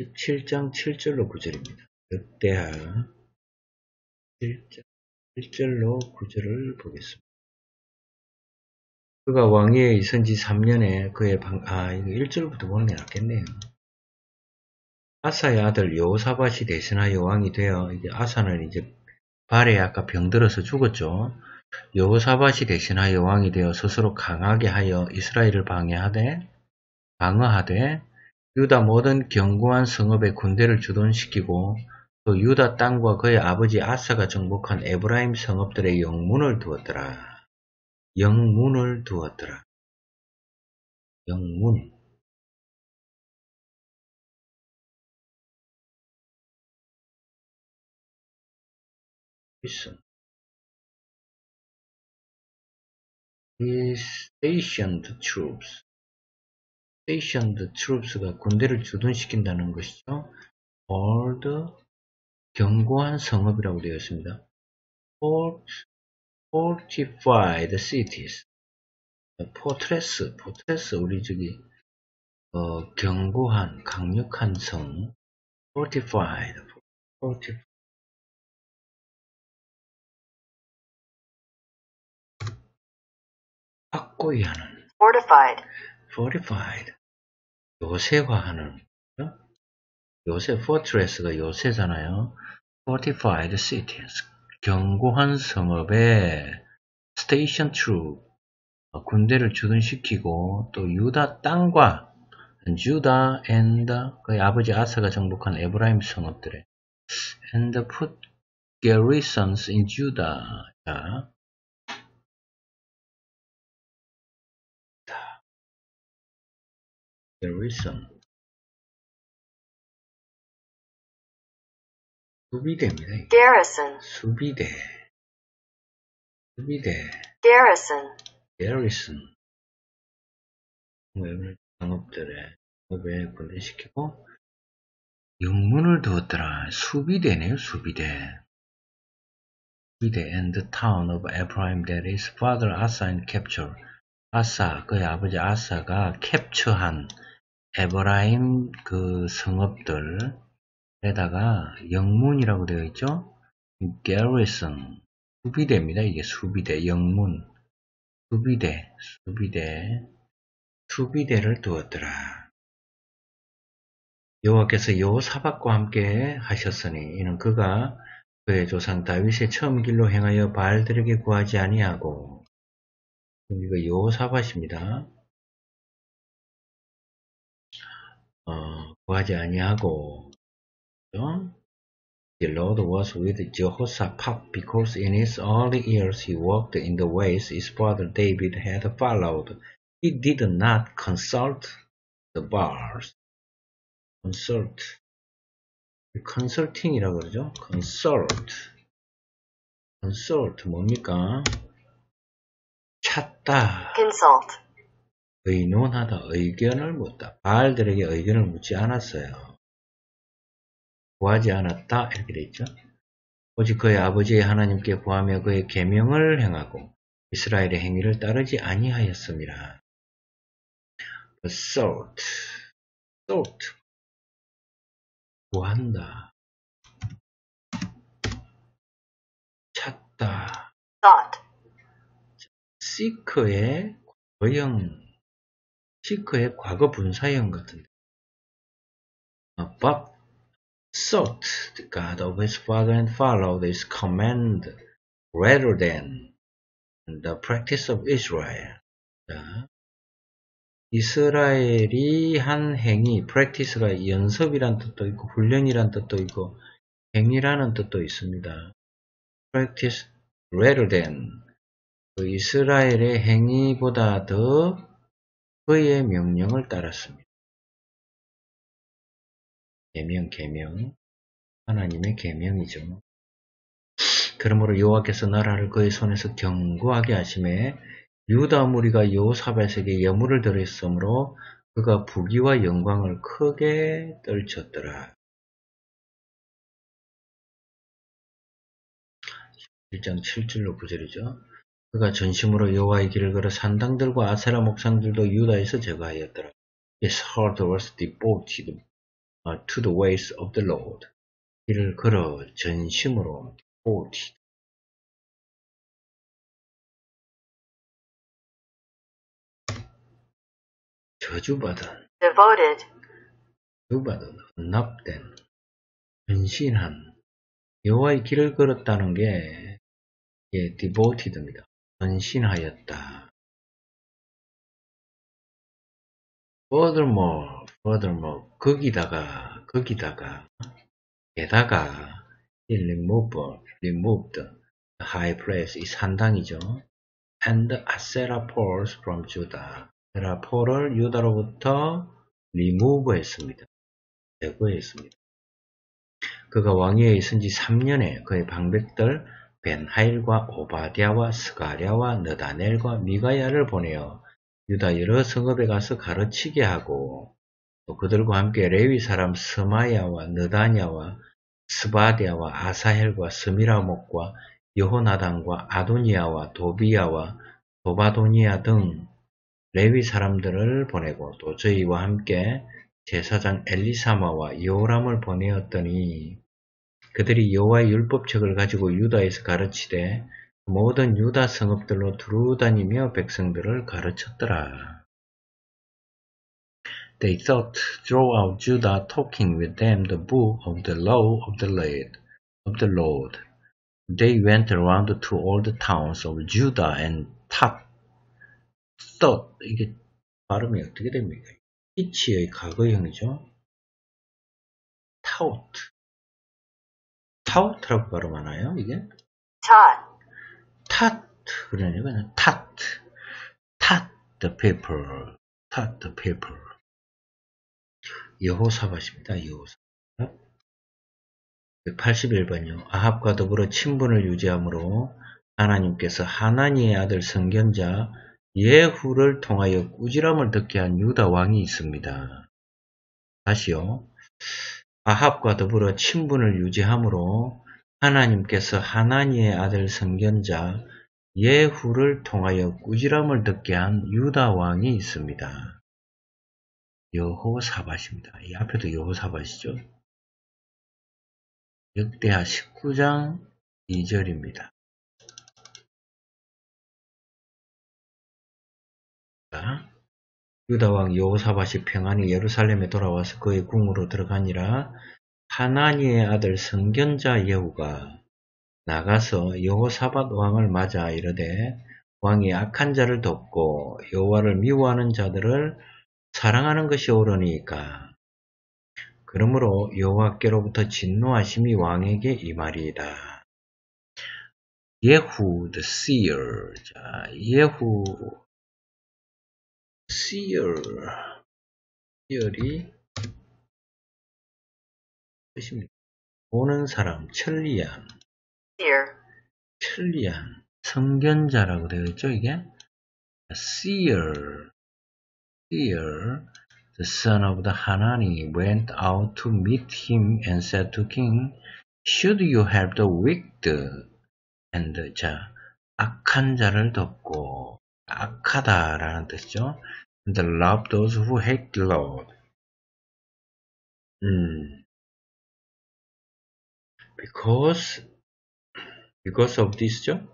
17장 7절로 9절입니다. 역대하 7장 7절로 9절을 보겠습니다. 그가 왕위에 있은 지 3년에 그의 방, 아, 이거 1절부터 보는 게 낫겠네요. 아사의 아들 여호사밧이 대신하여 왕이 되어 이제 아사는 이제 발에 아까 병들어서 죽었죠. 여호사밧이 대신하여 왕이 되어 스스로 강하게 하여 이스라엘을 방해하되 방어하되 유다 모든 견고한 성읍에 군대를 주둔시키고 또 유다 땅과 그의 아버지 아사가 정복한 에브라임 성읍들의 영문을 두었더라. 영문을 두었더라. 영문. 있음. 이 stationed troops. stationed troops가 군대를 주둔시킨다는 것이죠. the 견고한 성읍이라고 되어 있습니다. fort, fortified cities. 포트레스, 포트레스, 우리 저기, 어, 견고한, 강력한 성, fortified, fortified. 확고히 하는, fortified, fortified, 요새화하는, 어? 요새, fortress가 요새잖아요. fortified cities, 견고한 성읍에 troop, 어, 군대를 주둔시키고 또 유다 땅과 주다 and 그의 아버지 아사가 정복한 에브라임 성읍들에 and put garrisons in Judah 자, garrison 수비대입니다. garrison, 수비대 수비대 garrison, garrison 에브라임 성읍들에 왜 군대시키고 영문을 두었더라. 수비대네요. 수비대. 수비대 and the town of Ephraim that his father Asa and capture. 아사, 그의 아버지 아사가 캡처한 에브라임 그 성읍들 에다가 영문이라고 되어 있죠. garrison. 수비대입니다. 이게 수비대, 영문. 수비대, 수비대. 수비대를 두었더라. 여호와께서 여호사박과 함께 하셨으니 이는 그가 그의 조상 다윗의 처음 길로 행하여 바알들에게 구하지 아니하고 이거 여호사밭입니다. 어, 구하지 아니하고? The Lord was with Jehoshaphat because in his early years he walked in the ways his father David had followed. He did not consult the Baals. consult. 컨설팅이라고 그러죠? consult. consult 뭡니까? 찾다, consult, 의논하다, 의견을 묻다. 바알들에게 의견을 묻지 않았어요. 구하지 않았다 이렇게 돼 있죠. 오직 그의 아버지의 하나님께 구하며 그의 계명을 행하고 이스라엘의 행위를 따르지 아니하였습니다. sought, sought 구한다, 찾다, thought, seek의 과거형, seek의 과거 분사형 같은데. 어, But sought the God of his father and followed his command rather than the practice of Israel. 자, 이스라엘이 한 행위, practice가 연습이란 뜻도 있고 훈련이란 뜻도 있고 행위라는 뜻도 있습니다. practice rather than 그 이스라엘의 행위보다 더 그의 명령을 따랐습니다. 계명, 계명, 하나님의 계명이죠. 그러므로 여호와께서 나라를 그의 손에서 견고하게 하심에 유다 무리가 요사벳에게 여물을 들였으므로 그가 부귀와 영광을 크게 떨쳤더라. 1장 7절로 9절이죠. 그가 전심으로 여호와의 길을 걸어 산당들과 아세라 목상들도 유다에서 제거하였더라. His heart was devoted to the ways of the Lord. 길을 걸어 전심으로 devoted. 저주받은, devoted, 저주받은, 헌납된, 헌신한 여호와의 길을 걸었다는 게 예, devoted입니다. 헌신하였다. Furthermore, furthermore, 거기다가, 거기다가, 게다가, he removed, removed the high place, 이 산당이죠. and Asera poles from Judah. 아세라 폴을 유다로부터 remove 했습니다. 제거했습니다. 그가 왕위에 있은 지 3년에 그의 방백들 벤하일과 오바디아와 스가랴와 느다넬과 미가야를 보내어 유다 여러 성읍에 가서 가르치게 하고 또 그들과 함께 레위 사람 스마야와 느다냐와 스바디아와 아사헬과 스미라목과 여호나단과 아도니아와 도비야와 도바도니아 등 레위 사람들을 보내고 또 저희와 함께 제사장 엘리사마와 요람을 보내었더니 그들이 여호와의 율법책을 가지고 유다에서 가르치되 모든 유다 성읍들로 두루 다니며 백성들을 가르쳤더라. They thought throughout Judah talking with them the book of the law of the Lord. Of the Lord. They went around to all the towns of Judah and taught. thought 이게 발음이 어떻게 됩니까? 이치의 과거형이죠. taught. taught라고 발음하나요? 이게? taught, taught 그러냐 그냥 taught. taught the people. taught the people. 여호사밧입니다. 여호사밧. 181번요. 아합과 더불어 친분을 유지하므로 하나님께서 하나니의 아들 성견자 예후를 통하여 꾸지람을 듣게 한 유다 왕이 있습니다. 다시요. 아합과 더불어 친분을 유지하므로 하나님께서 하나니의 아들 성견자 예후를 통하여 꾸지람을 듣게 한 유다 왕이 있습니다. 여호사밧입니다. 이 앞에도 여호사밧이죠. 역대하 19장 2절입니다. 유다 왕 여호사밧이 평안히 예루살렘에 돌아와서 그의 궁으로 들어가니라 하나니의 아들 성견자 예후가 나가서 여호사밧 왕을 맞아 이르되 왕이 악한 자를 돕고 여호와를 미워하는 자들을 사랑하는 것이 옳으니까? 그러므로 여호와께로부터 진노하심이 왕에게 임하리이다. 예후 the seer. 자 예후 seer. seer이 뜻입니다. 보는 사람 천리안 seer, 천리안 성견자라고 되어 있죠 이게 seer seer the son of the Hanani went out to meet him and said to king should you help the wicked and 자 악한 자를 돕고 악하다라는 뜻이죠. and love those who hate the Lord. 음, because because of this죠.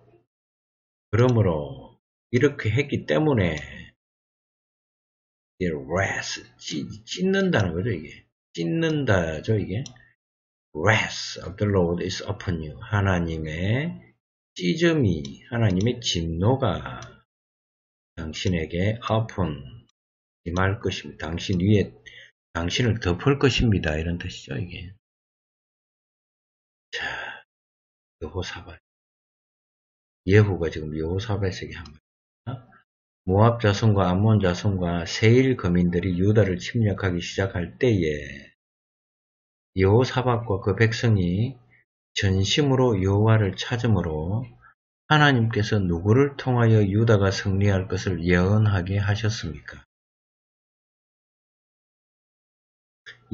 그러므로 이렇게 했기 때문에 이 wrath 찢, 찢는다는 거죠 이게 찢는다죠 이게 wrath of the Lord is upon you 하나님의 찢음이 하나님의 진노가 당신에게 upon 임할 것입니다. 당신 위에 당신을 덮을 것입니다. 이런 뜻이죠 이게 자 여호사밧 예후가 지금 여호사밧에게 한 말입니다. 모압 자손과 암몬 자손과 세일 거민들이 유다를 침략하기 시작할 때에 여호사밧과 그 백성이 전심으로 여호와를 찾음으로 하나님께서 누구를 통하여 유다가 승리할 것을 예언하게 하셨습니까?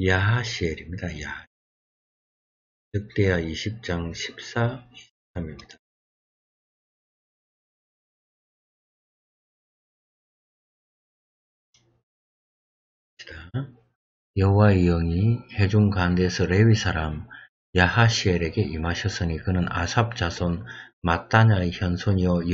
야하시엘입니다. 야. 역대하 20장 14, 23입니다. 여호와의 영이 해중 가운데서 레위 사람 야하시엘에게 임하셨으니 그는 아삽 자손 마따냐의 현손이요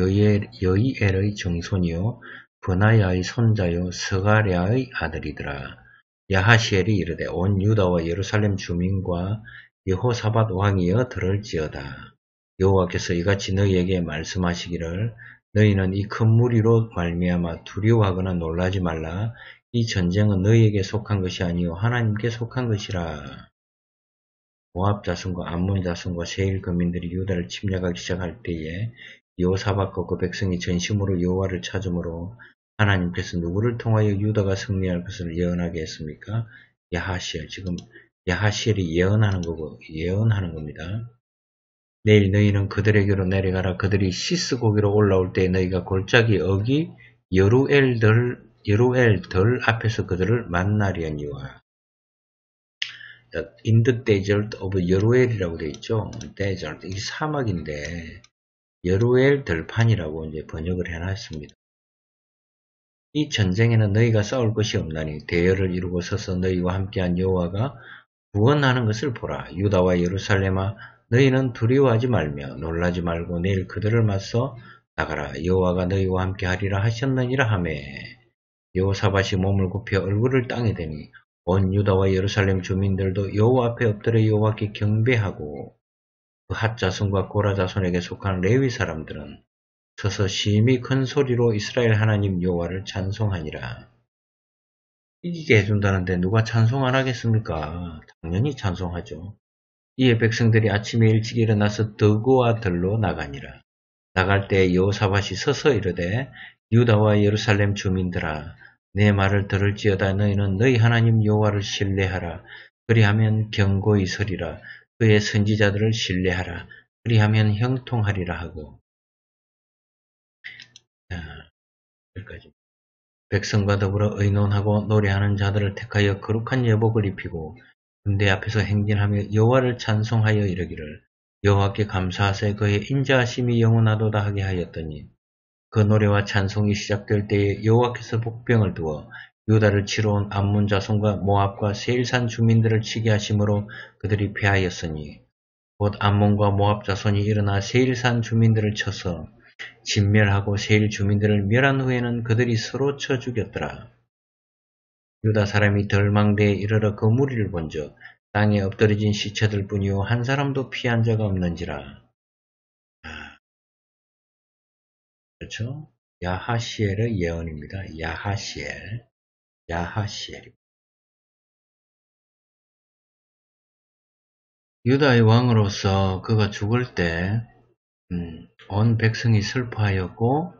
여이엘의 정손이요 버나야의 손자요 스가랴의 아들이더라. 야하시엘이 이르되 온 유다와 예루살렘 주민과 여호사밧 왕이여 들을지어다. 여호와께서 이같이 너희에게 말씀하시기를 너희는 이 큰 무리로 말미암아 두려워하거나 놀라지 말라. 이 전쟁은 너희에게 속한 것이 아니요 하나님께 속한 것이라. 모압 자손과 암몬 자손과 세일 거민들이 유다를 침략하기 시작할 때에 여호사밧과 그 백성이 전심으로 여호와를 찾으므로 하나님께서 누구를 통하여 유다가 승리할 것을 예언하게 했습니까? 야하시엘 지금 야하시엘이 예언하는 거고 예언하는 겁니다. 내일 너희는 그들에게로 내려가라 그들이 시스 고기로 올라올 때 너희가 골짜기 어기 여루엘들 여루엘들 앞에서 그들을 만나려니와 in the desert of 여루엘이라고 되어 있죠. desert 이 사막인데 여루엘 들판이라고 이제 번역을 해놨습니다. 이 전쟁에는 너희가 싸울 것이 없나니 대열을 이루고 서서 너희와 함께한 여호와가 구원하는 것을 보라. 유다와 예루살렘아 너희는 두려워하지 말며 놀라지 말고 내일 그들을 맞서 나가라. 여호와가 너희와 함께 하리라 하셨느니라 하매 여호사밭이 몸을 굽혀 얼굴을 땅에 대니 온 유다와 예루살렘 주민들도 여호와 앞에 엎드려 여호와께 경배하고 그 핫자손과 고라자손에게 속한 레위 사람들은 서서 심히 큰 소리로 이스라엘 하나님 여호와를 찬송하니라. 이기게 해준다는데 누가 찬송 안 하겠습니까? 당연히 찬송하죠. 이에 백성들이 아침에 일찍 일어나서 더고와 들로 나가니라. 나갈 때 여호사밭이 서서 이르되 유다와 예루살렘 주민들아 내 말을 들을지어다 너희는 너희 하나님 여호와를 신뢰하라. 그리하면 경고히 서리라. 그의 선지자들을 신뢰하라. 그리하면 형통하리라 하고 자, 여기까지. 백성과 더불어 의논하고 노래하는 자들을 택하여 거룩한 여복을 입히고 군대 앞에서 행진하며 여호와를 찬송하여 이르기를 여호와께 감사하세 그의 인자하심이 영원하도다 하게 하였더니 그 노래와 찬송이 시작될 때에 여호와께서 복병을 두어 유다를 치러 온 암문 자손과 모압과 세일산 주민들을 치게 하심으로 그들이 패하였으니 곧 암몬과 모압 자손이 일어나 세일산 주민들을 쳐서 진멸하고 세일 주민들을 멸한 후에는 그들이 서로 쳐 죽였더라. 유다 사람이 덜망대에 이르러 그 무리를 본즉 땅에 엎드러진 시체들 뿐이요 한 사람도 피한 자가 없는지라. 아, 그렇죠? 야하시엘의 예언입니다. 야하시엘. 야하시엘. 유다의 왕으로서 그가 죽을 때, 음, 온 백성이 슬퍼하였고,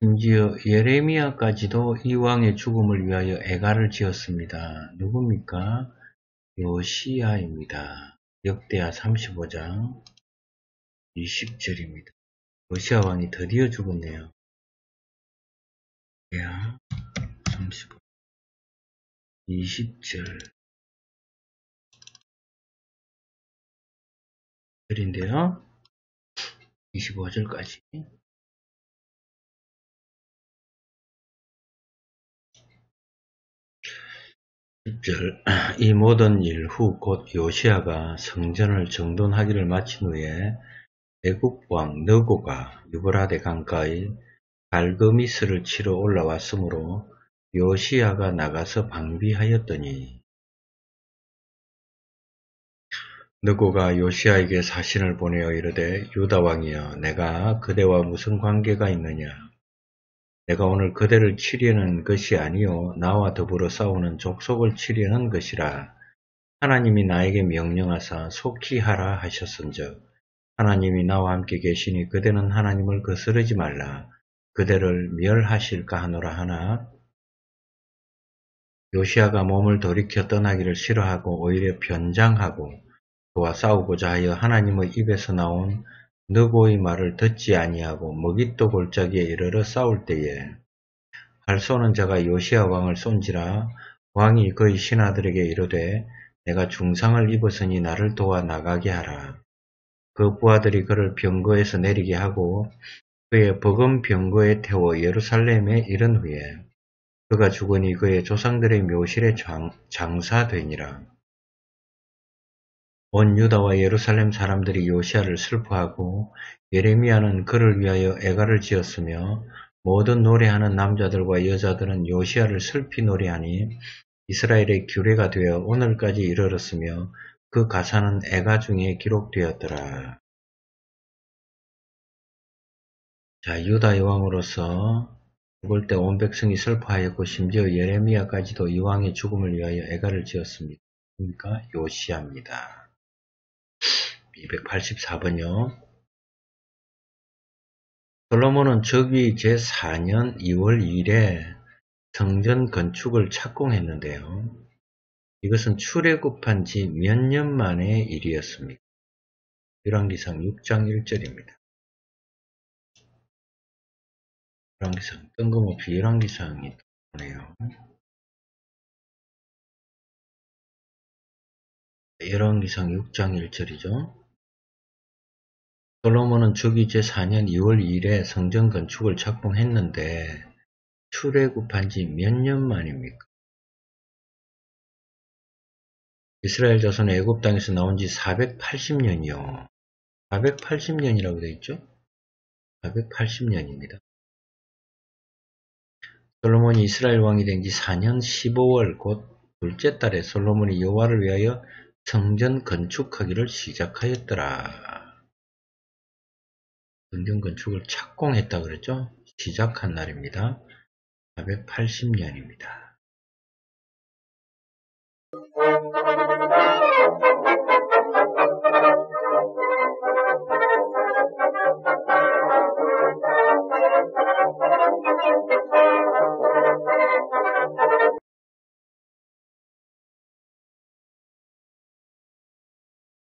심지어 예레미야까지도 이 왕의 죽음을 위하여 애가를 지었습니다. 누굽니까? 요시야입니다. 역대하 35장 20절입니다. 요시야 왕이 드디어 죽었네요. 야, 35, 20절 절인데요. 25절까지. 10절 이 모든 일 후 곧 요시아가 성전을 정돈하기를 마친 후에 애국 왕 너고가 유브라데 강가의 갈그미스를 치러 올라왔으므로 요시아가 나가서 방비하였더니 너고가 요시아에게 사신을 보내어 이르되 유다 왕이여 내가 그대와 무슨 관계가 있느냐? 내가 오늘 그대를 치려는 것이 아니요 나와 더불어 싸우는 족속을 치려는 것이라. 하나님이 나에게 명령하사 속히 하라 하셨은즉 하나님이 나와 함께 계시니 그대는 하나님을 거스르지 말라. 그대를 멸하실까 하노라 하나? 요시아가 몸을 돌이켜 떠나기를 싫어하고 오히려 변장하고 그와 싸우고자 하여 하나님의 입에서 나온 너고의 말을 듣지 아니하고 먹잇도 골짜기에 이르러 싸울 때에 활 쏘는 자가 요시아 왕을 쏜지라 왕이 그의 신하들에게 이르되 내가 중상을 입었으니 나를 도와 나가게 하라. 그 부하들이 그를 병거에서 내리게 하고 그의 버금 병거에 태워 예루살렘에 이른 후에 그가 죽으니 그의 조상들의 묘실에 장, 장사되니라. 온 유다와 예루살렘 사람들이 요시아를 슬퍼하고 예레미야는 그를 위하여 애가를 지었으며 모든 노래하는 남자들과 여자들은 요시아를 슬피 노래하니 이스라엘의 규례가 되어 오늘까지 이르렀으며 그 가사는 애가 중에 기록되었더라. 자, 유다 여왕으로서 죽을 때 온 백성이 슬퍼하였고 심지어 예레미야까지도 이 왕의 죽음을 위하여 애가를 지었습니다. 그러니까 요시아입니다. 284번요. 솔로몬은 즉위 제4년 2월 2일에 성전 건축을 착공했는데요. 이것은 출애굽한 지 몇 년 만의 일이었습니다. 열왕기상 6장 1절입니다. 열왕기상 뜬금없이 열왕기상이 나오네요. 열왕기상 6장 1절이죠. 솔로몬은 주기 제4년 2월 2일에 성전 건축을 착공했는데 출애굽한 지 몇 년 만입니까? 이스라엘 자손 애굽 땅에서 나온 지 480년이요. 480년이라고 되어 있죠? 480년입니다. 솔로몬이 이스라엘 왕이 된 지 4년 15월 곧 둘째 달에 솔로몬이 여호와를 위하여 성전 건축하기를 시작하였더라. 성전 건축을 착공했다 그랬죠? 시작한 날입니다. 480년입니다.